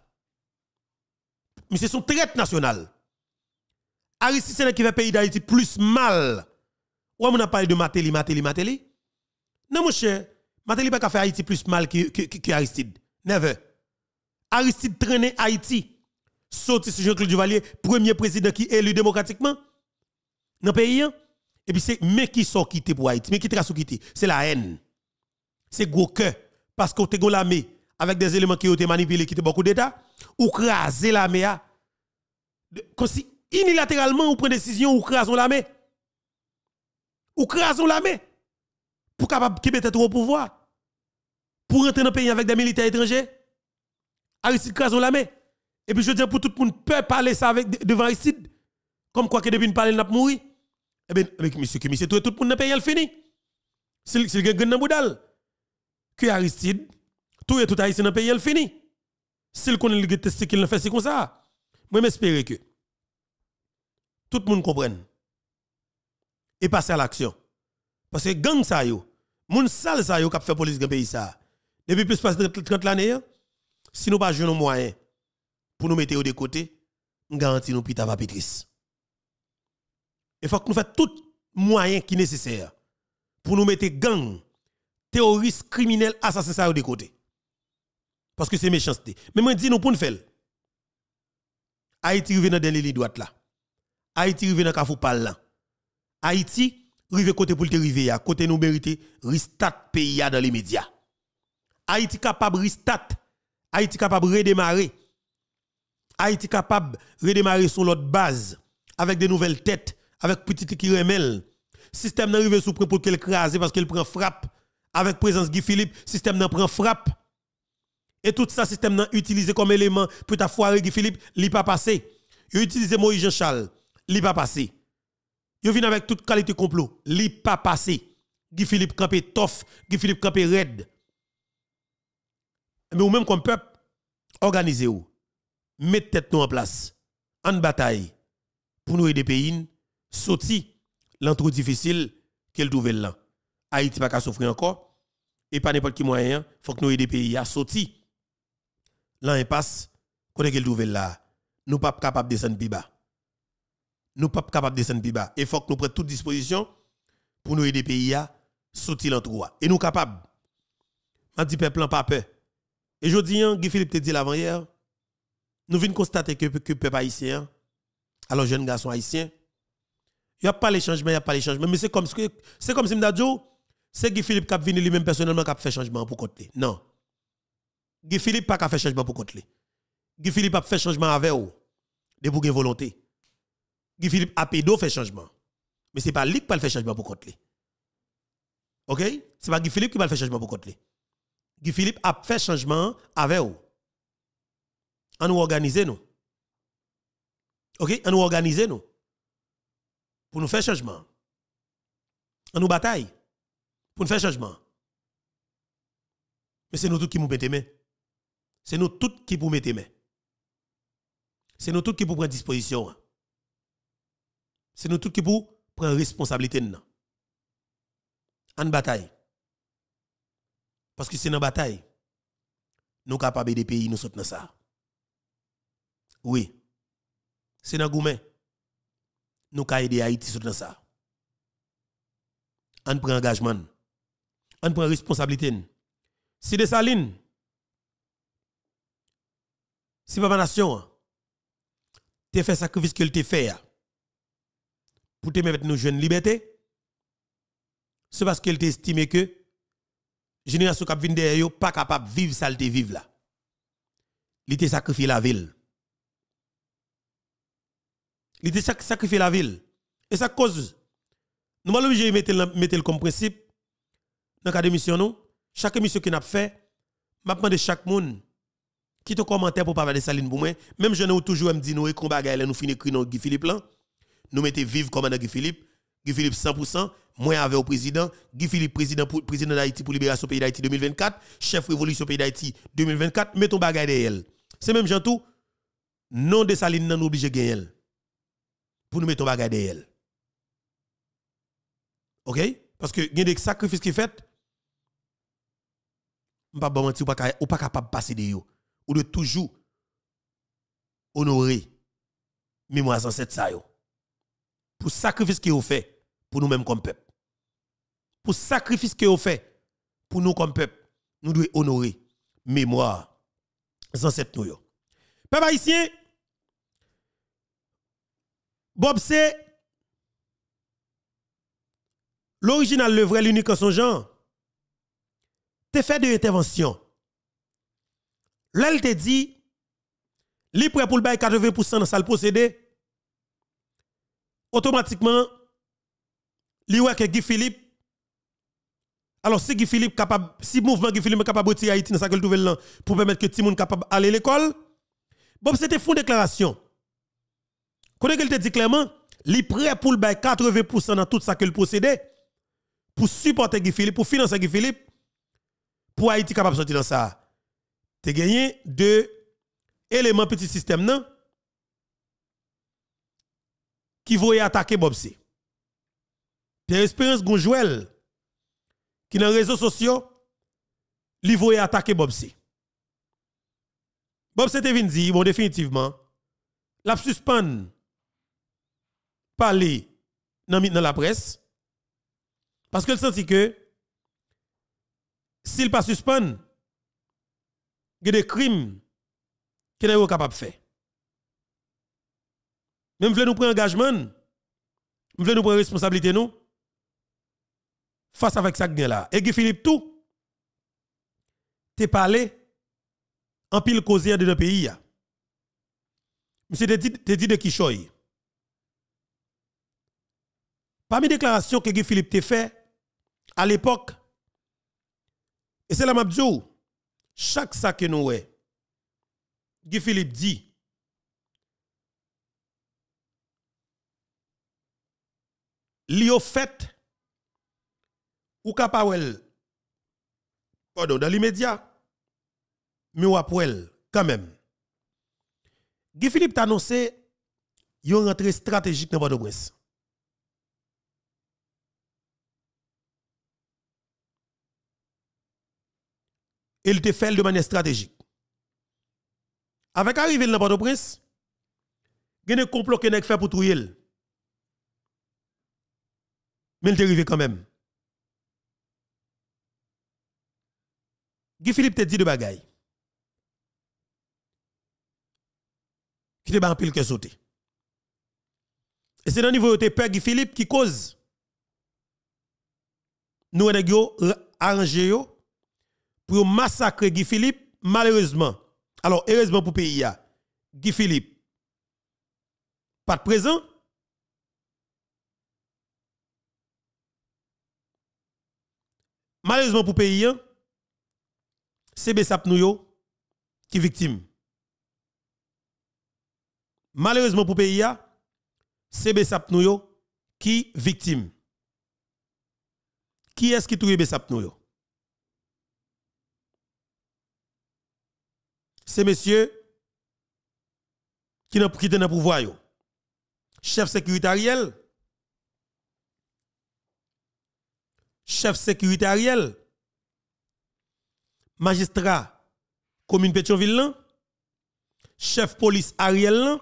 mais c'est son traite national. Aristide, c'est qui fait pays d'Haïti plus mal. Ou on a parlé de Matéli, Matéli, Matéli. Non, mon cher, Matéli pas fait Haïti plus mal que, que, Aristide. Never. Aristide traîne Haïti. Sorti sur Jean-Claude Duvalier, premier président qui est élu démocratiquement dans le pays. Hein. Et puis c'est mais qui sont quittés pour Haïti, mais qui sont c'est la haine. C'est gros parce que tu l'armée avec des éléments qui ont été manipulés qui ont beaucoup d'État ou craser l'armée comme si unilatéralement ou prend décision ou crasons l'armée. Ou crasons l'armée. Pour capable qui peut-être au pouvoir. Pour rentrer dans le pays avec des militaires étrangers. Aristide crasons l'armée. Et puis je dis pour tout le monde peut parler ça avec devant Aristide. Comme quoi que depuis ne parler n'a mourir eh bien monsieur monsieur tout le monde dans le pays il fini s'il s'il gagne dans boudal que Aristide tout et tout haïtien dans le pays il fini s'il connaît le test qu'il fait c'est comme ça moi j'espère que tout le monde comprenne et passe à l'action. Parce que gang ça yo, moun sale ça yo qui fait police dans pays ça. Depuis plus de 30 l'année, si nous pas jouer nos moyens pour nous mettre de côté, nous garantis nous pita va. Il faut que nous fassions tout moyen qui nécessaire pour nous mettre gang, terroristes, criminels, assassins de côté. Parce que c'est méchanceté. Mais moi, dis nous pour nous faire. Haïti rive dans dernier droite là. Haïti rive dans Kafoupal là. Haïti rive côté pour te rive à côté nous mérite restart pays dans les médias. Haïti capable restart. Haïti capable redémarrer. Haïti capable redémarrer sur l'autre base avec de nouvelles têtes, avec petite qui remèle. Système n'arrive sous pour qu'elle crase parce qu'elle prend frappe. Avec présence Guy Philippe, système n'en prend frappe. Et tout ça, système nan utilisé comme élément pour ta foire Guy Philippe, li pas passé. Yo utilisé Moïse Jean-Charles, li pas passé. Yo vient avec toute qualité complot, li pas passé. Guy Philippe campé tof, Guy Philippe campé red. Mais ou même comme peuple, organisez-vous. Mettez tête nous en place. En bataille pour nous aider pays, sorti l'entrée difficile qu'elle trouve là. Haïti pas qu'à souffrir encore et pas n'importe qui moyen, faut que nous aider pays à sortir l'impasse, côté qu'elle trouve là, nous pas capable de descendre plus bas. Nous pas capable de descendre plus bas. Il faut que nous prenions toute disposition pour nous aider pays à sortir l'endroit. Et nous capables. Je dis peuple pas peur. Et je dis, Guy Philippe te dit l'avant hier, nous venons constater que le peuple haïtien Alors, jeune garçon haïtien, il n'y a pas les changements, il n'y a pas les changements. Mais c'est comme, comme si je c'est Guy Philippe qui a venu lui-même personnellement qui a fait changement pour côté. Non. Guy Philippe pas fait changement pour côté. Guy Philippe a fait changement avec vous. De pour volonté. Guy Philippe a fait changement. Mais ce n'est pas lui qui va faire changement pour côté. OK? Ce n'est pas Guy Philippe qui va faire changement pour côté. Guy Philippe a fait changement avec vous. On nous organiser nous. OK? On nous organiser. Pour nous faire changement. On nous bataille. Pour nous faire changement. Mais c'est nous tous qui nous mettons main. C'est nous tous qui nous mettons main. C'est nous tous qui nous prendre disposition. C'est nous tous qui nous prendre responsabilité. En bataille. Parce que c'est une bataille. Nous capables des pays, nous sommes dans ça. Oui. C'est dans Goumen. Nous avons aider Haïti dans ça. On prend engagement. On prend responsabilité. Si de Saline, si papa nation, tu fait sacrifice que tu fait pour te mettre nos jeunes liberté, c'est parce qu'elle estimé que génération qui vient derrière pas capable de vivre ça te vivre là. Il était sacrifié la ville. Il était sacrifié la ville. Et ça cause nous allons obligé mettre mettre comme principe dans cadre d'émission nous, chaque émission qui n'a fait, m'a demandé chaque monde qui te commentaire pour parler de Saline pour moi, même je nous toujours me dit nous et combat nous finir écrire Guy Philippe là, nous mettez vivre comme Guy Philippe, Guy Philippe 100%, moi avec au président, Guy Philippe président président d'Haïti pour libération pays d'Haïti 2024, chef révolution pays d'Haïti 2024, mettons bagaille derrière. C'est même gens tout non de Saline nous obligé gagner pour nous mettre bagaille derrière. OK? Parce que il y a des sacrifices qui fait pas bon mentir ou pas capable passer de yo ou de toujours honorer mémoire ancêtre ça yo. Pour sacrifice que vous fait pour nous mêmes comme peuple. Pour sacrifice que vous fait pour nous comme peuple, nous devons honorer mémoire ancêtre nous yo. Peuple haïtien Bob c'est l'original, le vrai, l'unique en son genre, te fait de intervention. Là, te dit, li prêt pour le bail 80% dans salle possédé, automatiquement, li ouais que Guy Philippe, alors si Guy Philippe capable, si mouvement Guy Philippe capable de retirer Haïti dans sa qu'elle là pour permettre que Timoun capable d'aller à l'école, bon, c'était fond déclaration. Quand elle te dit clairement, li prêt pour le bail 80% dans tout ça qu'elle possédait, pour supporter Guy Philippe, pour financer Guy Philippe, pour Haïti capable de sortir dans ça. Tu as gagné deux éléments petit système non? Qui vont attaquer Bob C. Pierre Espérance Gonjouel qui dans les réseaux sociaux li voye attaquer Bob C. Bob C te vient dire bon définitivement la suspend parler dans la presse parce qu'elle sentit que s'il pas suspend, il y a des crimes qu'il pas capable de faire. Même voulez nous prendre engagement, voulons nous prendre responsabilité nous face avec ça là. Et Guy Philippe tout t'es parlé en pile causière de notre pays. Monsieur te dit, dit de qui choy. Parmi les déclarations que Guy Philippe t'a fait, à l'époque, et c'est la mabdjou, chaque sac que nous avons, Guy Philippe dit, li fait, ou capable, pardon, dans l'immédiat, mais ou quand même. Guy Philippe t'a annoncé, une stratégique dans Port-au-Prince. Il te fait de manière stratégique. Avec arrivée dans Port-au-Prince, il y a un complot qui fait pour trouver. Mais il est arrivé quand même. Guy Philippe te dit de bagaille. Qui te bat en pile que sauté. Et c'est dans le niveau de Père Guy Philippe qui cause. Nous, avons arrangé pour massacrer Guy Philippe, malheureusement. Alors, heureusement pour le pays, Guy Philippe, pas de présent. Malheureusement pour le pays, c'est Bessap qui victime. Malheureusement pour le pays, c'est Bessap qui victime. Qui est-ce qui touche Bessap nous C'est monsieur qui pas dans le pouvoir. Chef sécuritaire Chef sécuritaire Magistrat commune Pétionville Chef police Ariel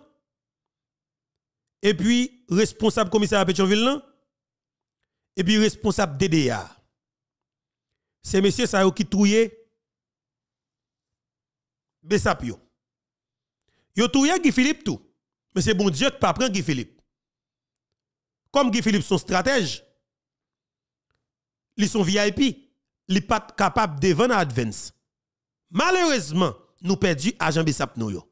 et puis responsable commissaire à Pétionville, et puis responsable DDA. C'est monsieur ça qui touye Besapio. Yo touye Guy Philippe tout. Mais c'est bon Dieu qui pas prendre Guy Philippe. Comme Guy Philippe son stratège, ils sont VIP, ils pas capable de vendre à Advance. Malheureusement, nous perdu agent Besap nous yo.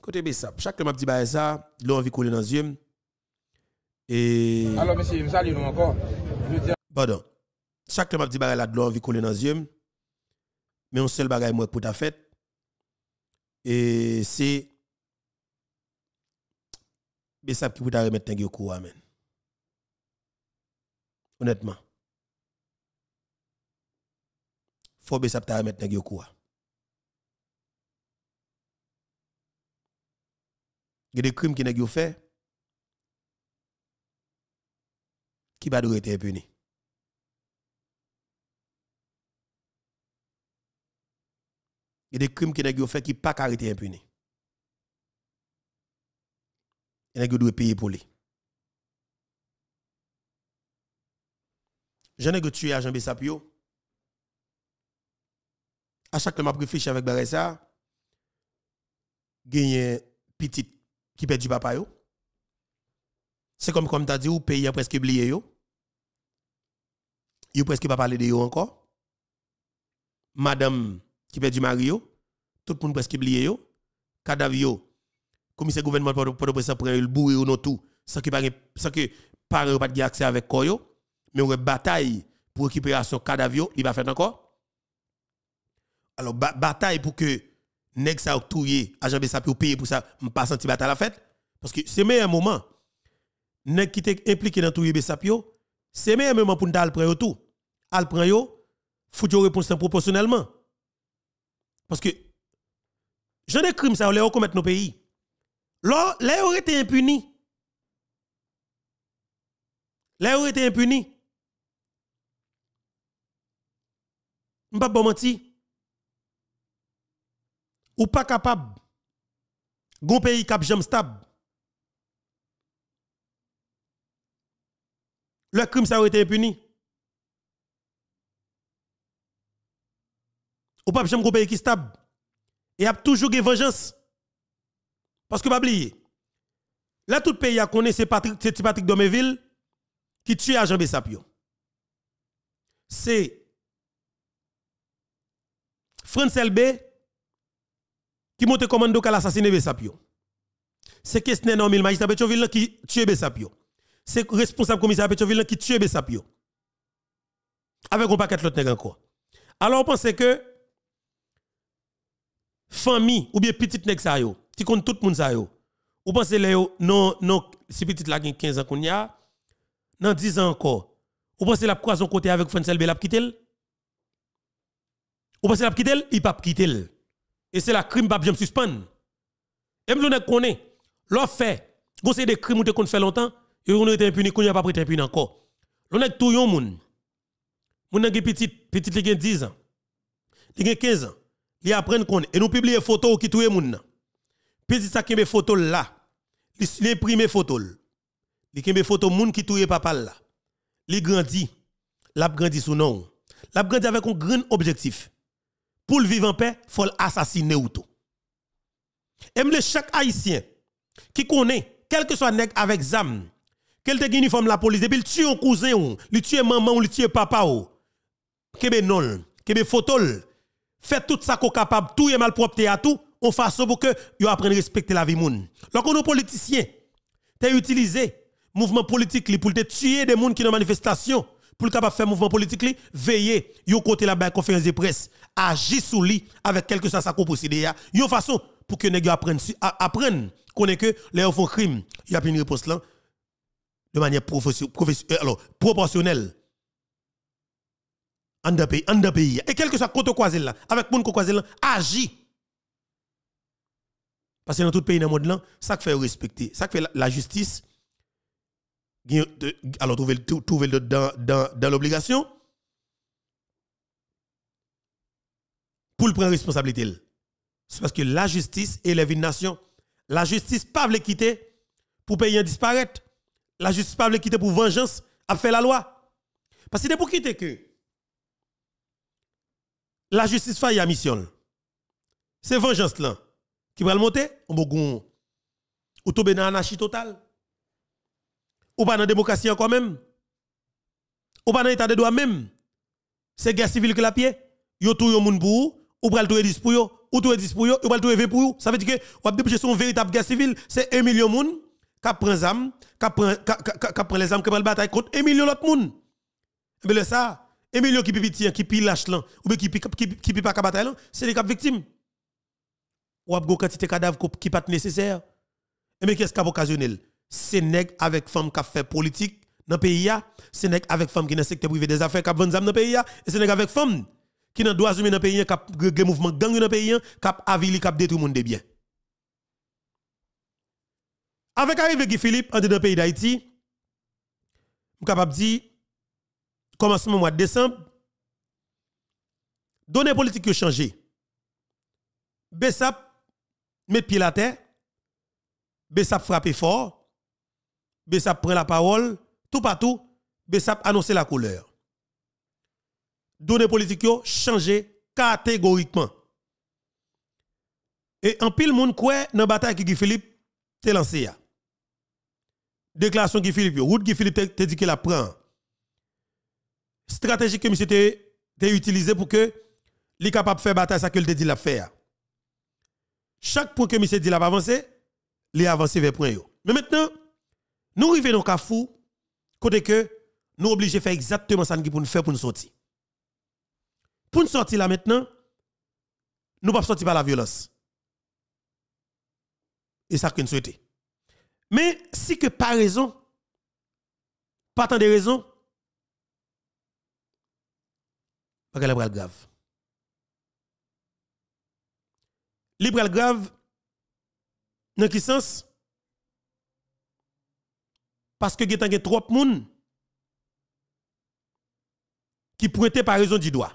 Côté Bessap, chaque fois que je dis ça, l'eau envie couler dans les yeux. Et. Alors, monsieur, je salue nous encore. Pardon. Chaque fois que je dis ça, l'eau envie couler dans les yeux. Mais un seul bagage moi pour ta fête. Et c'est. Bessap qui peut remettre un coup, amen. Honnêtement. Faut Bessap ta remettre un coup. Il y a des crimes qui n'ont fait qui va être impuni. Y a des crimes qui n'ont fait qui pas arrêté impuni. Il y a doivent payer pour lui. Je n'ai tué Jean Bessapio. À chaque fois que je réfléchi avec Baressa, gagné petit qui perd du papa. C'est comme comme tu as dit, ou pays a presque oublié yo. Yo presque pas parler de yo encore. Madame qui perd du mari yo, tout le monde presque oublié yo. Cadavre commissaire gouvernement pour prendre le bourré ou non tout, sans que sans que parents pas de accès avec quoi yo, mais une bataille pour récupération cadavre il va faire encore. Alors bataille pour que nèg ça octroyé agent ça pour payer pour ça pas senti bataille la fête. Parce que c'est meilleur moment. Nèg qui t'est impliqué dans touyer Bessapio c'est meilleur moment pour nous prendre tout. Al prend yo faut réponse proportionnellement parce que j'en ai crime ça les commettre nos pays. Là les aurait été impunis. Les aurait été impunis. M'pas bon menti ou pas capable, gon pays cap jam stable. Le crime ça a été impuni. Ou pas jam gon pays qui stable. Et a toujours une vengeance. Parce que pas oublier. Là tout pays a connaît c'est Patrick Patrick Domeville qui tue Jean Bessapio. C'est France LB qui monte commando qu'à l'assassiner Bessapio. C'est Kestner Normil, magistrat Pétionville qui tue Bessapio. C'est responsable commissaire Pétionville qui tue Bessapio. Avec un paquet de l'autre encore. Alors on pense que famille ou bien petite nèg ça yo, qui compte tout monde ça yo. Ou pensez les non non si petite là 15 ans qu'on a, dans 10 ans encore. Ou pensez la croison côté avec Francel Bel a quitté Ou pensez la quitté il pas quitté et c'est la crime pas bien suspendre. Et me connaît, l'on fait, quand c'est des crimes qu'on fait longtemps, et on été impuni, qu'on n'a pas prêté impuni encore. L'on est tout yon moun. Moun qui petit, petit li gen 10 ans. Li gen 15 ans. Li apprennent qu'on et nous publier photo qui touye moun. Petit ça qui photo là. Li imprime photo. Li kembe photo moun qui touye papa là. Li grandi. L'a grandi sous nom. L'a grandi avec un grand objectif pour le vivre en paix, faut assassiner ou tout. Et chaque haïtien qui connaît quel que soit nèg avec zam, quel te uniforme la police, depuis il tue un cousin ou, il tue maman ou il tue papa ou, kebe non, kebe fotol, fait tout ça qu'on capable, tout est malpropre à tout, on façon pour que yo apprenne à respecter la vie moun. Lorsqu'on est politicien, t'es utilisé mouvement politique pour te tuer des gens qui dans manifestation pour le capable faire mouvement politique li veiller yo côté la conférence de presse agir sous lui avec quelque chose ça qu'on procédé une façon pour que nèg apprenne apprenne connaît que les font crime. Y a une réponse là de manière professionnelle alors proportionnelle en de pays en de pays et quelque soit côté croisé là avec moun croisé là agit parce que dans tout pays dans le monde là ça fait respecter ça fait la justice alors trouver, trouver dans, dans, l'obligation pour le prendre responsabilité. C'est parce que la justice élève une nation. La justice pas veut quitter pour payer disparaître. La justice pas veut quitter pour vengeance, à faire la loi. Parce que c'est pour quitter que la justice faille à mission. C'est vengeance là qui va le monter, on va ou tomber dans l'anarchie totale. Ou pas dans la démocratie encore même. Ou pas dans l'état de droit même. C'est guerre civile que la pied. Yo tout yo moun pour ou pral tout 10 pour ou tout 10 pour yo, ou pral tout 20 pour yo. Ça veut dire que ou dépêcher son véritable guerre civile, c'est 1 million moun qui prend zam, qui prend les armes qui prend bataille contre 1 million l'autre moun. Mais le ça, 1 million qui pipi qui pi lâche là, ou bien qui qui pas bataille là, c'est les cap victimes. Ou a go quantité cadavre qui pas nécessaire. Mais qu'est-ce qui a occasionnel? c'est nèg avec femme qui fait politique dans le pays c'est nèg avec femme qui dans le secteur privé des affaires qui vend dans le pays et c'est nèg avec femme qui dans droits dans le pays qui mouvement gang dans le pays qui avili qui détruit monde de bien avec arrivée Guy Philippe dans le pays d'Haïti je capable dire commencement mois de décembre données politiques ont changé Bessap met pied la terre Bessap frappe fort Bessap prend la parole, tout partout, Bessap annonce la couleur. Données politiques ont changé catégoriquement. Et en pile monde quoi dans bataille que Guy Philippe t'a lancé. Déclaration Guy Philippe, route Guy Philippe te dit qu'il la prend. Stratégie que monsieur t'a utilisé pour que li capable de faire bataille ça que te dit la faire. Chaque point que monsieur dit la avancer, li avancer vers point Mais maintenant nous arrivons dans Kafou, côté que nous obligés de faire exactement ça pour nous faire pour nous sortir. Pour nous sortir là maintenant, nous pas sortir par la violence. Et ça que nous souhaitons. Mais si que par raison, pas tant de raisons, pas qu'elle est grave. Libre grave, dans quel sens? parce que il y a trop de monde qui pointent par raison du doigt.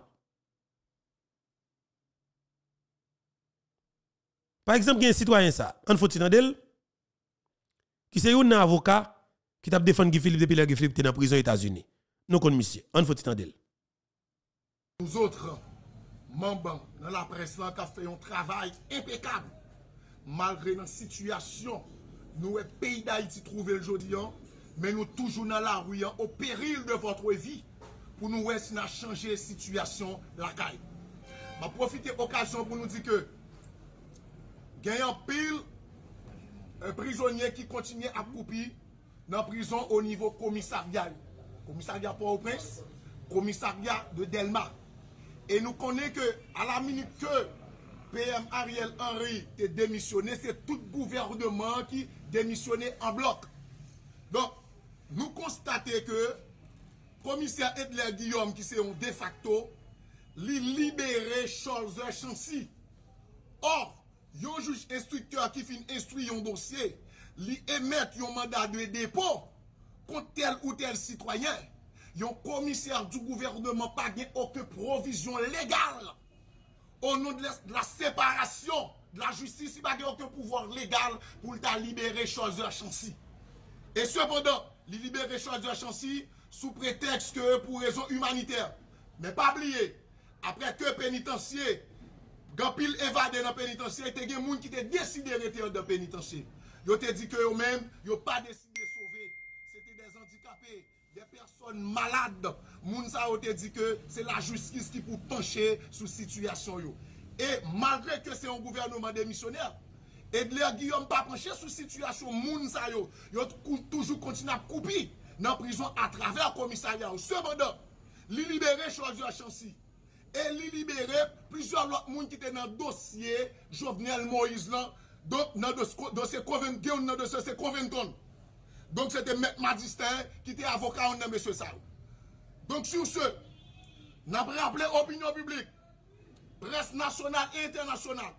Par exemple, il y a un citoyen ça, un faut qui c'est un avocat qui t'a défendu Guy Philippe depuis que Philippe était en prison aux États-Unis. Nous connaissons monsieur, un Nous autres, membres dans la presse, là, qui fait un travail impeccable, malgré la situation, nous, le pays d'Haïti, trouvé aujourd'hui, hein, mais nous toujours dans la rue, hein, au péril de votre vie, pour nous voir si nous changé la situation, la caille. Je profite de l'occasion pour nous dire que, gagnant pile, un prisonnier qui continue à couper dans la prison au niveau commissariat. Commissariat Port-au-Prince, commissariat de Delma. Et nous connaissons que, à la minute que PM Ariel Henry est démissionné, c'est tout gouvernement qui démissionnait en bloc. Donc, nous constatons que commissaire Edler Guillaume, qui c'est un de facto, li libéré Charles Chancy. Or, yon juge instructeur qui fin instruit un dossier, li émet un mandat de dépôt contre tel ou tel citoyen. yon commissaire du gouvernement pas gain aucune provision légale. Au nom de la, de la séparation de la justice il pas gain aucun pouvoir légal pour le libérer Choiseur Chancy et cependant il libérer Choiseur Chancy sous prétexte que pour raison humanitaire. Mais pas oublier après que pénitencier quand pile évadé dans pénitencier il y a des gens qui ont décidé de rester dans pénitencier ils ont dit que eux-mêmes ils n'ont pas décidé des person malade. Moun sa yo te di ke, se la justice ki pou penche sou situasyon yo. E malgre ke se yon gouvernement demisyonèr, Edler Guillaume pa penche sou situasyon moun sa yo, yo toujou kontina koupi nan prison a traver komisaryan. Sebandan, li libere Chordier Chansi. E li libere, plisyon lot moun ki te nan dosye Jovenel Moïse lan, nan dosye Coventon. Donk Donc c'était Maître Madistin qui était avocat en M. Sao. Donc sur ce, nous avons rappelé opinion publique, presse nationale et internationale,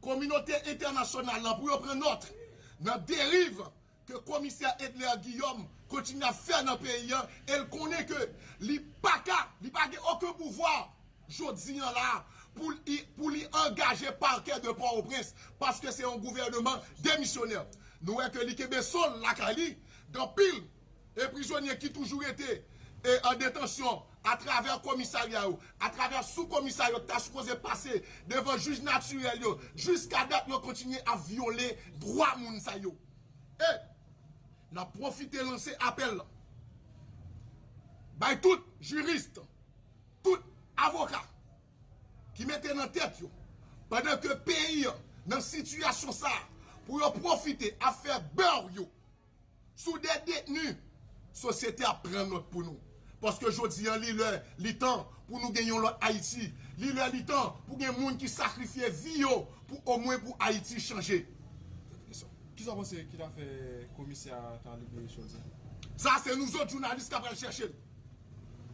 communauté internationale, là, pour prendre note, dans dérive que commissaire Edler Guillaume continue à faire dans le pays, elle connaît que l'IPACA, l'IPACA n'a aucun pouvoir, je dis là, pour, pour l'y engager parquet de Port-au-Prince, parce que c'est un gouvernement démissionnaire. Nou wè ke li kebe sol lakali, dan pil, e prizonye ki toujou ete, e an detansyon, a traver komisarya ou, a traver sou komisarya ou, ta suppose pase devan juj naturel yo, jiska dat yo kontinye a viole drwa moun sa yo. E, nan profite lanse apel la, bay tout juriste, tout avoka, ki mette nan tet yo, padan ke peyi nan situasyon sa, pou yo profite a fè bèr yo. Sou de detenu sosyete a pren not pou nou paske jodi an li lè li tan pou nou genyon lot Haiti li lè li tan pou gen moun ki sakrifye vi yo pou o mwen pou Haiti chanje Ki sa pose ki la fè komisya tan liberi chodi? Sa se nou zot jounalist ka prel chèche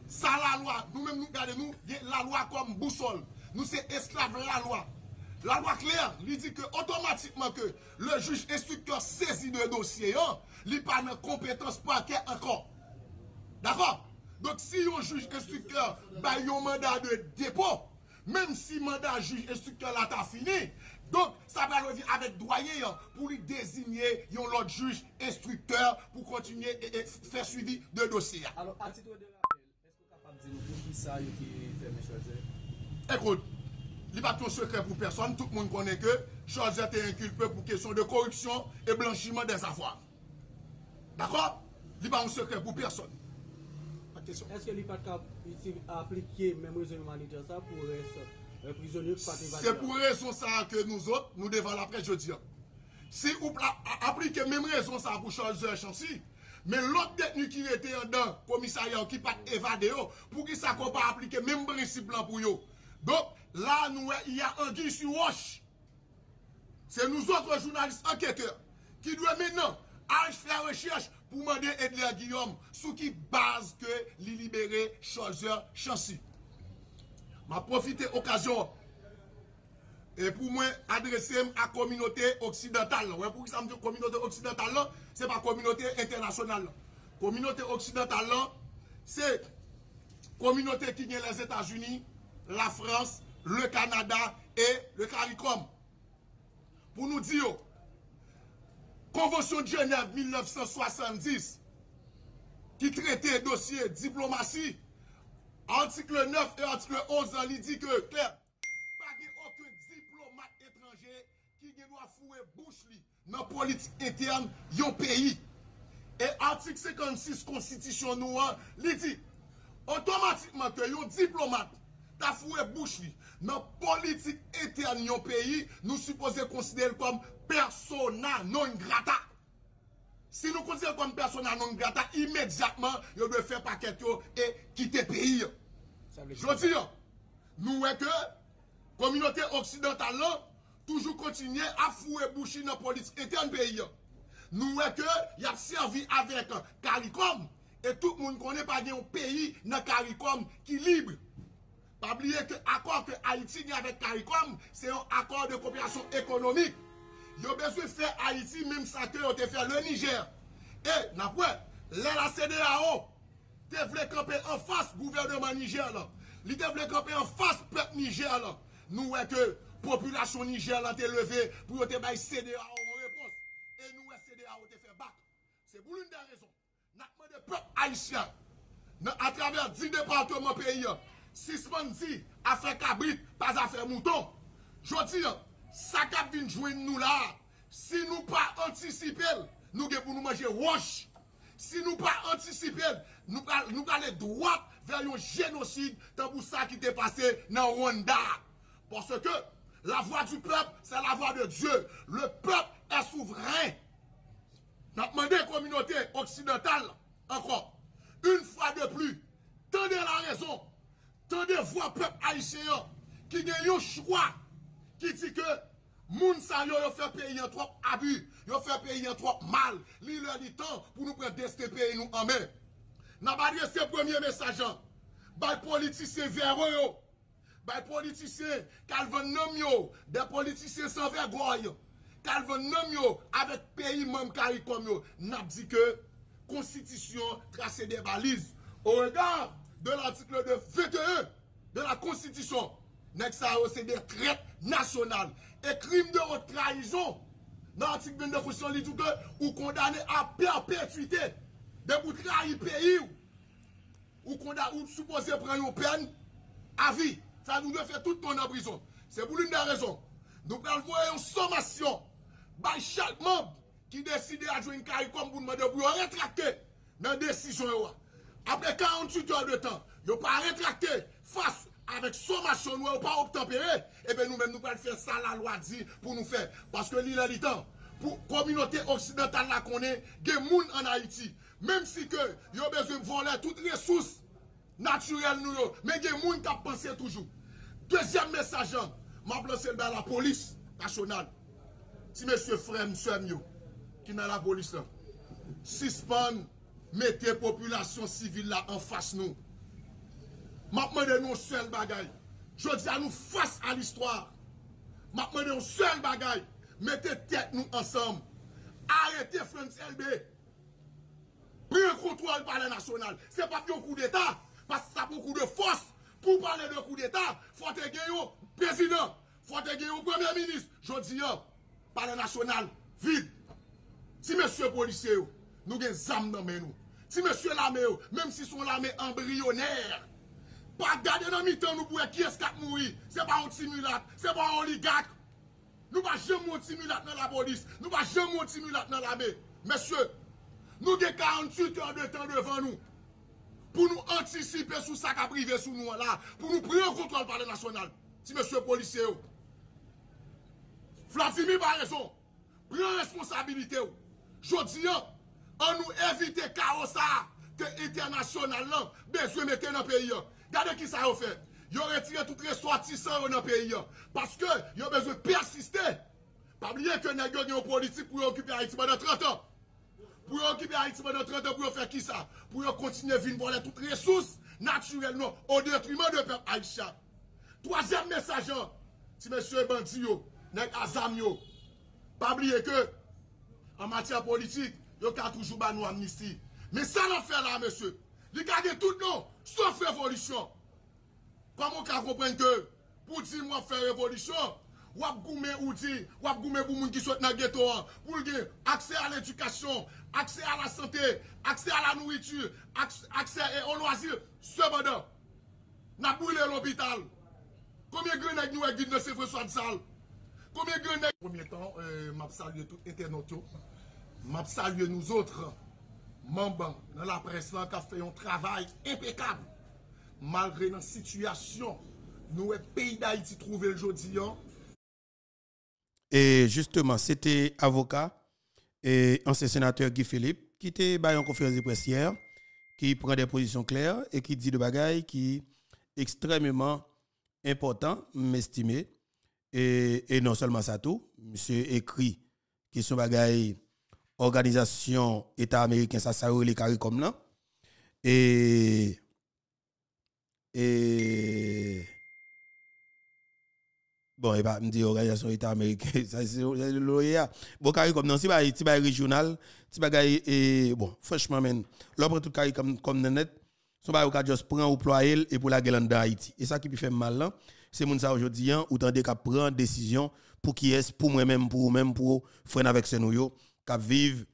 sa la lwa, nou mèm nou gade nou la lwa kom bousol nou se esklave la lwa La loi claire lui dit que automatiquement que le juge instructeur saisit le dossier, hein, il pas de compétence parquet encore. D'accord Donc si un juge instructeur a un mandat de dépôt, même si mandat juge instructeur là t'a fini, donc ça va revenir avec doyen hein, pour lui désigner l'autre juge instructeur pour continuer et, et faire suivi de dossier. Alors à titre de rappel, est-ce que vous capable de dire qui ça qui fait mes choses Écoute. Li pa ton sekre pou person, tout moun konen ke, Josette est inculpé pour question de corruption et blanchiment des avoirs. D'accord Li pa ton sekre pou person. Est-ce que li pa appliquer même raison humanitaire ça pour les euh, prisonniers qui C'est pour raison ça que nous autres, nous devons l'après jeudi. Si ou appliquer même raison ça pour Josette Chancy, Men lot detenu ki rete yon dan komisaryan ki pat evade yo pou ki sa kon pa aplike menm prinsip lan pou yo. Donc, là, nous, il y a un guille sur roche. C'est nous autres journalistes enquêteurs qui doivent maintenant aller faire recherche pour demander Edler Guillaume sous qui base que les libérer Cholzer Chancy. Ma profité occasion et pour moi adresser à la communauté occidentale. Ouais, pour que ça me dit communauté occidentale, ce n'est pas communauté internationale. Communauté occidentale, c'est communauté qui vient les États-Unis, la France, le Canada et le CARICOM. Pour nous dire, Convention de Genève 1970, qui traitait dossier diplomatie, article 9 et article 11, il dit que, clair, pas aucun diplomate étranger qui doit fouer bouche dans la politique interne d'un pays. Et article 56 constitution nous, il dit automatiquement que un diplomate ta fouè bouch li nan politik etern yon peyi nou suppose konsidere kom persona non grata. Si nou konsidere kom persona non grata, imediatman, yo dwe fè paket yo e kite peyi. Joti yo, nou weke, kominote oksidental lan, toujou kontinye a fouè bouchi nan politik eten peyi. Nou weke, yap servi avek karikom, e tout moun konen pa gen yon peyi nan karikom ki libre. Pabliye ke akor ke Haiti ni avek Karikom, se yon akor de kopyasyon ekonomik. Yo bezwe fe Haiti mim sa ke yo te fe le Niger. E, napwe, le la CDAO, te vle kampe an fas gouvernement Niger la. Li te vle kampe an fas pep Niger la. Nou we ke populasyon Niger la te leve pou yo te bay CDAO an repos. E nou we CDAO te fe bak. Se pou loun de rezon. Nakman de pep Haitien. A traver di departement peyi an. Sispanti, afe kabrit, pas afe mouton. Jodi, sa kap vin jwen nou la. Si nou pa antisipel, nou gen pou nou manje wosh. Si nou pa antisipel, nou pa, nou pa le dwap ver yon genosid tan pou sa ki te pase nan Rwanda. Parce que la voix du peuple, c'est la voix de Dieu. Le peuple est souverain. Donc, demandé communauté occidentale, encore, une fois de plus, tenez la raison Tande vwa pep Aisyen ki gen yo chwa ki ti ke moun sa yo yo fe peyi an trop abu, yo fe peyi an trop mal, li lè li tan pou nou pre deste peyi nou anmen. Nabadye se premye mesajan, bay politisyen vero yo, bay politisyen kalvan nom yo, de politisyen san vergoy yo, kalvan nom yo, avek peyi mom kari kom yo, nabdi ke konstitisyon trase de baliz. O regard, de l'article de 21 de la Constitution. Nèk sa yo se de tret nasyonal. E krim de haute trahison nan article 29 Constitution li tou ke ou kondane a perpetuité de pou trahi peyi ou. Ou kondane ou suppose pren yo pen avi. Sa nou de fè tout ton an prison. Se pou l'un de rezon. Nou pral voye yon somasyon bay chak mob ki deside adjwen kari kom pou nman de pou yo retrakte nan desisyon yo a. Après 48 heures de temps, il ne pas rétracter face avec sommation, nous n'avons pas obtempéré, eh bien nous-mêmes, nous pouvons faire ça, la loi dit, pour nous faire. Parce que l'île a temps, pour la communauté occidentale là qu'on est, des gens en Haïti. Même si que, ils ont besoin de voler toutes les ressources naturelles, nous, mais des gens qui pensé toujours. Deuxième message, m'a placé dans la police nationale. Si monsieur frère, monsieur qui dans la police, suspend, Mete populasyon sivil la an fas nou. Mapman de nou sel bagay. Jodi an nou fas an l'histoire. Mapman de nou sel bagay. Mete tek nou ansam. Arrete France LB. Pren kontrol par le nasyonal. Se pa ki yo kou d'Etat. Pas sa pou kou de fos. Pou pale de kou d'Etat. Fote geyo prezident. Fote geyo premier ministre. Jodi an. Par le nasyonal. Vide. Ti si monsye polisye yo. nou gen zam nan men nou. Ti monsye lame yo, menm si son lame embryoner, pa gade nan mi tan nou pou e kyes kat moui, se pa an timulat, se pa an oligak. Nou pa jem moun timulat nan la polis, nou pa jem moun timulat nan la me. Monsye, nou gen 48 an de tan devan nou, pou nou antisipe sou sak aprive sou nou an la, pou nou priyo kontrol par le nasyonal. Ti monsye polisye yo. Vladimir ba rezon, priyo responsabilite yo. Jodi yo, an nou evite kaosa ke internasyonal lan bezwe mette nan peyi an. Gade ki sa yo fe, yo retire tout reswatisan yo nan peyi an, paske yo bezwe persiste. Pabliye ke negyo gen yo politik pou yo okupe Haiti banan 30 an. Pou yo okupe Haiti banan 30 an pou yo fe ki sa? Pou yo kontinye vin bonan tout resous naturel non, o detriman de pep Haitien. Troasyem mesajan, ti mesye bandi yo, nek azam yo, pabliye ke, an matya politik, yo a toujours ba nous amnistie. Mais ça l'en fait là, monsieur. Regardez tout non, sauf révolution. Comment on comprendre que pour dire moi faire révolution, ou ap goumen ou ap goumen pour moun qui sont dans ghetto, pour accès à l'éducation, accès à la santé, accès à la nourriture, accès au loisir. Cependant, n'a brûlé l'hôpital. Combien de grenades nous avons dit ces de salle Combien de grenades? Premier euh, tout m'a salué nous autres membres dans la presse qui ont fait un travail impeccable. Malgré la situation, nous, le pays d'Haïti, trouvé aujourd'hui. Hein. Et justement, c'était avocat et ancien sénateur Guy Philippe qui était en conférence de presse hier, qui prend des positions claires et qui dit de bagaille qui extrêmement important, m'estimer. Et, et non seulement ça tout, monsieur écrit qui sont bagaille organisation État américain, ça, ça les carré comme là. Et. Et. Bon, et pas me dire organisation État américain, [LAUGHS] ça c'est l'OEA. Bon, carré comme non, si pas régional, si pas et bon, franchement, men, l'opre tout carré comme net, son pas au juste prendre ou ployer et pour la gueule en Haïti. Et ça qui faire mal là, c'est mon ça aujourd'hui, hein, ou tandis qu'à prendre décision pour qui est, pour moi-même, pour même pour frère avec ce nous qui vivent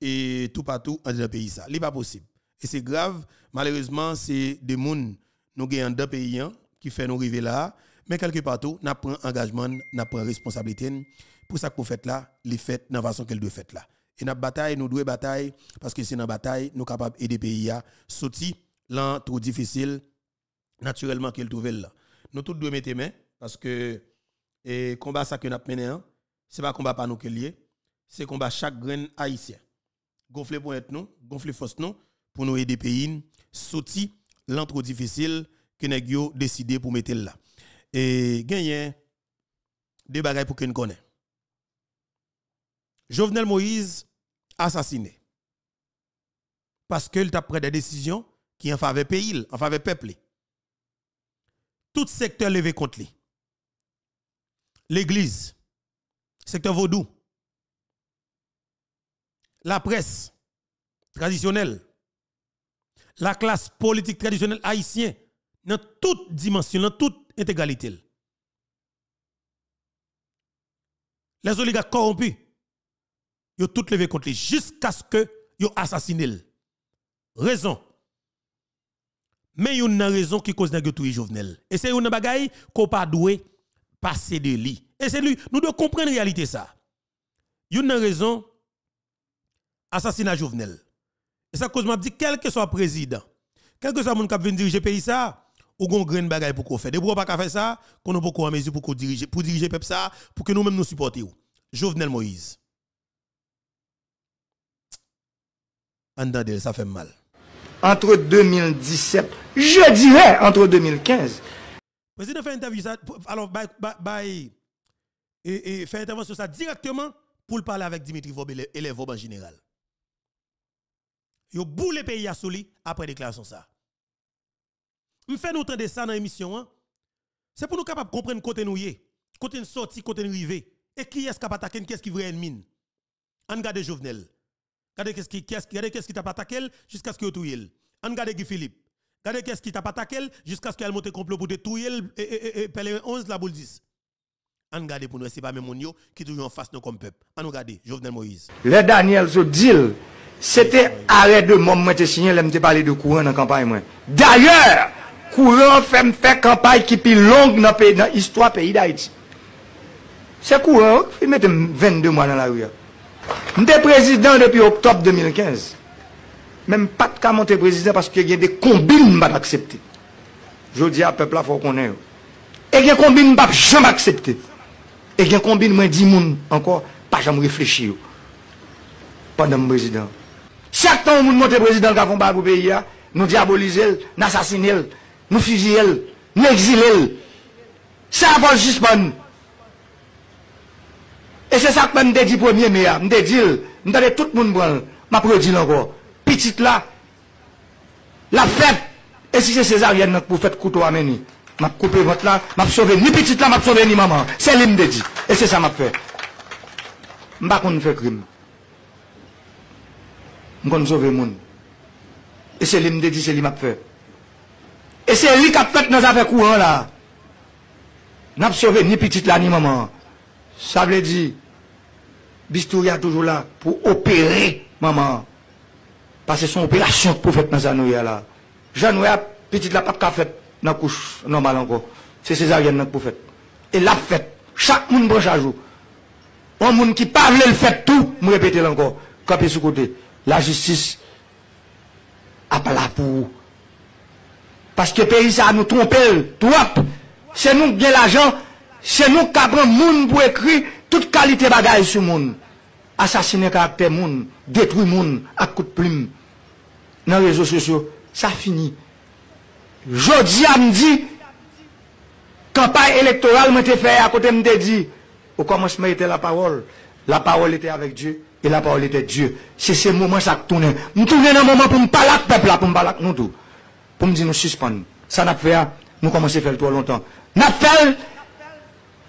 et tout partout dans le pays. Ce n'est pas possible. Et c'est grave. Malheureusement, c'est des gens nous avons deux pays qui fait nous arriver là. Mais quelque part n'a pris engagement, n'a pris responsabilité pour ça que vous faites là, les faites dans la façon qu'elle doit faire là. Et notre bataille, nous devons bataille parce que c'est dans bataille, nous sommes capables d'aider pays à sortir l'an trop difficile, naturellement qu'elle trouve là. Nous tous devons mettre main parce que le combat ça que nous avons mené, ce n'est pas combat pas nous qui lié, c'est combat chaque grain haïtien. Gonfler pour être nous, gonfler force nous pour nous aider pays sortir l'an trop difficile que nous décidé pour mettre là. Et gagner des bagages pour que nous connaissons. Jovenel Moïse assassiné. Parce qu'il a pris des décisions qui en faveur pays, en faveur peuple. Tout secteur levé contre lui. L'église, secteur vaudou, la presse traditionnelle, la classe politique traditionnelle haïtienne, dans toute dimension, dans toute intégralité. Les oligarques corrompus, ils ont tout levé contre lui jusqu'à ce que ils assassiné. Raison. Mais il y a une raison qui cause tout Jovenel. Et c'est une bagaille qu'on pas doué passer de lui. Et c'est lui, nous devons comprendre la réalité ça. Il y a une raison assassinat Jovenel. Et ça cause m'a dit quel que soit président, quel que soit monde qui vient diriger pays ça, ou gon grain bagaille pour qu'on fait. De pas faire ça, qu'on n'a pas en mesure pour diriger pour diriger peuple ça, pour que nous-mêmes nous supportions. Jovenel Moïse. ça fait mal. Entre 2017, je dirais entre 2015. Le président fait interview ça, alors, by, et, et fait intervention ça directement pour parler avec Dimitri Vob et les Vob en général. Yo boule pays à soli après déclaration ça. Me fait nous de ça dans l'émission hein. C'est pour nous capables de comprendre côté nous y côté nous sorti, côté nous rivé et qui est-ce qui a attaqué, qui est-ce qui vrai ennemi. On regarde Jovenel. Regardez qu'est-ce qui qu'est-ce qui t'a attaqué jusqu'à ce que tu On regarde Guy Philippe. Regardez qu'est-ce qui t'a attaqué jusqu'à ce qu'il monte complot pour détruire et et 11 la boule 10. On regarde pour nous c'est pas même mon qui toujours en face nous comme peuple. On regarde Jovenel Moïse. Le Daniel so deal C'était arrêt de mom mwen te signé, mwen te parlé de courant dans campagne mwen. D'ailleurs, courant fait fait campagne qui plus longue dans pays dans histoire pays d'Haïti. C'est courant, il mettre 22 mois dans la rue. Mwen président depuis octobre 2015. Même pas de cas monter président parce qu'il y a des combines pas accepté. Je dis à peuple là faut qu'on ait. Et il y a combine pas jamais accepté. Et il y a combine moins 10 moun encore pas jamais réfléchir. Pendant mon président Chaque temps, nous montons président qui font pour pays, nous diabolisons, nous assassinons, nous fusillons, nous exilons. Ça va juste bon. Et c'est ça que je dit le 1er mai, je dit, je tout le monde prendre, je produit encore. Petite là, la fête, et si c'est césarienne pour faire couteau à mener, je coupe votre là, je sauver ni petite là, je sauver ni maman. C'est l'im dit. Et c'est ça que je fais. Je ne fais pas crime. mwen sauver moun. Et c'est lui qui dit, c'est lui qui m'a fait. E Et c'est lui qui a fait nos affaires courant là. N'a pas sauvé ni petite là, ni maman. Ça veut dire, Bistouri est toujours là pour opérer maman. Parce que c'est son opération pour faire dans Zanouya là. Zanouya, petite là, pas de fait dans la couche normale encore. C'est césarienne pour faire. Et e la fête, chaque monde branche à jour. Un monde qui parle, le fait tout, je répète encore. Capé sous côté. la justis ap la pou. Paske peyi sa nou trompel, twop, se nou gen la jan, se nou kabran moun pou ekri, tout kalite bagay sou moun. Asasine karakter moun, detwi moun, ak kout plim. Nan rezo sosyo, sa fini. Jodi a mdi, kampay elektoral mwen te fè, akote mwen te di, ou komos mwen ite la parol, la parol ite avek Diyo. Et la parole était Dieu. C'est ce moment ça tourne. Je tourne dans un moment pour me parler avec le peuple, pour me parler avec nous tout. Pour me dire nous suspendre. Ça n'a fait, nous commençons à faire trop longtemps. N'a fait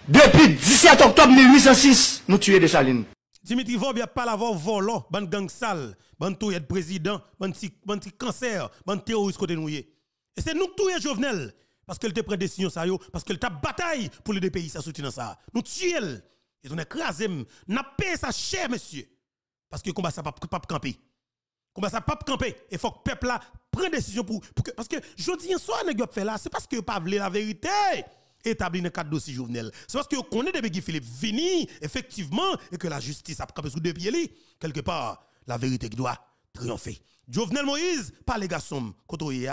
depuis 17 octobre 1806, nous tuons des salines. Dimitri Vob, il a pas la voix volant, ban gang sale, ban touye président, ban cancer, ban terroriste côté nous. Et c'est nous qui Jovenel. Parce qu'elle te prend décision ça parce qu'elle t'a bataille pour les deux pays ça soutient ça. Nous tuons. Et on écrasé, n'a payé ça cher monsieur. Parce que combat ça pas pas camper. Combat ça pas camper et faut que peuple là prenne décision pour, pour que parce que je dis un soir nèg fait là, c'est parce que pas la vérité. établi dans quatre dossiers Jovenel. C'est parce que vous connaissez depuis Philippe vini, effectivement, et que la justice a campé sous deux pieds, quelque part, la vérité qui doit triompher. Jovenel Moïse, pas les garçons, quand on y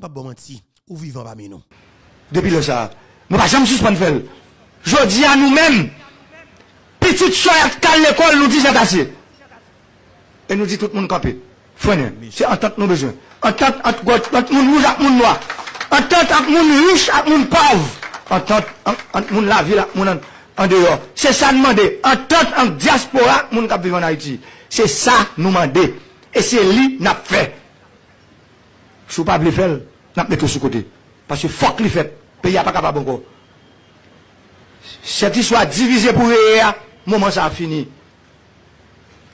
pas bon menti, ou vivant parmi nous. Depuis le ça, nous pas jamais suspendre faire. Je dis à nous-mêmes, petite choyette qu'à l'école nous dit assez. et nous dit tout le monde camper. Frère, c'est entente nos besoins. Entente entre gauche, entre monde rouge et monde noir. Entente entre monde riche et monde pauvre. Entente entre monde la ville et monde en dehors. C'est ça demander. Entente entre diaspora et monde qui vit en Haïti. C'est ça nous demander. Et c'est lui n'a fait. Si vous ne pouvez pas faire, n'a mis tout sur côté. Parce que fuck le fait. Pays n'est pas capable encore. Cette histoire divisée pour le moment ça a fini.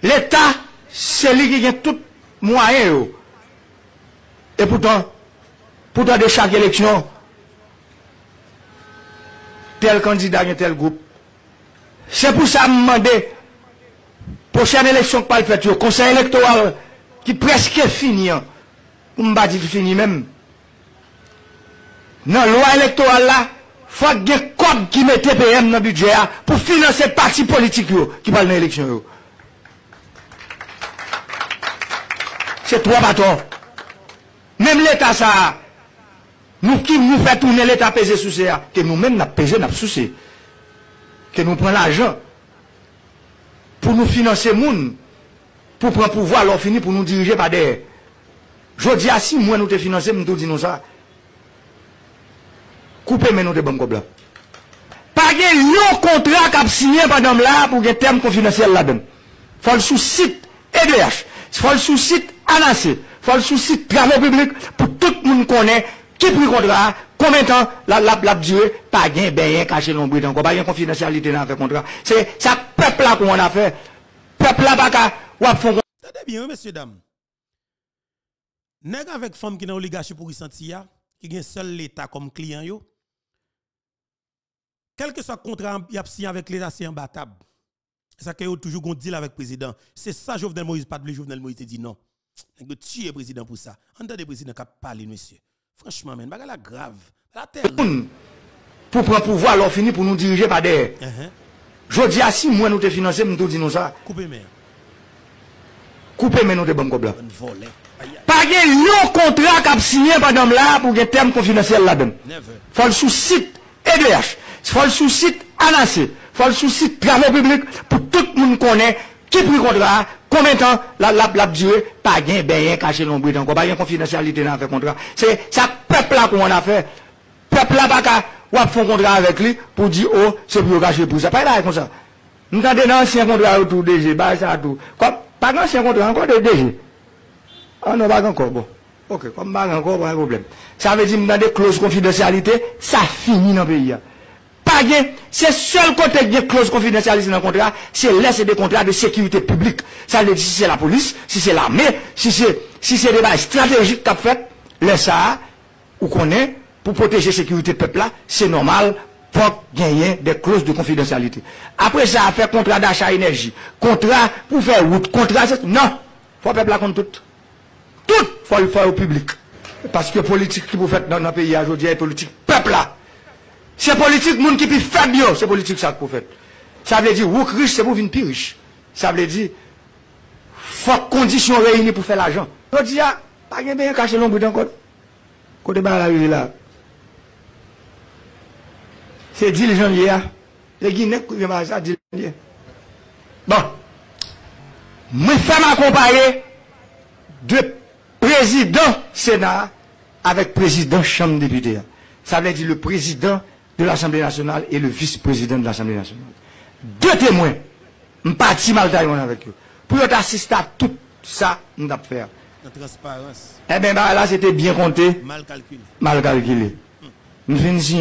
L'État se li ki gen tout mwayen yo. E poutan, poutan de chak eleksyon, tel kandida gen tel goup. Se pou sa mwande, pochen eleksyon pal fet yo, konsen elektoral ki preske fini an, pou mba di fini menm. Nan lwa elektoral la, fwa gen kod ki mette PM nan budget a, pou finanse parti politik yo, ki pal nan eleksyon yo. se 3 baton. Mem l'Etat sa, nou ki nou fè toune l'Etat peze sou se a, ke nou men nap peze nap sou se. Ke nou pren l'ajan, pou nou finanse moun, pou pren pouvoi alor fini pou nou dirije pa der. Jodi a ah, si mwen nou te finanse, mwen tou di nou sa. Koupe men nou te bom kob la. Pa gen yon kontrak ap sinye pa dam la pou gen tem konfinansyel la den. Fon sou sit EDH. Faut le site ANAC, faut le sous site travaux publics pour tout le monde connaît qui pris contrat, combien de temps la la la durée, pas gain ben caché l'ombre encore, pas gain confidentialité dans le contrat. C'est ça peuple là qu'on a fait. Peuple là pas ou font Attendez bien, messieurs dames. Nèg avec femme qui dans l'oligarchie pour y sentir qui gagne seul l'état comme client yo? Quel que soit le contrat y a signé avec l'État, c'est imbattable. Ça a toujours un deal avec le président. C'est ça, Jovenel Moïse, pas de Jovenel Moïse dit non. A tué le président pour ça. En tant que président qui a parlé, monsieur. Franchement, c'est la grave. La terre. Pour prendre pouvoir, alors fini pour nous diriger par derrière. Uh-huh. Je dis à si moi nous te financer, nous te disons ça. Coupez mais. Coupez mais nous te bon là. Pas de contrat qui a signé pendant là pour que terme confidentiel là-dedans. Faut le sous site EDH faut le souci ANAC, fòl sou sit travè publik pou tout moun konè ki pri kontra, konmen tan la lap lap dure, pa gen beyen kache lombri tan, pa gen konfinansyalite nan fè kontra. Se sa pepla pou an a fè, pepla baka wap fon kontra avèk li pou di oh, se pou yo kache pou sa. Pa yon a yon kon sa. Nou kante nan ansyen kontra ou tou deje, ba yon sa tou. Kom, pa gen ansyen kontra, an kon de deje. An nou bagan kon bon. Ok, kon bagan kon, bon yon problem. Sa vezi mwen de close konfinansyalite, sa fini nan peyi ya. pa gen, se sol kote gen close konfidensyalize nan kontra, se lè se de kontra de sekirite publik. Sa lè di si se la polis, si se la me, si se, si se de bay strategik kap fet, lè sa, ou konè, pou proteje sekirite pepla, se normal, fok genyen de close de konfidensyalite. Apre sa, fè kontra d'achat enerji, kontra pou fè wout, kontra se, nan, fò pepla kont tout. Tout fò yon fò yon publik. Paske politik ki pou fèt nan nan peyi a jodi, yon politik pepla. Se politik moun ki pi feb yo, se politik sa pou fet. Sa vle di, wouk riche, se pou vin pi riche. Sa vle di, fok kondisyon reyni pou fe la jan. Yo di ya, pa gen ben yon kache lombo dan kote. Kote ba la yon la. Se di le jan liye ya. Le ginek kou yon ma sa, di le jan liye. Bon. Mwen fè m akompaye de prezident Sénat avèk prezident Chambre députée. Sa vle di le prezident de l'Assemblée nationale et le vice-président de l'Assemblée nationale. Deux témoins, je parti mal avec eux. Pour assister à tout ça, nous avons fait. La transparence. Eh bien, bah, là, c'était bien compté. Mal calculé. Mal calculé. Nous venons ici,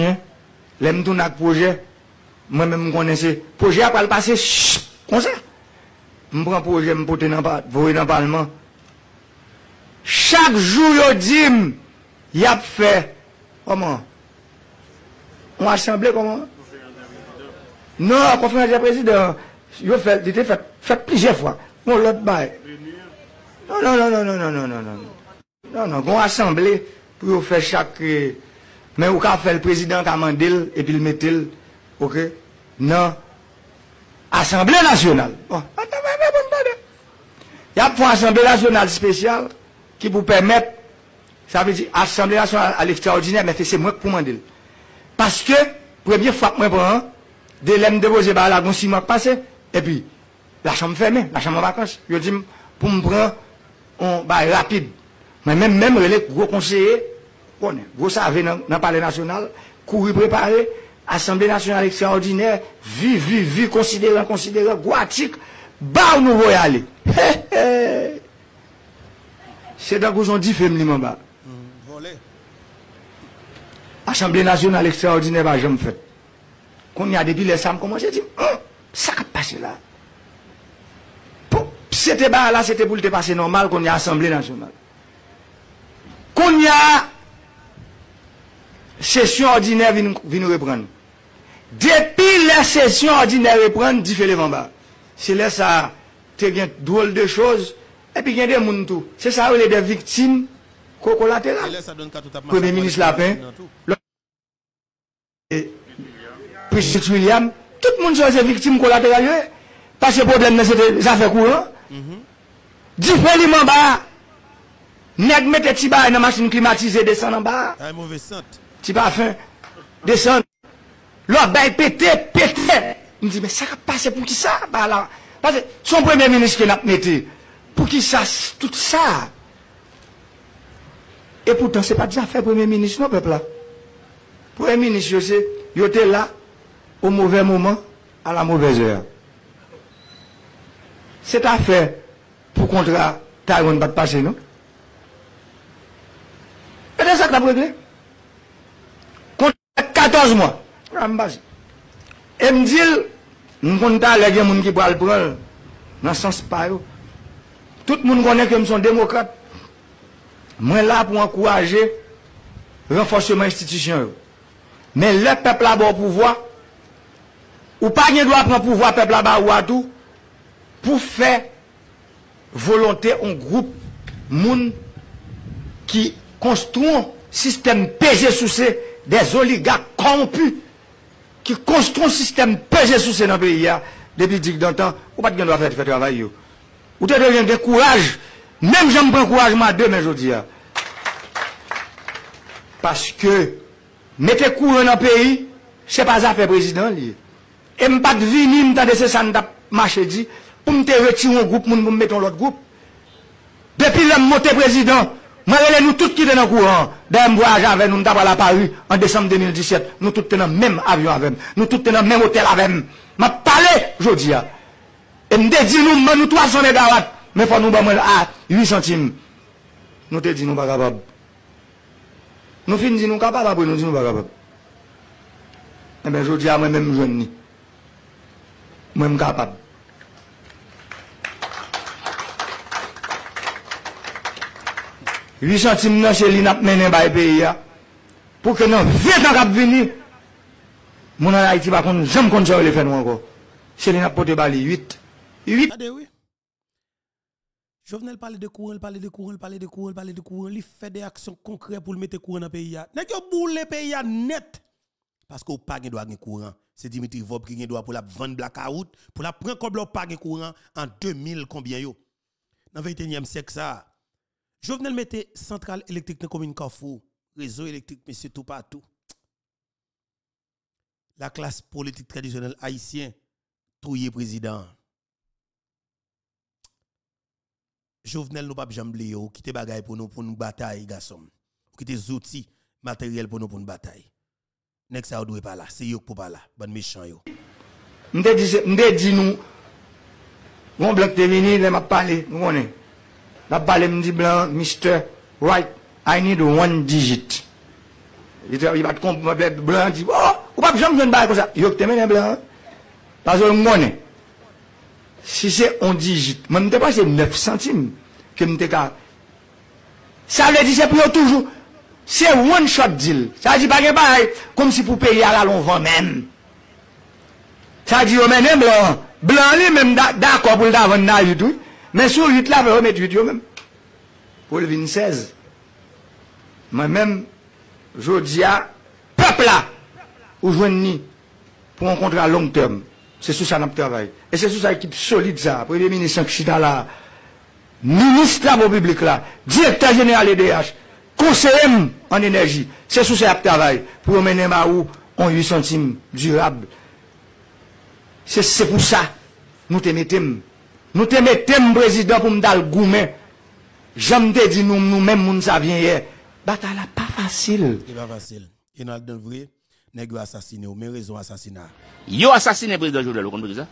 les m'tourne avec projet, moi-même, je connaissais. Projet après le passé, comme ça. Je prends projet, je porte dans le Parlement. Chaque jour, je dis, il y a fait. Comment? On assemblée comment Non, la conférence des présidents, il était fait, fait plusieurs fois. On l'autre bail. Non, non, non, non, non, non, non, non, non. Non, non, on assemblée pour faire chaque. Mais au cas fait le président qui a mandé et puis le mettait. OK Non. Assemblée nationale. Bon. Il bon, y a une Assemblée nationale spéciale qui vous permet, ça veut dire Assemblée nationale à l'extraordinaire, mais c'est moi qui vous mandez. Paske, premye fwa mwen pran, de lem depoze ba la gonsi mwen pase, epi, la chanm fèmè, la chanm an vakans. Yo di m, pou m pran, on ba rapide. Mwen men mèm relè gwo konseye, konen, gwo save nan, nan pale nasyonal, kouri prepare, Assemblée nationale ekstraordinèr, vi, vi, vi, konsidere, konsidere, gwo atik, ba ou nou voy ale. He, [LAUGHS] he. Se da gouzon di fem li mwen ba. Assemblée nationale extraordinaire va jamais fait. Quand il y a depuis les âmes, comment j'ai dit, hum, ça a passé là. C'était pas là, c'était pour le passer normal qu'on y a Assemblée nationale. Qu'on y a session ordinaire vient reprendre. Depuis la session ordinaire reprendre, dit Félix bas. C'est là ça, tu as drôle de choses, et puis il y a des gens tout. C'est ça, il y a des victimes collatérales. Premier ministre Lapin. Precious William, tout moun se se viktim kolateral yo, pas se problem men se te zafè kouran. Di fèliman ba, neg mette ti ba nan masin klimatize desan nan ba. Ay mouve sant. Ti ba fin, desan. Lò bay pète, pète. M di, men sa ka pase pou ki sa ba la. Ah, pase, son premier ministre nap mette, pou ki sa, tout sa. E poutan, se pa di zafè premier ministre nou pepla. Premier ministre yo se, yo te la, au mauvais moment, à la mauvaise heure. C'est affaire pour contrat Taïwan va passer, non Et c'est ça que tu as réglé. Contrat 14 mois. Ah, Et me dit, nous comptons les gens qui prennent le prendre dans le sens pas. Tout le monde connaît que nous sommes démocrates. Moi là pour encourager le renforcement institutionnel. Mais le peuple a bon pouvoir, Ou pa gen do apren pou vwa pepla ba ou atou, pou fe volonte an group moun ki konstron sistem peje sou se des oligak kompu ki konstron sistem peje sou se nan peyi ya depi dik dantan, ou pat gen do apren pou fè travay yo. Ou te devyen de kouraj, menm jen pren kourajman de men jodi ya. Paske, mette kou an an peyi, se pa za fe prezident liye. E mpat vini mtande se san dap mache di, pou mte reti yon goup moun pou mmeton lot goup. Depi lèm motè prezident, mwen relè nou tout ki den an kouran. Dè m voyage avè nou mtap ala Paris an décembre 2017. Nou tout tenan mèm avyon avèm. Nou tout tenan mèm hotel avèm. Ma pale jodi ya. E mde di nou mwen nou 300 megawatt, mwen fò nou ba mwen a 8 centime. Nou te di nou ba kapab. Nou fin di nou kapab apre nou di nou ba kapab. E ben jodi ya mwen mèm jwen ni. Mwen mkapab. Li santim nan cheli nap menen bay peyi ya. Pou ke nan vet an kap vini, moun an Haiti bakon jam kon se ou le fen wanko. Se li nap pote bali 8. 8. Ade oui. Jovenel parle de courant, parle de courant, parle de courant, parle de courant. Il fait des actions concrètes pour le mettre courant dans le pays. N'est-ce boule le pays net? Parce qu'on n'a pas de courant. C'est Dimitri Vob qui a droit pour la vendre blackout, pour la prendre comme pas courant en 2000 combien yo? Dans le 21e siècle ça. Jovenel mette centrale électrique dans commune Carrefour, réseau électrique, monsieur, tout partout. La classe politique traditionnelle haïtienne, touye président. Jovenel nous pas jamblé qui te bagaille pour nous pour nous bataille garçon? Qui te outils matériels pour nous pour nous bataille. Nek sa ou dwe pa la, se yo pou pa la, ban méchant yo. Mde di, mde di nou, Gon blok te vini, le ma pale, nou konen. La pale mdi blan, Mr. White, I need one digit. Yi bat komp mwen pe blan, di, oh, ou pa pjom jwen bay kon sa. Yo te menen blan, pasol mwonen. Si se on digit, mwen te pase 9 centime, ke mwen te ka. Sa vle di se pou yo toujou, Se one shot deal. Sa di bagay bay, kom si pou peyi ala lon van men. Sa di yo menen blan. Blan li men d'akwa pou l'da van nan yutou. Men sou yut la ve remet yut yo men. Pou l'vin 16. Men men, jodi ya, pepla, ou jwen ni, pou an kontra long term. Se sou sa nan ptavay. E se sou sa ekip solide sa. Premier ministre Sank Chita la, ministre la pou publik la, direkta jenè al EDH, conseiller en énergie. C'est que nous travaillons pour mener ma ou en 8 centimes durable. C'est pour ça nous te mettons. Nous te mettons président pour me le goumen. J'aime te dire nous, nous-mêmes, nous ça vient hier. Bataille pas facile. C'est pas facile. A dans vrai, nèg assassiné ou mais raison assassinat. Yo assassiné président Jovenel, vous comprenez ça?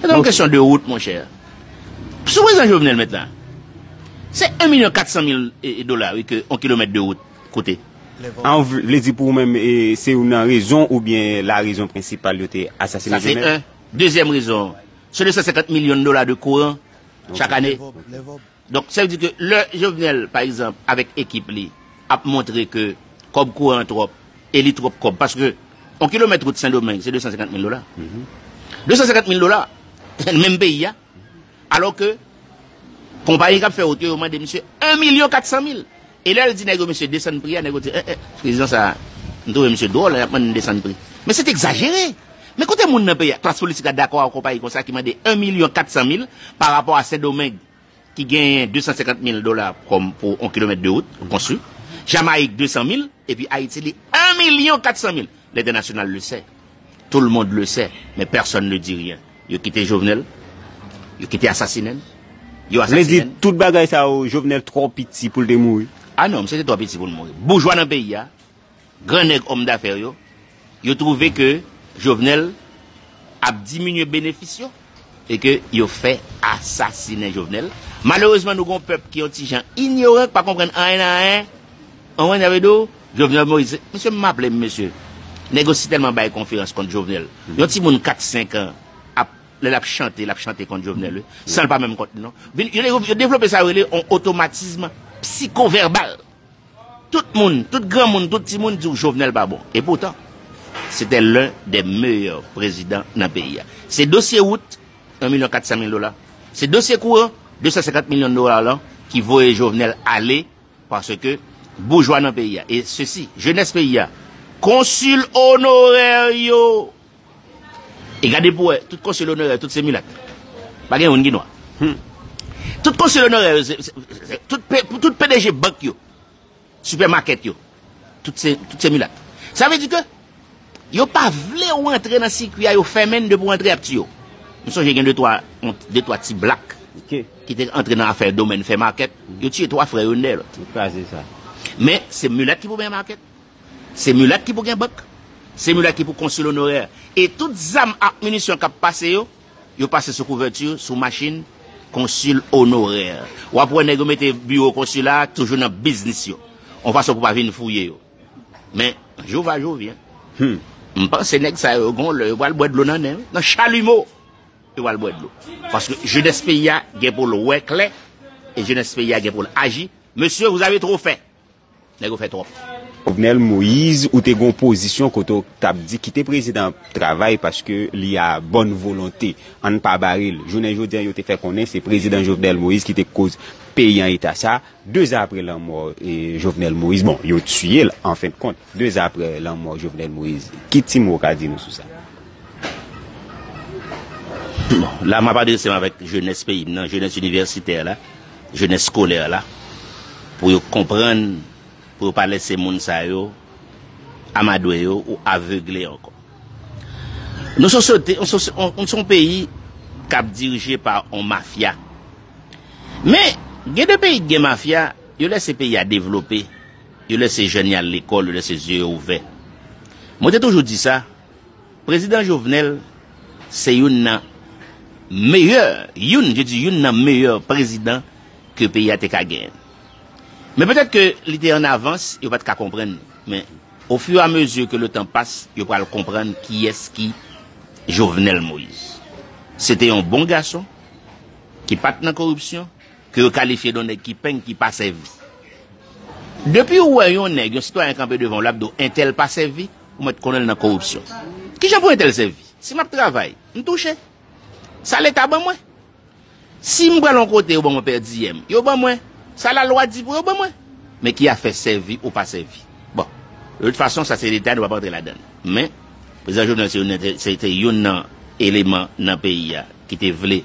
C'est une question de route, mon cher. Sous président Jovenel maintenant, c'est 1 400 000 dollars oui, que 1 km de route côté. En vle di pou mèm, c'est une raison ou bien la raison principale de te assassiné Ça c'est un. Deuxième raison, c'est 250 millions de dollars de courant chaque année. Donc, ça veut dire que le Jovenel, par exemple, avec équipe, li, a montré que comme courant trop, et li trop comme. Parce que, un kilomètre route Saint-Domingue, c'est 250 000 dollars. 250 000 dollars, c'est le même pays, hein. Alors que, compagnie qui a fait route, yo, demandé, monsieur, 1 million 400 000. Et là, elle dit, monsieur, descend prix, négo, dit, eh, eh, président, ça, nous monsieur drôle, il a prix. Mais c'est exagéré. Mais pays, classe politique d'accord avec compagnie comme ça, qui m'a dit 1 million 400 000 par rapport à Saint-Domingue, qui gagne 250 000 dollars pour un kilomètre de route, construit. Jamaïque 200 000, et puis Haïti, li 1 million 400 000. L'international le sait. Tout le monde le sait, mais personne ne dit rien. Il a quitté Jovenel, il a quitté assassiné, Yo asasine. Mwen zi tout bagay sa ou, jovenel tro piti pou l de mouri. Ah non, mse te tro piti pou l mouri. Boujwa nan peyi ya, grenek om da fer yo, yo trouve ke jovenel ap diminye benefisyon e ke yo fe asasine jovenel. Malouzman nou kon pep ki yon ti jan ignorek pa kompren an en an en, an wè nave do, jovenel Moïse. Mse m ap lem mse, negosi telman baye konferans kont jovenel. Yon ti moun 4-5 an, lè lap chante, lap chante kon Jovenel, san l pa mèm konti non. Yo devlopè sa wè lè, on otomatisme psikoverbal. Tout moun, tout gran moun, tout ti moun di ou Jovenel pa bon. Et pourtant, c'était l'un des meilleurs présidents nan peyi ya. Se dosye wout, 1 400 000 dola. Se dosye kouan, 250 milyon dola lan, ki voye Jovenel ale, parce ke bourgeois nan peyi ya. Et ceci, jeunesse peyi ya, konsul honoraire yo, E gade pou wè, tout konsil honorè, tout se milat. Bagè yon ginoa. Hmm. Tout konsil honorè, tout, tout PDG bank yo, supermarket yo, tout se, tout se milat. Sa vè di ke, yo pa vle ou entre nan si kouya yo fèmen de pou entre ap ti yo. Mison jè gen 2-3 ti blak okay. ki te entre nan afer domen fè market. Mm. Yo tiye 3 fre yon der lot. Mè se milat ki pou ben market. Se milat ki pou gen bank. Se milat ki pou konsil honorè. E tout zam ak munisyon kap pase yo, yo pase sou kouvertur, sou machin, konsul honorer. Wap wè negyo mette bureau konsula, toujou nan biznis yo. On fason pou pa vin fouye yo. Men, jou va jou vyen. Hmm. Mpan se neg sa yo gon, yo wal bwèd lo nan non, nem. Nan chalumo, yo wal bwèd lo. Paske je nespe ya gen pou lo wèk lè, e je nespe ya gen pou lo agi. Monsieur, vous avez trop fait. Negyo fait trop. Jovenel Moïse ou te gon pozisyon koto tab di ki te prezident travay paske li a bon volonté an pa baril. Jounen jouden yo te fe konen se prezident Jovenel Moïse ki te koz peyan eta sa. Dez apre lan mor e eh, Jovenel Moïse, bon yo tsuye l en fin de kont, dez apre lan mor Jovenel Moïse. Ki ti mou ka di nou sou sa? Bon, la mwa pa de seman vek jeunesse peyi nan, jeunesse universiter la, jeunesse skole la, pou yo komprenn pou pa lese moun sa yo, amadwe yo ou avegle yo kon. Nou son, sote, on son, on son peyi kap dirije par an mafya. Men, gen de peyi gen mafya, yo lese peyi a devlope, yo lese jeni al lekol, yo lese zye ouve. Mwen te toujou di sa, prezident Jovenel, se yon nan meyèr, yon, je di yon nan meyèr prezident ke peyi a te kagen. Men petèt ke l'ide en avans, yo pat ka kompren. Men, ou fur a mesur ke le tan passe, yo pral kompren ki eski Jovenel Moïse. Sete yon bon gason, ki pat nan korupsyon, ki yo kalifiye don neg ki pen ki pa sevi. Depi ou wè yon neg, yon sitwa yon kampe devon labdo, entel pa sevi, ou met konel nan korupsyon. Ki jan pou entel sevi? Si map travay, m touche. Sa lè taban mwen. Si m bralon kote, yo ban mwen perdiyem, yo ban mwen Sa la lwa di pou yo ba mwen. Men ki a fe servi ou pa servi. Bon, de tout fason sa se detan ou pa patre la dan. Men, prezident Jovenel se te yon nan eleman nan peyi ya ki te vle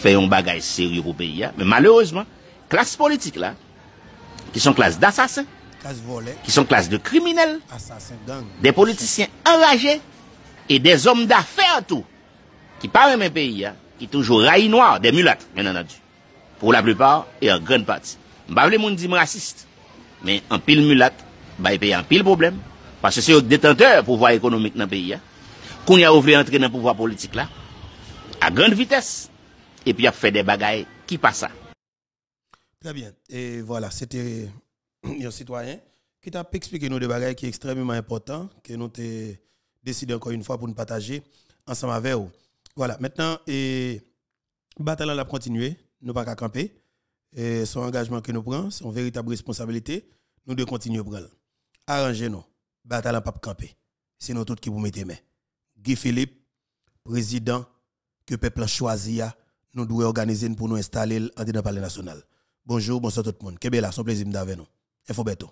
fè yon bagay seri ou peyi ya. Men malerouzman, klas politik la, ki son klas d'assassin, ki son klas de kriminel, de politisyen enraje, e de zom d'affer tou, ki pare men peyi ya, ki toujou rayi noir, de mulat, men an adu. Pour la plupart, et en grande partie. Je ne pas dire raciste, mais en pile mulatte, bah, il un pile problème. Parce que c'est le détenteur pouvoir économique dans le pays. Qu'on y a voulu entrer dans le pouvoir politique là, à grande vitesse, et puis a fait des bagailles qui passent ça. Très bien. Et voilà, c'était [CLEARS THROAT] un citoyen qui t'a expliqué nous des bagailles qui sont extrêmement importants, que nous avons décidé encore une fois pour nous partager ensemble avec vous. Voilà, maintenant, et bataille a continué, nous pas qu'à camper. Et son engagement que nous prenons, une véritable responsabilité, nous devons continuer à prendre. Arrangez-nous, bataille pas camper. C'est nous tous qui vous mettez main. Guy Philippe, président que le peuple a choisi, nous devons organiser pour nous installer dans le palais national. Bonjour, bonsoir tout le monde. Kebela, son plaisir d'avoir nous. Info Beto.